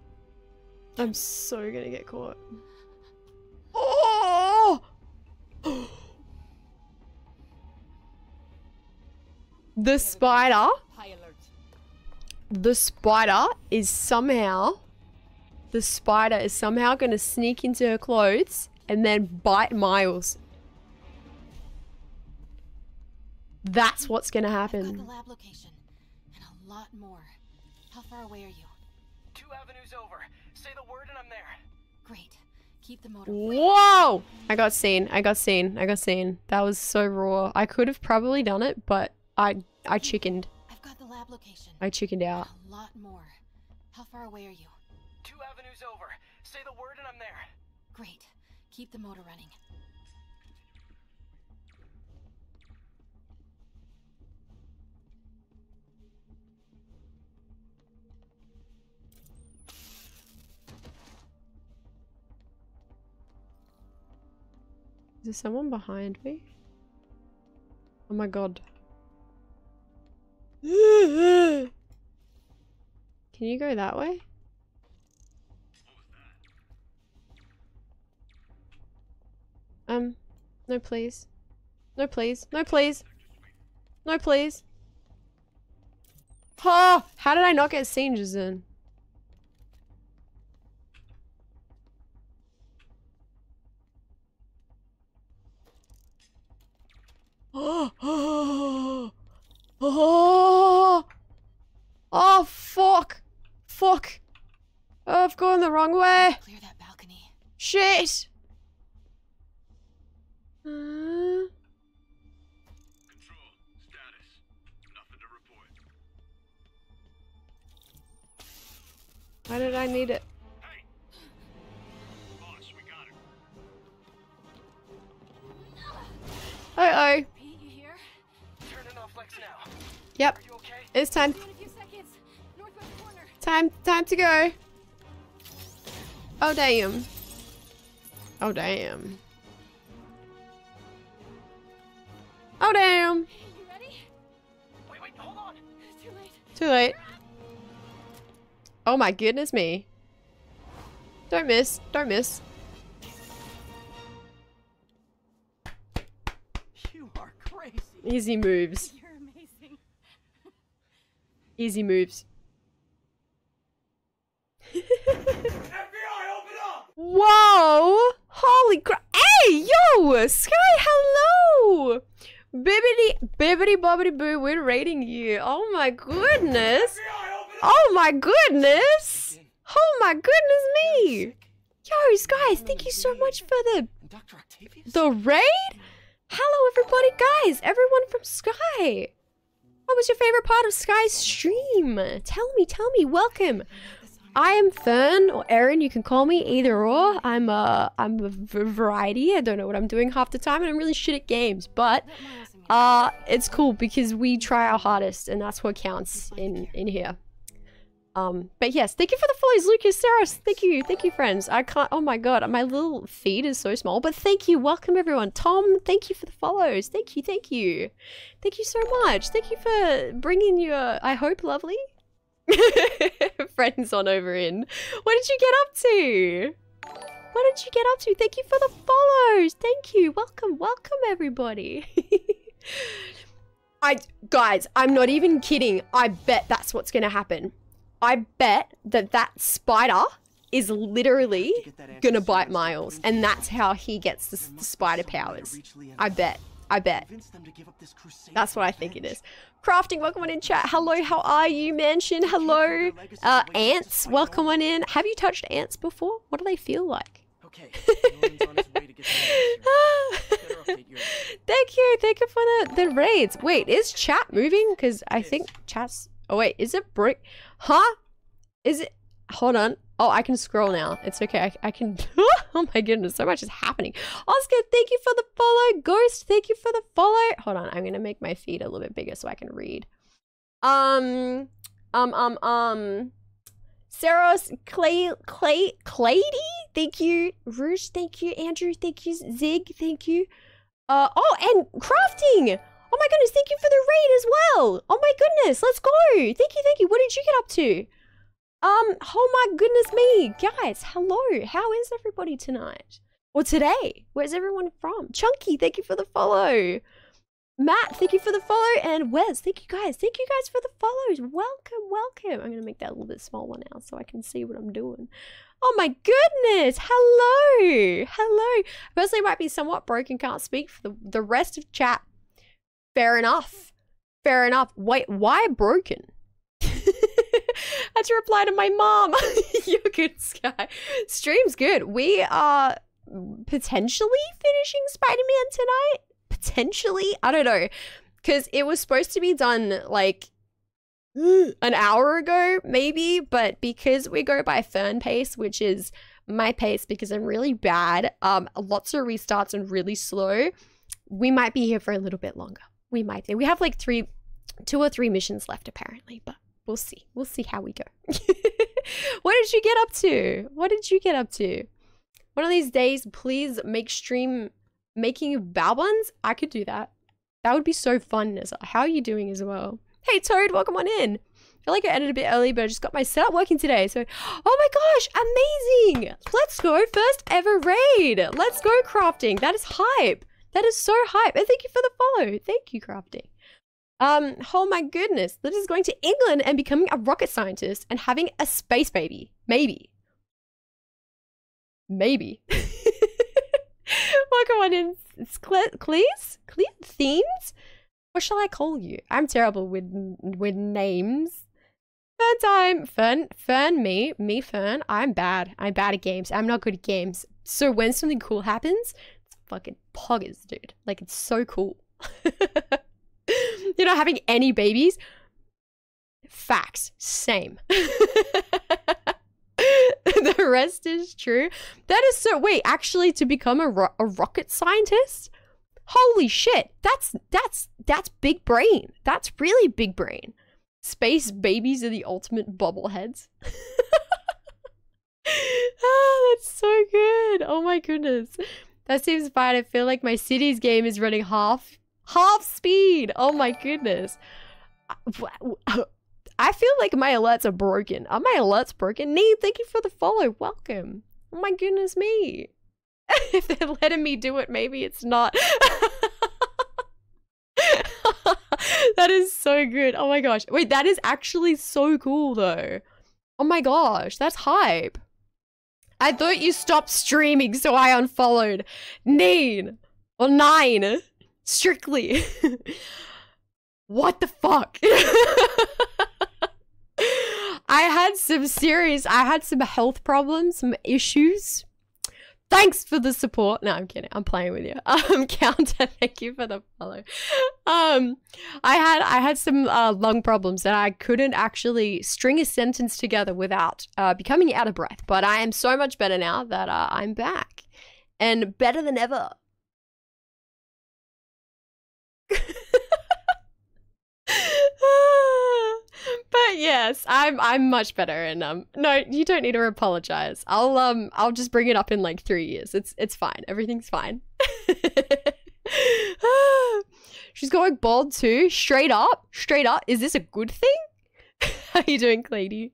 I'm so gonna get caught. Oh! The spider, the spider is somehow, the spider is somehow gonna sneak into her clothes and then bite Miles. That's what's gonna Got the happen. lab location and a lot more. How far away are you? Two avenues over. Say the word and I'm there. Great. Keep the motor. Whoa! I got seen. I got seen. I got seen. That was so raw. I could have probably done it, but I I chickened. I've got the lab location. I chickened out. A lot more. How far away are you? Two avenues over. Say the word and I'm there. Great. Keep the motor running. Is there someone behind me? Oh my god. Can you go that way? Um, no please. No please. No please. No please. Oh, how did I not get seen just Oh, oh, oh, fuck, fuck. Oh, I've gone the wrong way. Clear that balcony. Shit. Uh, Control. Status. Nothing to report. why did I need it? Hey. Boss, we got her. Uh oh. Yep. It's time. In a few seconds. Northwest corner. Time. Time to go. Oh damn. Oh damn. Oh damn. You ready? Wait, wait, hold on. Too late. Too late. Oh my goodness me. Don't miss. Don't miss. You are crazy. Easy moves. Easy moves. Whoa! Holy crap! Hey, yo, Sky, hello! Bibbity, bibbity, bobbity boo, we're raiding you. Oh my goodness! Oh my goodness! Oh my goodness me! Yo, guys, thank you so much for the the raid. Hello, everybody, guys! Everyone from Sky. What was your favorite part of Sky's stream? Tell me, tell me. Welcome. I am Fern or Erin. You can call me either or. I'm a I'm a variety. I don't know what I'm doing half the time, and I'm really shit at games. But uh, it's cool because we try our hardest, and that's what counts in in here. Um, but yes, thank you for the follows, Lucas, Sarah. Thank you, thank you, friends. I can't. Oh my god, my little feed is so small. But thank you, welcome everyone. Tom, thank you for the follows. Thank you, thank you, thank you so much. Thank you for bringing your. I hope lovely friends on over in. What did you get up to? What did you get up to? Thank you for the follows. Thank you. Welcome, welcome everybody. I guys, I'm not even kidding. I bet that's what's to happen. I bet that that spider is literally going to bite Miles and that's how he gets the, the spider powers. I bet. I bet. That's what I think it is. Crafting, welcome on in chat. Hello, how are you, Mansion? Hello. Uh, ants, welcome on in. Have you touched ants before? What do they feel like? Okay. Norman's on his way to get the Better update your Thank you, thank you for the, the raids. Wait, is chat moving? Because I think chat's... Oh wait, is it break? Huh? Is it... Hold on. Oh, I can scroll now. It's okay. I, I can... oh my goodness, so much is happening. Oscar, thank you for the follow. Ghost, thank you for the follow. Hold on, I'm going to make my feed a little bit bigger so I can read. Um... Um, um, um... Saros, Clay, Clay, Clady, thank you. Rouge, thank you. Andrew, thank you. Zig, thank you. Uh, oh, and crafting. Oh my goodness, thank you for the raid as well. Oh my goodness, let's go. Thank you, thank you. What did you get up to? Um, oh my goodness me. Guys, hello. How is everybody tonight? Or today? Where's everyone from? Chunky, thank you for the follow. Matt, thank you for the follow. And Wes, thank you guys. Thank you guys for the follows. Welcome, welcome. I'm going to make that a little bit smaller now so I can see what I'm doing. Oh my goodness. Hello. Hello. Personally, might be somewhat broken, can't speak for the, the rest of chat. Fair enough. Fair enough. Wait, why broken? I had to reply to my mom. You're good, Sky. Stream's good. We are potentially finishing Spider Man tonight. Potentially. I don't know. Because it was supposed to be done like an hour ago, maybe, but because we go by Fern pace, which is my pace because I'm really bad, um, lots of restarts and really slow, we might be here for a little bit longer. We might. We have like three, two or three missions left apparently, but we'll see. We'll see how we go. what did you get up to? What did you get up to? One of these days, please make stream making bao buns. I could do that. That would be so fun. As how are you doing as well? Hey Toad, welcome on in. I feel like I ended a bit early, but I just got my setup working today. So, oh my gosh, amazing! Let's go, first ever raid. Let's go, crafting. That is hype. That is so hype. And thank you for the follow. Thank you, crafting. Um, oh my goodness, Liz is going to England and becoming a rocket scientist and having a space baby. Maybe. Maybe. Welcome on in. It's Cle Cleese? Themes? What shall I call you? I'm terrible with with names. Fern time. Fern, Fern, me. Me, Fern. I'm bad. I'm bad at games. I'm not good at games. So when something cool happens, fucking poggers, dude. Like, it's so cool. You're not having any babies? Facts. Same. the rest is true. That is so. Wait, actually, to become a, ro a rocket scientist? Holy shit! That's that's that's big brain. That's really big brain. Space babies are the ultimate bobbleheads. ah, that's so good. Oh my goodness. That seems fine. I feel like my cities game is running half half speed. Oh my goodness. I feel like my alerts are broken. Are my alerts broken? Nee, thank you for the follow. Welcome. Oh my goodness me. if they're letting me do it, maybe it's not. that is so good. Oh my gosh. Wait, that is actually so cool though. Oh my gosh, that's hype. I thought you stopped streaming, so I unfollowed. Nine. Or nine. Strictly. what the fuck? I had some serious, I had some health problems, some issues. Thanks for the support. No, I'm kidding. I'm playing with you. Um, counter. Thank you for the follow. Um, I had I had some uh, lung problems and I couldn't actually string a sentence together without uh, becoming out of breath. But I am so much better now that uh, I'm back and better than ever. but yes, I'm I'm much better and um no, you don't need to apologize. I'll um I'll just bring it up in like 3 years. It's it's fine. Everything's fine. She's going bald too, straight up. Straight up. Is this a good thing? How you doing, Clady?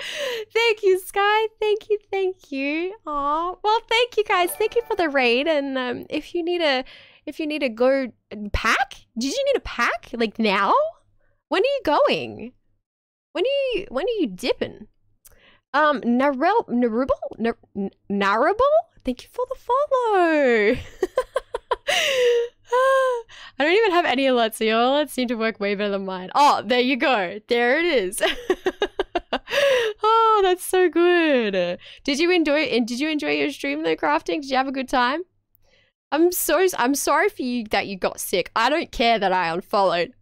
thank you, Sky. Thank you, thank you. Aw. Well, thank you guys. Thank you for the raid. And um, if you need a if you need to go pack, did you need a pack? Like now? When are you going? When are you when are you dipping? Um Narel Narubble? Narable? Thank you for the follow. I don't even have any alerts, so your alerts seem to work way better than mine. Oh, there you go. There it is. oh, that's so good. Did you enjoy and did you enjoy your stream though, crafting? Did you have a good time? I'm so I'm sorry for you that you got sick. I don't care that I unfollowed.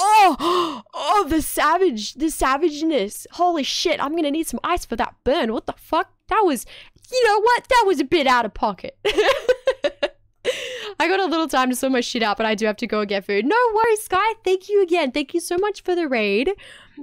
Oh, oh, the savage, the savageness. Holy shit, I'm gonna need some ice for that burn. What the fuck? That was, you know what? That was a bit out of pocket. I got a little time to sort my shit out, but I do have to go and get food. No worries, Sky. Thank you again. Thank you so much for the raid.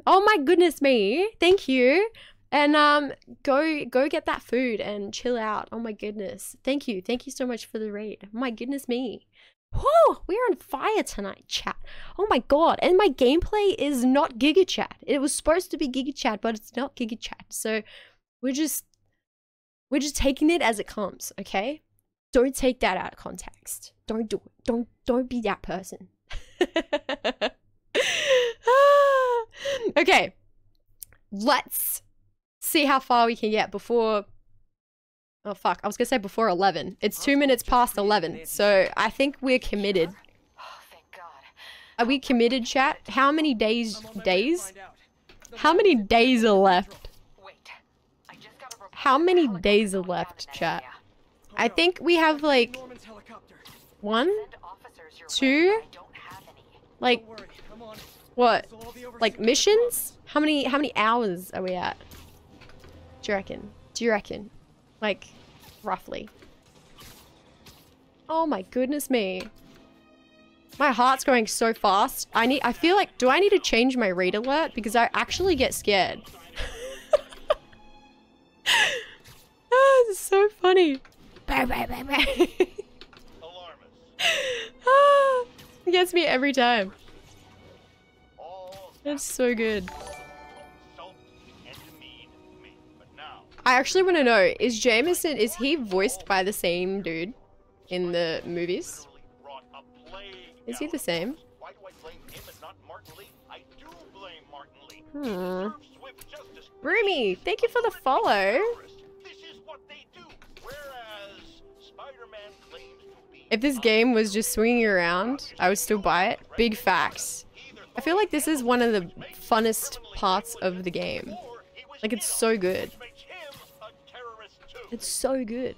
Oh my goodness me. Thank you. And um go go get that food and chill out. Oh my goodness. Thank you. Thank you so much for the raid. My goodness me. Whoa, we're on fire tonight, chat. Oh my god. And my gameplay is not Giga Chat. It was supposed to be Giga Chat, but it's not Giga Chat. So we're just we're just taking it as it comes, okay? Don't take that out of context. Don't do it. Don't don't be that person. okay. Let's see how far we can get before Oh fuck, I was gonna say before 11. It's two minutes past 11, so I think we're committed. Are we committed, chat? How many days, days? How many days are left? How many days are left, chat? I think we have like one, two, like What? Like missions? How many how many hours are we at? Do you reckon? Do you reckon? Like, roughly. Oh my goodness me. My heart's going so fast. I need I feel like do I need to change my read alert? Because I actually get scared. ah, this is so funny. Ah, it gets me every time. That's so good. I actually want to know, is Jameson, is he voiced by the same dude in the movies? Is he the same? Hmm. Roomy, thank you for the follow. If this game was just swinging around, I would still buy it. Big facts. I feel like this is one of the funnest parts of the game. Like, it's so good. It's so good.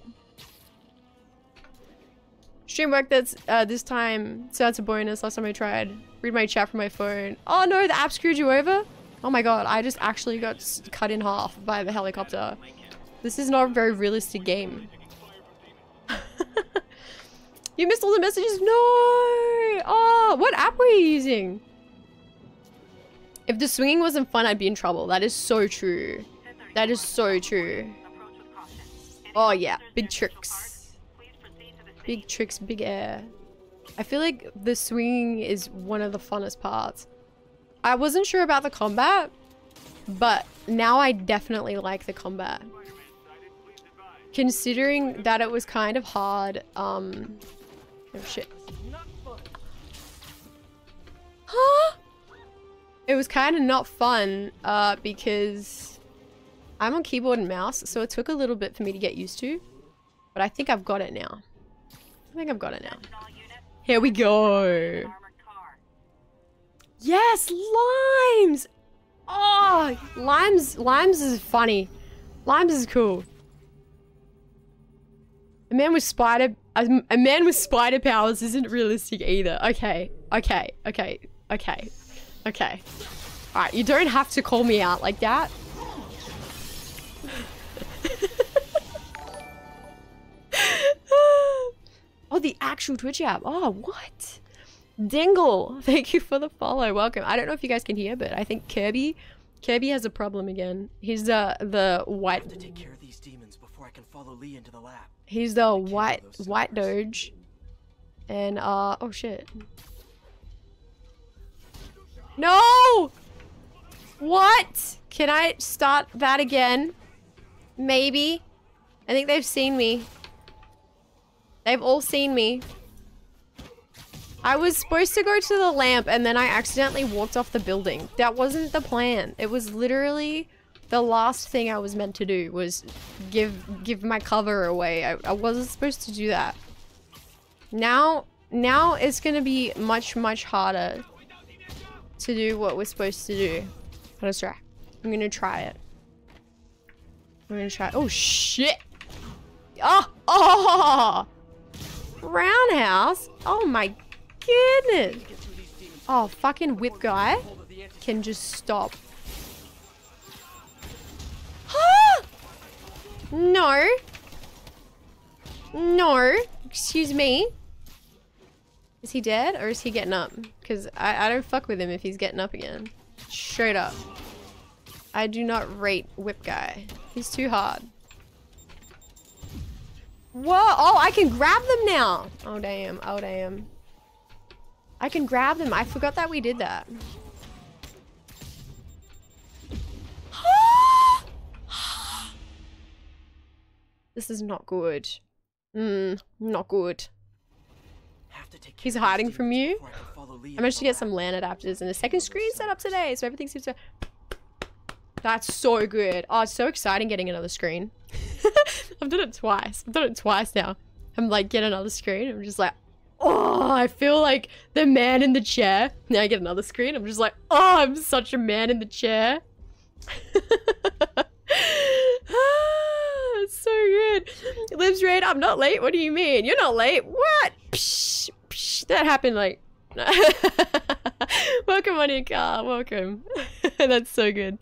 Stream work that's uh, this time, so that's a bonus. Last time I tried. Read my chat from my phone. Oh no, the app screwed you over? Oh my god, I just actually got cut in half by the helicopter. This is not a very realistic game. you missed all the messages? No! Oh, what app were you using? If the swinging wasn't fun, I'd be in trouble. That is so true. That is so true. Oh yeah, big tricks. Big tricks, big air. I feel like the swinging is one of the funnest parts. I wasn't sure about the combat, but now I definitely like the combat. Considering that it was kind of hard, um... Oh shit. Huh? It was kind of not fun, uh, because I'm on keyboard and mouse, so it took a little bit for me to get used to. But I think I've got it now. I think I've got it now. Here we go. Yes, limes. Oh, limes. Limes is funny. Limes is cool. A man with spider. A, a man with spider powers isn't realistic either. Okay. Okay. Okay. Okay. Okay. All right. You don't have to call me out like that. oh, the actual Twitch app. Oh, what? Dingle, thank you for the follow. Welcome. I don't know if you guys can hear, but I think Kirby, Kirby has a problem again. He's uh, the white. To take care of these demons before I can follow Li into the lab. He's the white white doge, and uh oh shit. No. What? Can I start that again? Maybe. I think they've seen me. They've all seen me. I was supposed to go to the lamp and then I accidentally walked off the building. That wasn't the plan. It was literally the last thing I was meant to do was give give my cover away. I, I wasn't supposed to do that. Now, now it's gonna be much, much harder to do what we're supposed to do. Let's try. I'm gonna try it. I'm gonna try. Oh shit! Oh, oh! Roundhouse? Oh my goodness! Oh, fucking whip guy can just stop. Ah! no. No. Excuse me. Is he dead or is he getting up? Because I, I don't fuck with him if he's getting up again. Straight up. I do not rate whip guy. He's too hard. Whoa! Oh, I can grab them now! Oh, damn. Oh, damn. I can grab them. I forgot that we did that. this is not good. Hmm, not good. He's hiding from you. I managed to get some LAN adapters and a second screen set up today, so everything seems to... That's so good. Oh, it's so exciting getting another screen. I've done it twice. I've done it twice now. I'm like, get another screen. I'm just like, oh, I feel like the man in the chair. Now I get another screen. I'm just like, oh, I'm such a man in the chair. ah, so good. Lives Raid, I'm not late. What do you mean? You're not late. What? Psh, psh, that happened like welcome, Monica. Welcome. That's so good.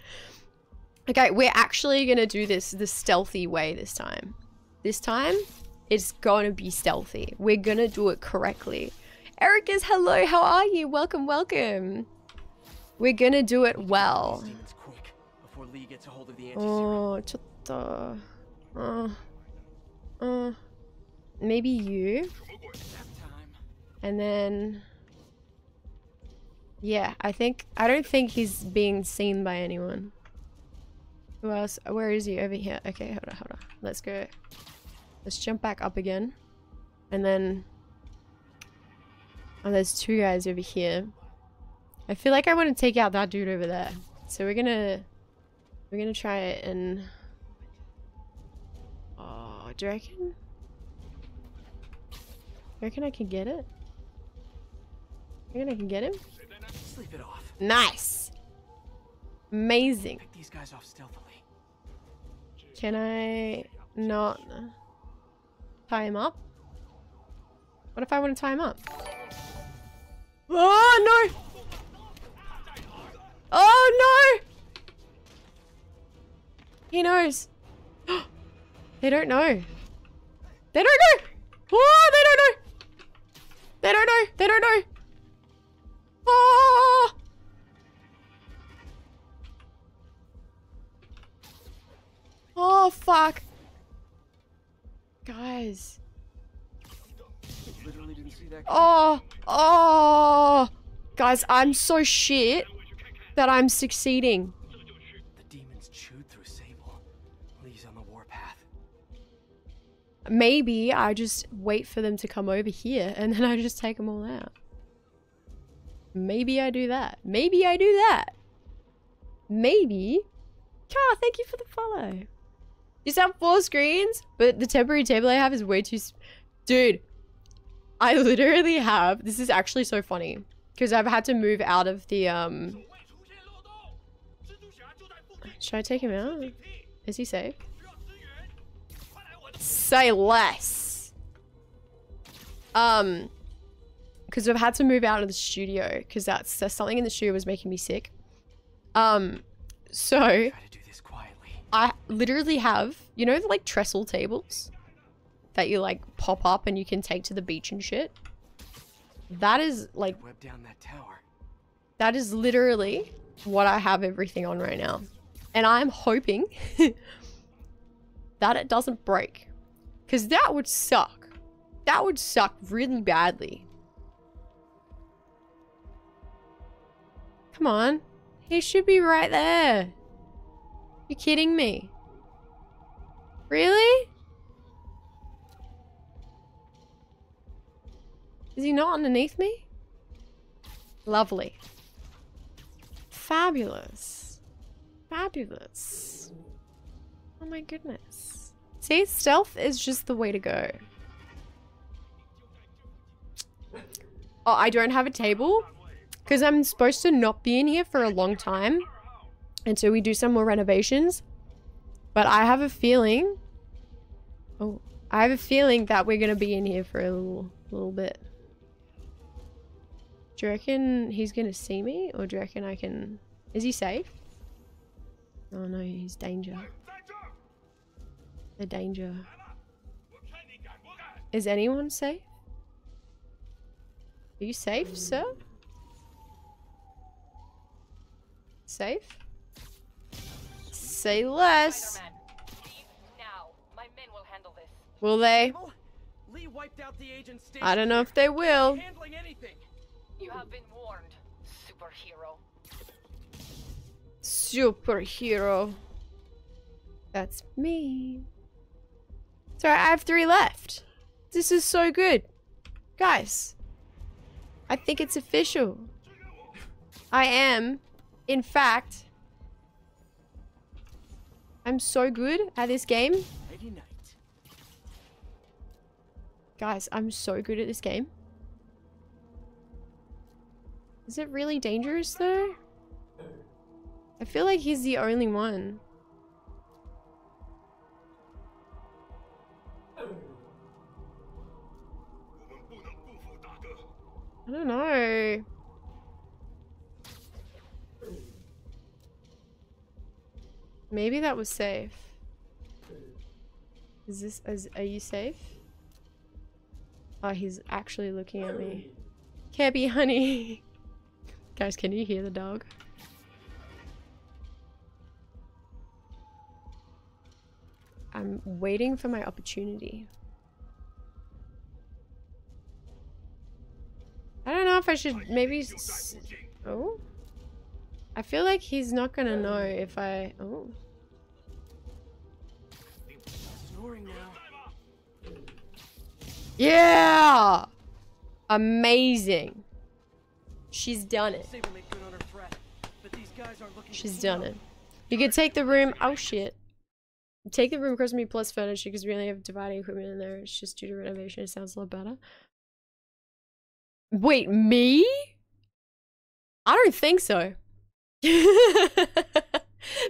Okay, we're actually gonna do this the stealthy way this time. This time, it's gonna be stealthy. We're gonna do it correctly. Eric is hello. How are you? Welcome, welcome. We're gonna do it well. Demons quick before Li gets a hold of the Oh, chatto. Uh, uh, maybe you. And then, yeah, I think I don't think he's being seen by anyone. Who else? Where is he? Over here. Okay, hold on, hold on. Let's go. Let's jump back up again, and then. Oh, there's two guys over here. I feel like I want to take out that dude over there. So we're gonna we're gonna try it and Oh, do you reckon? Do you reckon I can get it? You reckon I can get him? Sleep it off. Nice! Amazing. Pick these guys off stealthily. Can I not tie him up? What if I want to tie him up? Oh no! Oh no! He knows. they don't know. They don't know! Oh, they don't know! They don't know! They don't know! Oh! Oh, fuck. Guys. Literally didn't see that. Oh, oh, guys, I'm so shit that I'm succeeding. The demons chewed through Sable. Li's on the warpath. Maybe I just wait for them to come over here and then I just take them all out. Maybe I do that. Maybe I do that. Maybe. Car, thank you for the follow. You have four screens, but the temporary table I have is way too... Dude, I literally have... This is actually so funny. Because I've had to move out of the, um... Should I take him out? Is he safe? Say less. Um... Because I've had to move out of the studio. Because that's, that's something in the studio was making me sick. Um... So... I literally have, you know, like trestle tables that you like pop up and you can take to the beach and shit. That is like Web down that tower. that is literally what I have everything on right now. And I'm hoping that it doesn't break. Cause that would suck. That would suck really badly. Come on. He should be right there. You kidding me? Really? Is he not underneath me? Lovely. Fabulous. Fabulous. Oh my goodness. See, stealth is just the way to go. Oh, I don't have a table because I'm supposed to not be in here for a long time until we do some more renovations. But I have a feeling. Oh, I have a feeling that we're gonna be in here for a little, little bit. Do you reckon he's gonna see me, or do you reckon I can? Is he safe? Oh no, he's danger. The danger. Is anyone safe? Are you safe, sir? Safe? Say less. Now, my men will handle this. Will they? Oh, Li wiped out the agent. I don't know if they will. You have been warned, superhero. Superhero. That's me. So I have three left. This is so good. Guys, I think it's official. I am, in fact, I'm so good at this game. Guys, I'm so good at this game. Is it really dangerous though? I feel like he's the only one. I don't know. Maybe that was safe. Is this, is, are you safe? Oh, he's actually looking at me. Cabby, honey. Guys, can you hear the dog? I'm waiting for my opportunity. I don't know if I should maybe... Oh? I feel like he's not gonna know if I... Oh. Yeah! Amazing. She's done it. She's done it. You could take the room. Oh shit. Take the room across me plus furniture because we only have dividing equipment in there. It's just due to renovation. It sounds a lot better. Wait, me? I don't think so.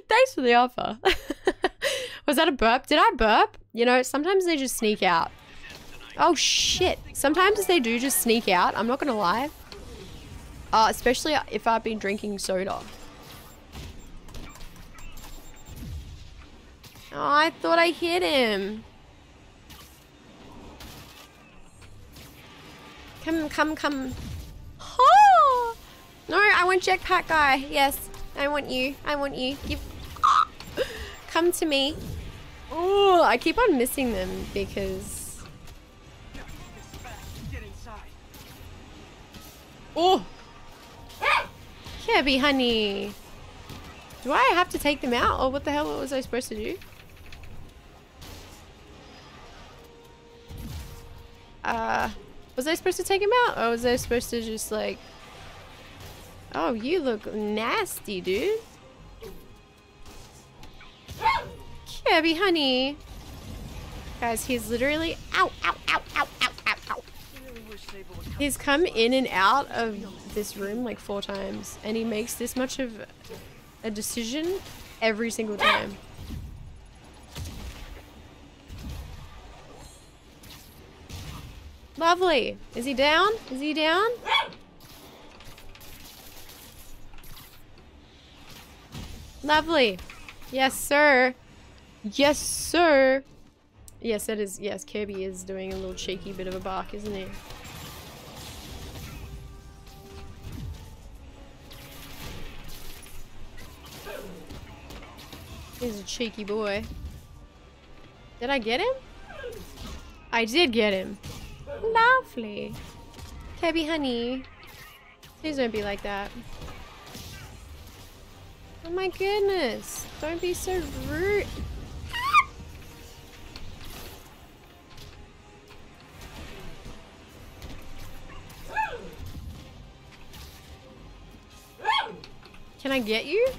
Thanks for the offer. Was that a burp? Did I burp? You know, sometimes they just sneak out. Oh shit. Sometimes they do just sneak out. I'm not gonna lie. Uh, especially if I've been drinking soda. Oh, I thought I hit him. Come, come, come. No, I want jetpack guy. Yes, I want you. I want you. Give. Come to me. Oh, I keep on missing them because. Oh! Kirby, honey. Do I have to take them out? Or what the hell was I supposed to do? Uh, was I supposed to take him out? Or was I supposed to just like... Oh, you look nasty, dude. Kirby, honey. Guys, he's literally... Ow, ow, ow, ow, ow, ow, ow. He's come in and out of this room like four times. And he makes this much of a decision every single time. Lovely. Is he down? Is he down? Lovely. Yes, sir. Yes, sir. Yes, that is. Yes, Kirby is doing a little cheeky bit of a bark, isn't he? He's a cheeky boy. Did I get him? I did get him. Lovely. Kirby, honey. Please don't be like that. Oh my goodness. Don't be so rude. Can I get you?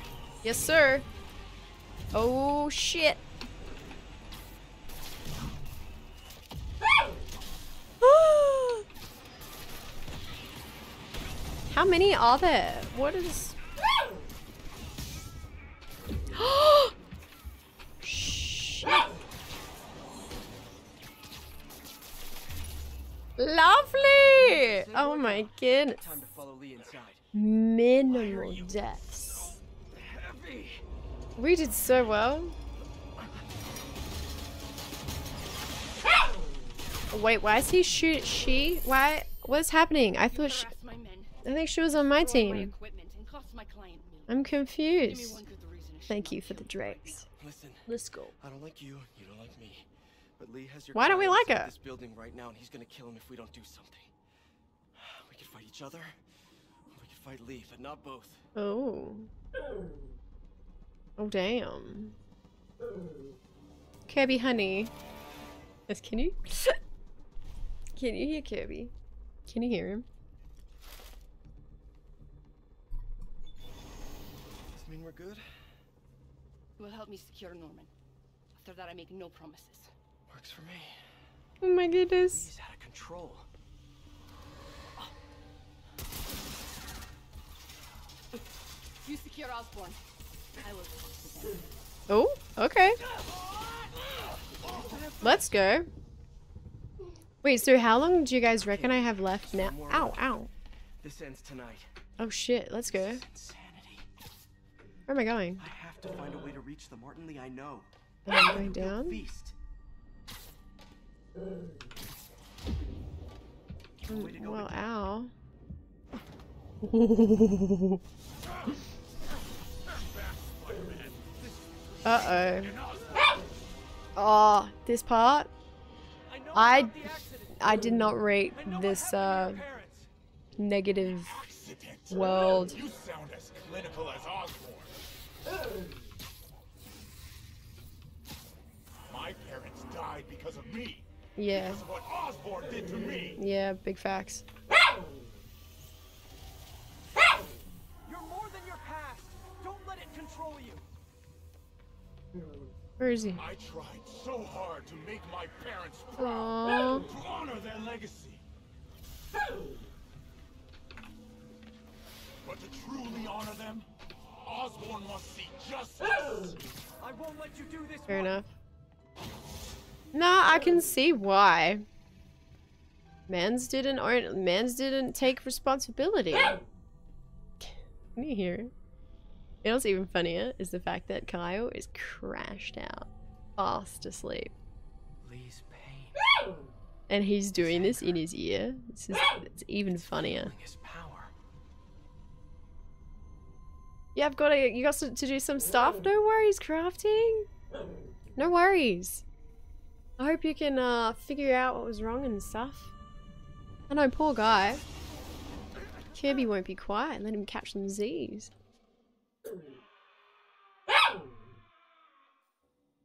Yes, sir. Oh, shit. How many are there? What is... Shit. Lovely! Oh my goodness. Time to follow Li inside. Minimal deaths. We did so well. Wait, why is he shoot she? Why? What's happening? I thought she, Harass my men, I think she was on my team. equipment, and cost my client millions. I'm confused. one good reason to Thank you for the drakes. Listen. Let's go. I don't like you. You don't like me. But Li has your Why don't we like inside her? This building right now, and he's gonna kill him if we don't do something. We could fight each other. Or we could fight Li, but not both. Oh. Oh damn. Kirby, honey. Yes, can you? can you hear Kirby? Can you hear him? Does this mean we're good? You will help me secure Norman. After that, I make no promises. Works for me. Oh my goodness. He's out of control. You secure Osborn. I will talk. Oh, okay. Let's go. Wait, so how long do you guys reckon I have left now? Ow, ow. This ends tonight. Oh shit, let's go. Where am I going? Have to find a way to reach the Martin Li I know. Am I going down? Feast. Mm, well, ow. Uh oh. Oh, this part. I I did not rate this uh negative world. You sound as clinical as Osborn. My parents died because of me. Yeah. What Osborn did to me. Yeah, big facts. You're more than your past. Don't let it control you. Where is he? I tried so hard to make my parents Aww. proud, to honor their legacy. But to truly honor them, Osborn must see justice. I won't let you do this. Fair enough. Nah, I can see why. Mans didn't own Mans didn't take responsibility. Can you hear? it? You know what's even funnier is the fact that Kyle is crashed out, fast asleep. Li's pain. And he's doing this in his ear. This is it's even funnier. His power. Yeah, I've got to you got to, to do some stuff. No worries, crafting. No worries. I hope you can uh, figure out what was wrong and stuff. I know, poor guy. Kirby won't be quiet. And let him catch some Z's.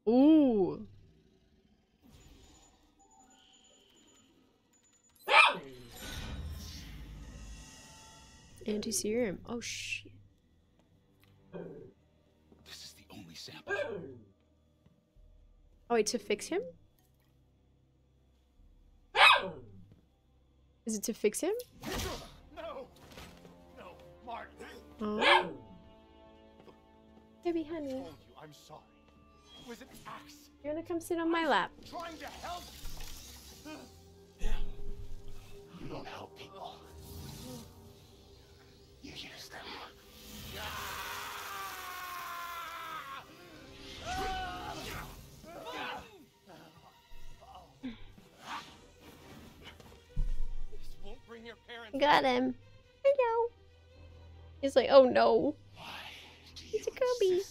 Ooh. Anti-serum. Oh shit. This is the only sample. Oh wait, to fix him? Is it to fix him? No! No, oh. Martin! Oh. Baby honey. told you I'm sorry. It was an accident. You wanna come sit on my lap? Trying to help. You don't help people. You use them. This Got him. Hello. He's like, oh no. He's a Kirby.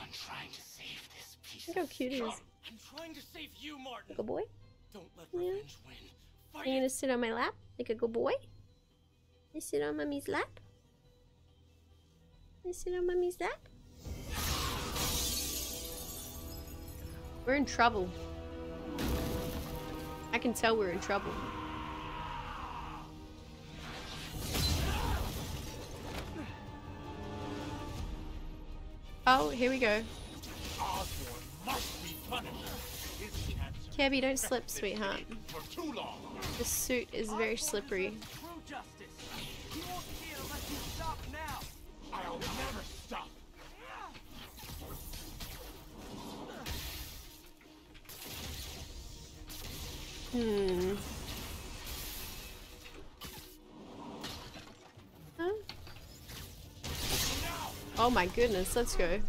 I'm trying to save this piece Look how cute he is. I'm trying to save you, Martin. Good boy. Don't let Yeah. revenge win. Fight You gonna sit on my lap like a good boy? You sit on mommy's lap? You sit on mommy's lap? We're in trouble. I can tell we're in trouble. Oh, here we go. Kirby, don't slip, sweetheart. The suit is very slippery. True Oh my goodness, let's go.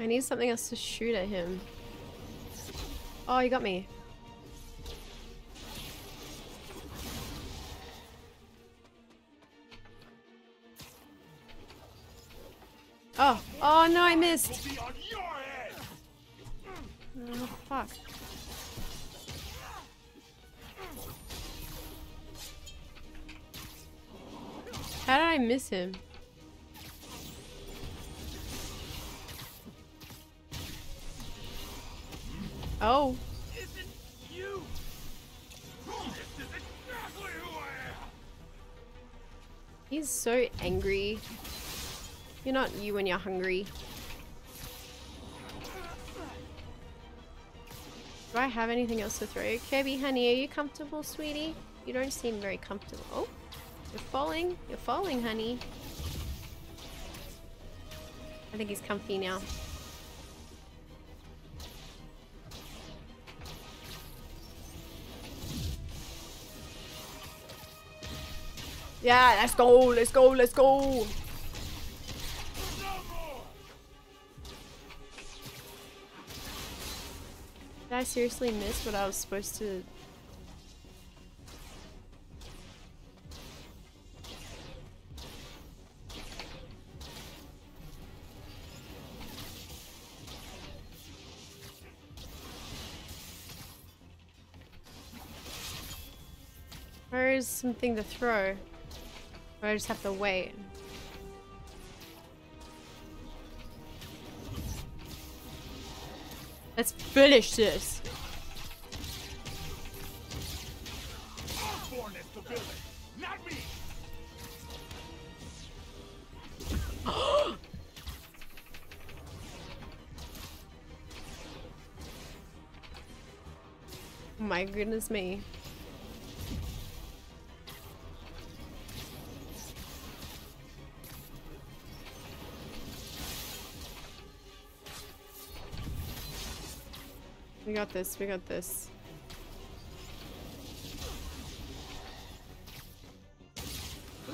I need something else to shoot at him. Oh, you got me. Oh, no, I missed. Be on your head. Oh, fuck. How did I miss him? Oh. Isn't you? This is exactly who I am. He's so angry. You're not you when you're hungry. Do I have anything else to throw? Kirby, honey, are you comfortable, sweetie? You don't seem very comfortable. Oh, you're falling. You're falling, honey. I think he's comfy now. Yeah, let's go, let's go, let's go. I seriously miss what I was supposed to... Where is something to throw? I just have to wait? Let's finish this. My goodness me. Got this, we got this.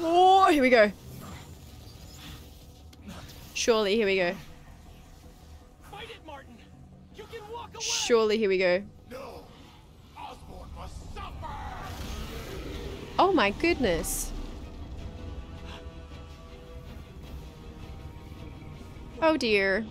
Oh, here we go. Surely, here we go. Fight it, Martin. You can walk away. Surely, here we go. No, Osborn must suffer. Oh my goodness. Oh dear.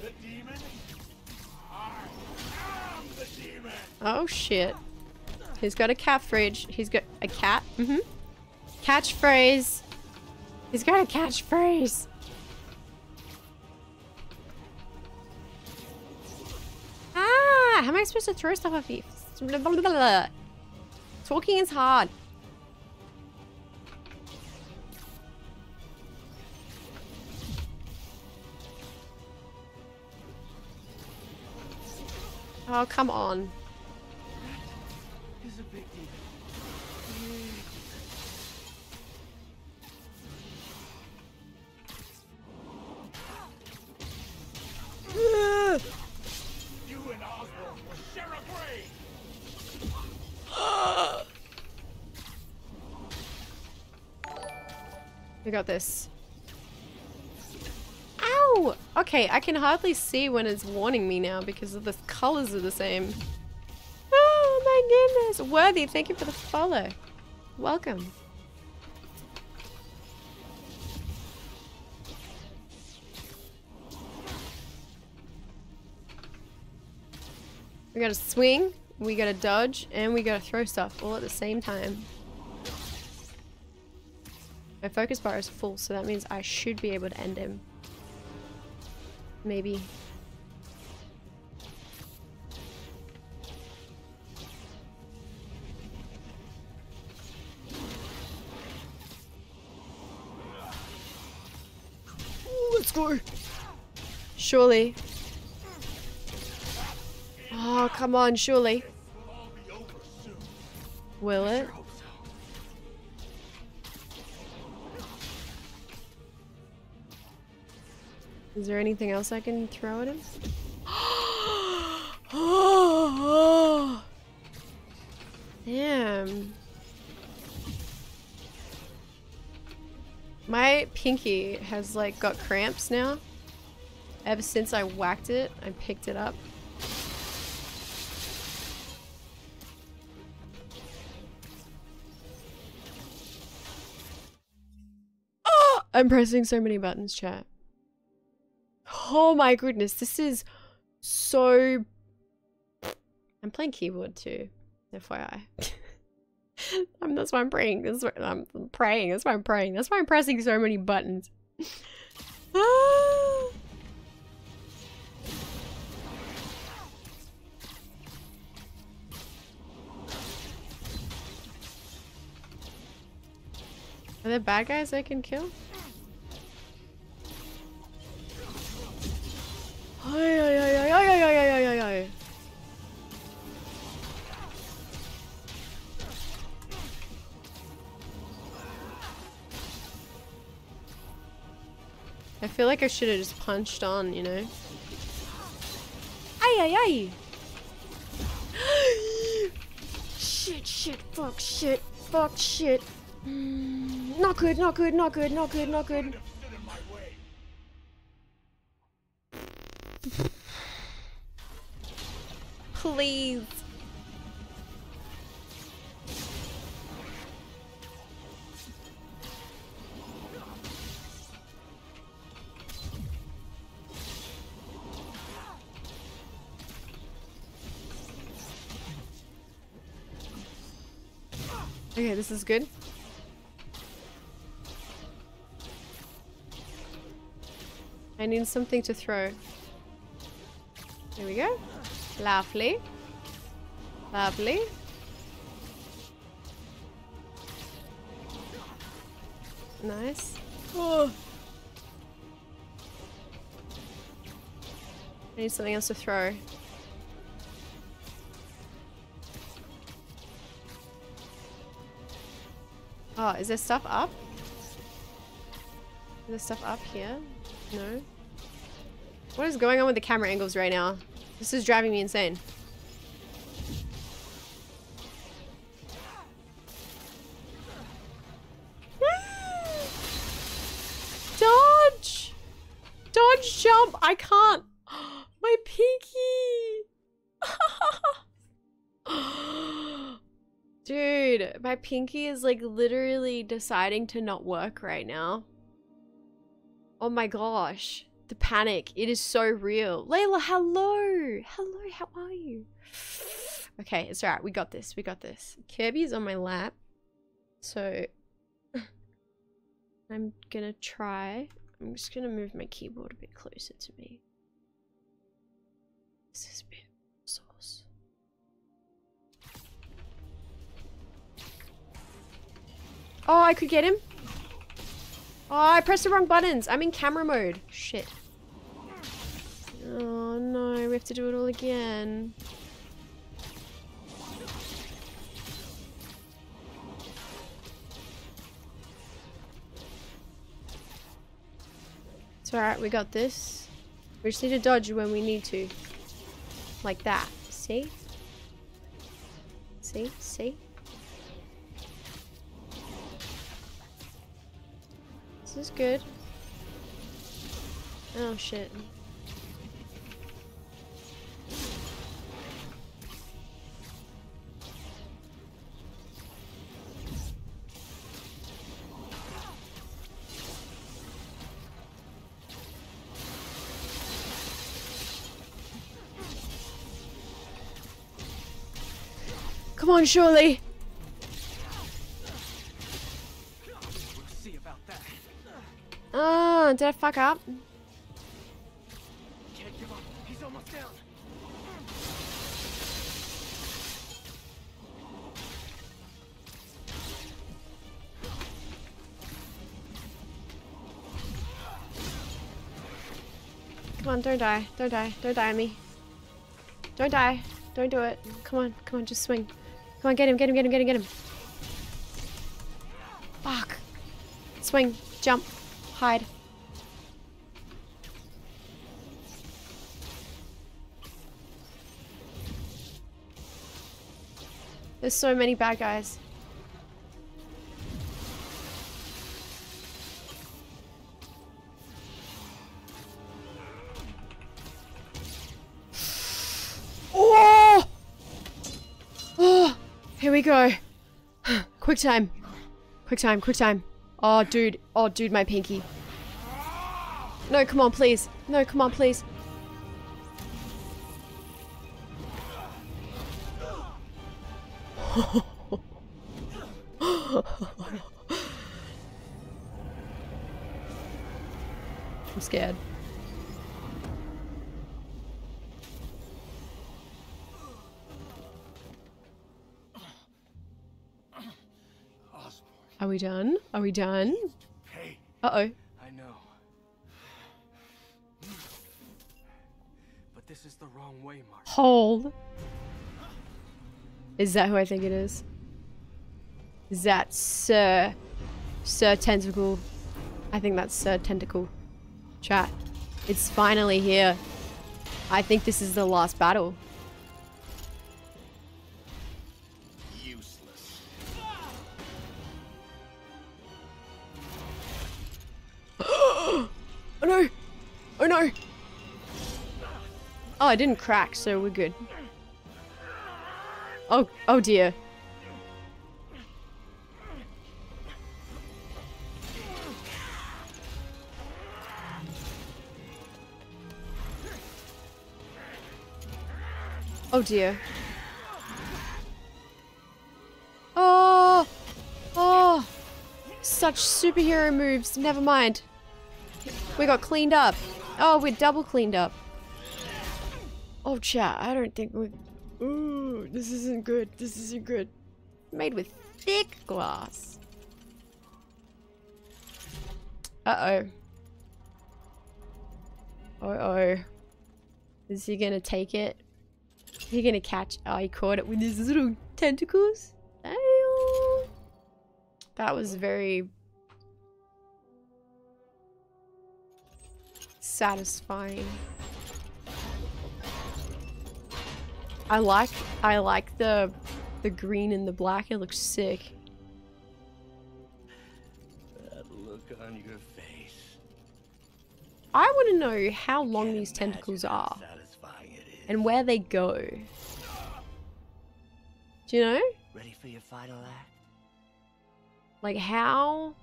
The demon. Oh shit. He's got a cat fridge. He's got a cat. Mm-hmm. Catchphrase. He's got a catchphrase. Supposed to throw stuff at blah. Talking is hard. Oh, come on. A big demon. Got this. Ow! Okay, I can hardly see when it's warning me now because of the colors are the same. Oh my goodness! Worthy, thank you for the follow. Welcome. We gotta swing, we gotta dodge, and we gotta throw stuff all at the same time. My focus bar is full, so that means I should be able to end him. Maybe. Ooh, let's go! Surely. Oh, come on, surely. Will it? Is there anything else I can throw at him? Damn. My pinky has like got cramps now. Ever since I whacked it, I picked it up. Oh, I'm pressing so many buttons, chat. Oh my goodness, this is so... I'm playing keyboard too, FYI. I um, that's why I'm praying. That's why I'm praying. That's why I'm praying. That's why I'm pressing so many buttons. Are there bad guys I can kill? I feel like I should have just punched on, you know? Ay, ay, ay! shit, shit, fuck, shit, fuck, shit. Mm, not good, not good, not good, not good, not good. Please. Okay, this is good. I need something to throw. There we go. Lovely. Lovely. Nice. Oh. I need something else to throw. Oh, is there stuff up? Is there stuff up here? No. What is going on with the camera angles right now? This is driving me insane. Dodge! Dodge jump! I can't! My pinky! Dude, my pinky is like literally deciding to not work right now. Oh my gosh. The panic. It is so real. Layla, hello! Hello, how are you? Okay, it's alright. We got this. We got this. Kirby's on my lap. So, I'm gonna try. I'm just gonna move my keyboard a bit closer to me. This is a bit sauce. Oh, I could get him. Oh, I pressed the wrong buttons. I'm in camera mode. Shit. Oh no, we have to do it all again. It's alright, we got this. We just need to dodge when we need to. Like that. See? See? See? This is good. Oh shit. Come on, that. Ah, did I fuck up? Come on, don't die. Don't die. Don't die on me. Don't die. Don't do it. Come on. Come on, just swing. Come on, get him, get him, get him, get him, get him. Fuck. Swing. Jump. Hide. There's so many bad guys. We go. quick time. Quick time, quick time. Oh, dude. Oh, dude, my pinky. No, come on, please. No, come on, please. I'm scared. Are we done? Are we done? Hey. Uh oh. I know. But this is the wrong way, Mark. Hold. Is that who I think it is? Is that Sir Sir Tentacle? I think that's Sir Tentacle. Chat. It's finally here. I think this is the last battle. Oh, no! Oh no! Oh, it didn't crack, so we're good. Oh, oh dear. Oh dear. Oh! Oh! Such superhero moves. Never mind. We got cleaned up. Oh, we're double cleaned up. Oh, chat. I don't think we're... Ooh, this isn't good. This isn't good. Made with thick glass. Uh-oh. Uh-oh. Is he gonna take it? He gonna catch? Oh, he caught it with his little tentacles. That was very satisfying. I like I like the the green and the black. It looks sick. That look on your face. I want to know how long these tentacles are and where they go. Do you know? Ready for your final act? Like how?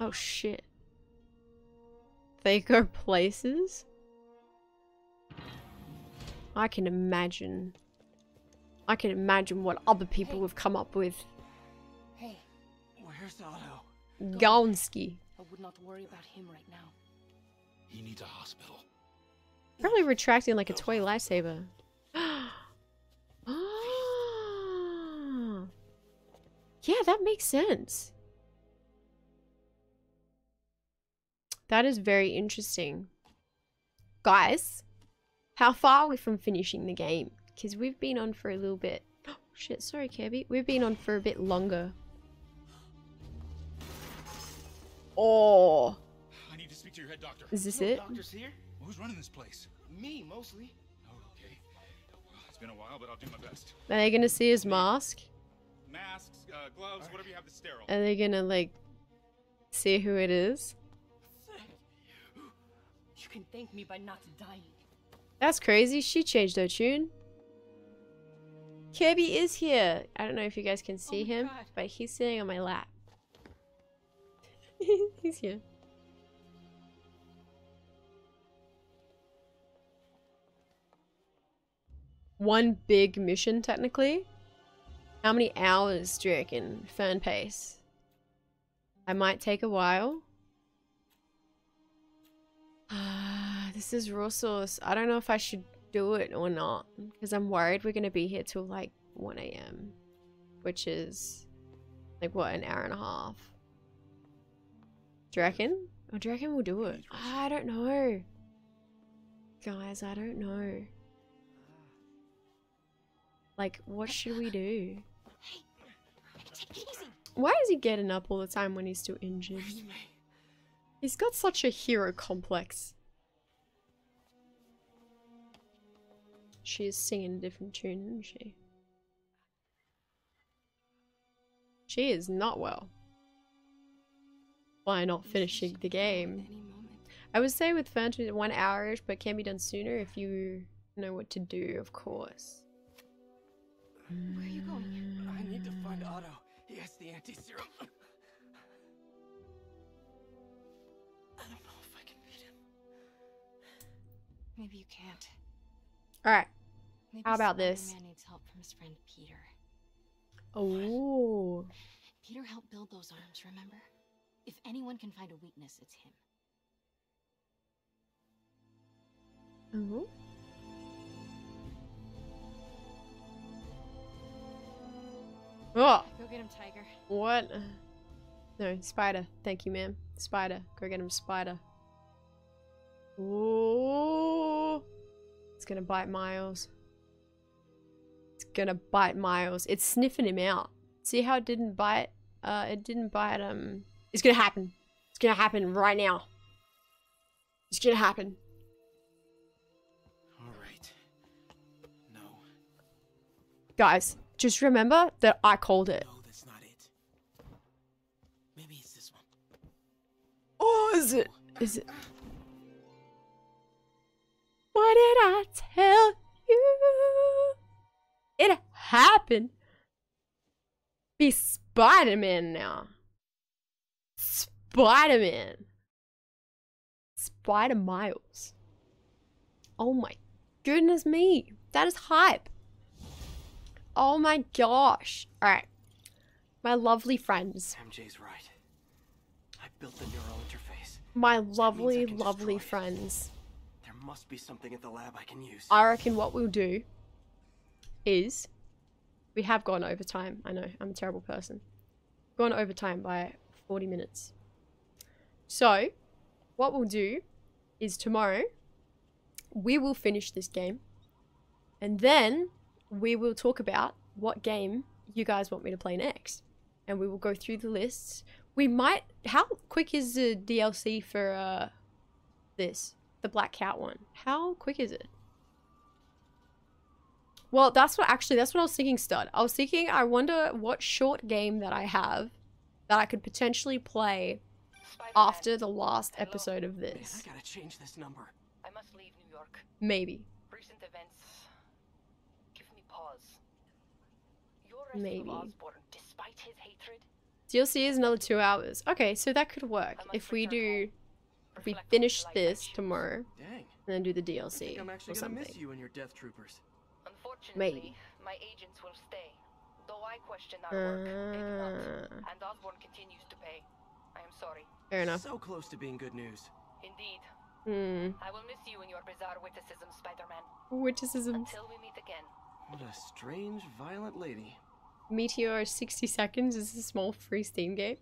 Oh shit. They go places? I can imagine. I can imagine what other people have come up with. Hey, Where's Otto? Gonski. I would not worry about him right now. He needs a hospital. Probably retracting like a toy lightsaber. ah. Yeah, that makes sense. That is very interesting. Guys, how far are we from finishing the game? Because we've been on for a little bit. Oh, shit, sorry, Kirby. We've been on for a bit longer. Oh. I need to speak to your head doctor. Is this no it? doctor's here? Who's running this place? Me, mostly. Oh, okay. Well, it's been a while, but I'll do my best. Are they gonna see his mask? Masks, uh, gloves, whatever you have to sterile. Are they gonna, like, see who it is? You can thank me by not dying. That's crazy. She changed her tune. Kirby is here. I don't know if you guys can see oh him, but he's sitting on my lap. he's here. One big mission, technically. How many hours do you reckon? Fern pace. I might take a while. Ah, this is raw sauce. I don't know if I should do it or not. Because I'm worried we're going to be here till like 1 a.m. Which is like what, an hour and a half. Do you reckon? Or do you reckon we'll do it? I don't know. Guys, I don't know. Like, what should we do? Why is he getting up all the time when he's still injured? He's got such a hero complex. She is singing a different tune, isn't she? She is not well. Why not finishing the game? I would say with Phantom one hour-ish, but can be done sooner if you know what to do, of course. Where are you going? I need to find Otto. He has the anti-serum. Maybe you can't. All right. Maybe How about this? Man needs help from his friend Peter. Oh. Peter helped build those arms, remember? If anyone can find a weakness, it's him. Oh. Oh. Go get him, Tiger. What? No, Spider. Thank you, ma'am. Spider. Go get him, Spider. Ooh. It's gonna bite Miles. It's gonna bite Miles. It's sniffing him out. See how it didn't bite? Uh, it didn't bite, um... It's gonna happen. It's gonna happen right now. It's gonna happen. All right. No. Guys, just remember that I called it. No, that's not it. Maybe it's this one. Oh, is it? Is it? What did I tell you? It happened. Be Spider Man now. Spider Man. Spider Miles. Oh my goodness me. That is hype. Oh my gosh. Alright. My lovely friends. MJ's right. I built the neural interface. My lovely, lovely friends. Must be something at the lab I can use. I reckon what we'll do is we have gone over time. I know, I'm a terrible person. Gone over time by 40 minutes. So, what we'll do is tomorrow we will finish this game and then we will talk about what game you guys want me to play next. And we will go through the lists. We might how quick is the DLC for uh this? The Black Cat one. How quick is it? Well, that's what actually that's what I was thinking, Stud. I was thinking I wonder what short game that I have that I could potentially play after the last episode of Man, this. I gotta change this number. I must leave New York. Maybe. Recent events give me pause. Your rescue Maybe. of Osborn, despite his hatred, DLC is another two hours. Okay, so that could work if we do if we finish this tomorrow Dang. and then do the DLC think I'm or actually gonna miss something. you and your death troopers. unfortunately, Maybe. my agents will stay. Though I question our work, they do not. Uh, And Osborn continues to pay. I am sorry. fair enough. So close to being good news. Indeed. Hmm. I will miss you and your bizarre witticism, Spider-Man. Witticisms. Until we meet again. What a strange, violent lady. Meteor 60 seconds is a small free Steam game.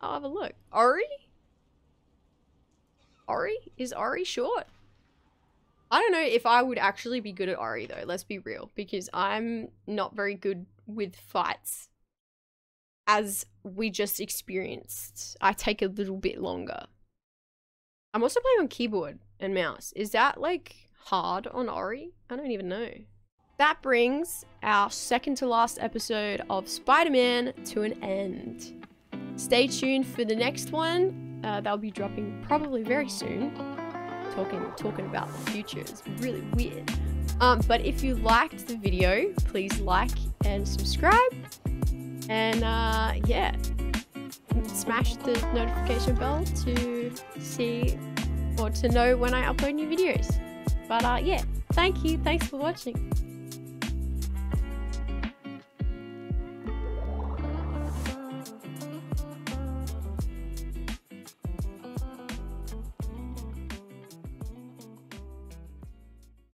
I'll have a look. Ori? Ori? Is Ori short? I don't know if I would actually be good at Ori though, let's be real, because I'm not very good with fights. As we just experienced, I take a little bit longer. I'm also playing on keyboard and mouse. Is that like hard on Ori? I don't even know. That brings our second to last episode of Spider Man to an end. Stay tuned for the next one. Uh, that'll be dropping probably very soon. Talking talking about the future is really weird. Um, but if you liked the video, please like and subscribe. And uh, yeah, smash the notification bell to see or to know when I upload new videos. But uh, yeah, thank you. Thanks for watching.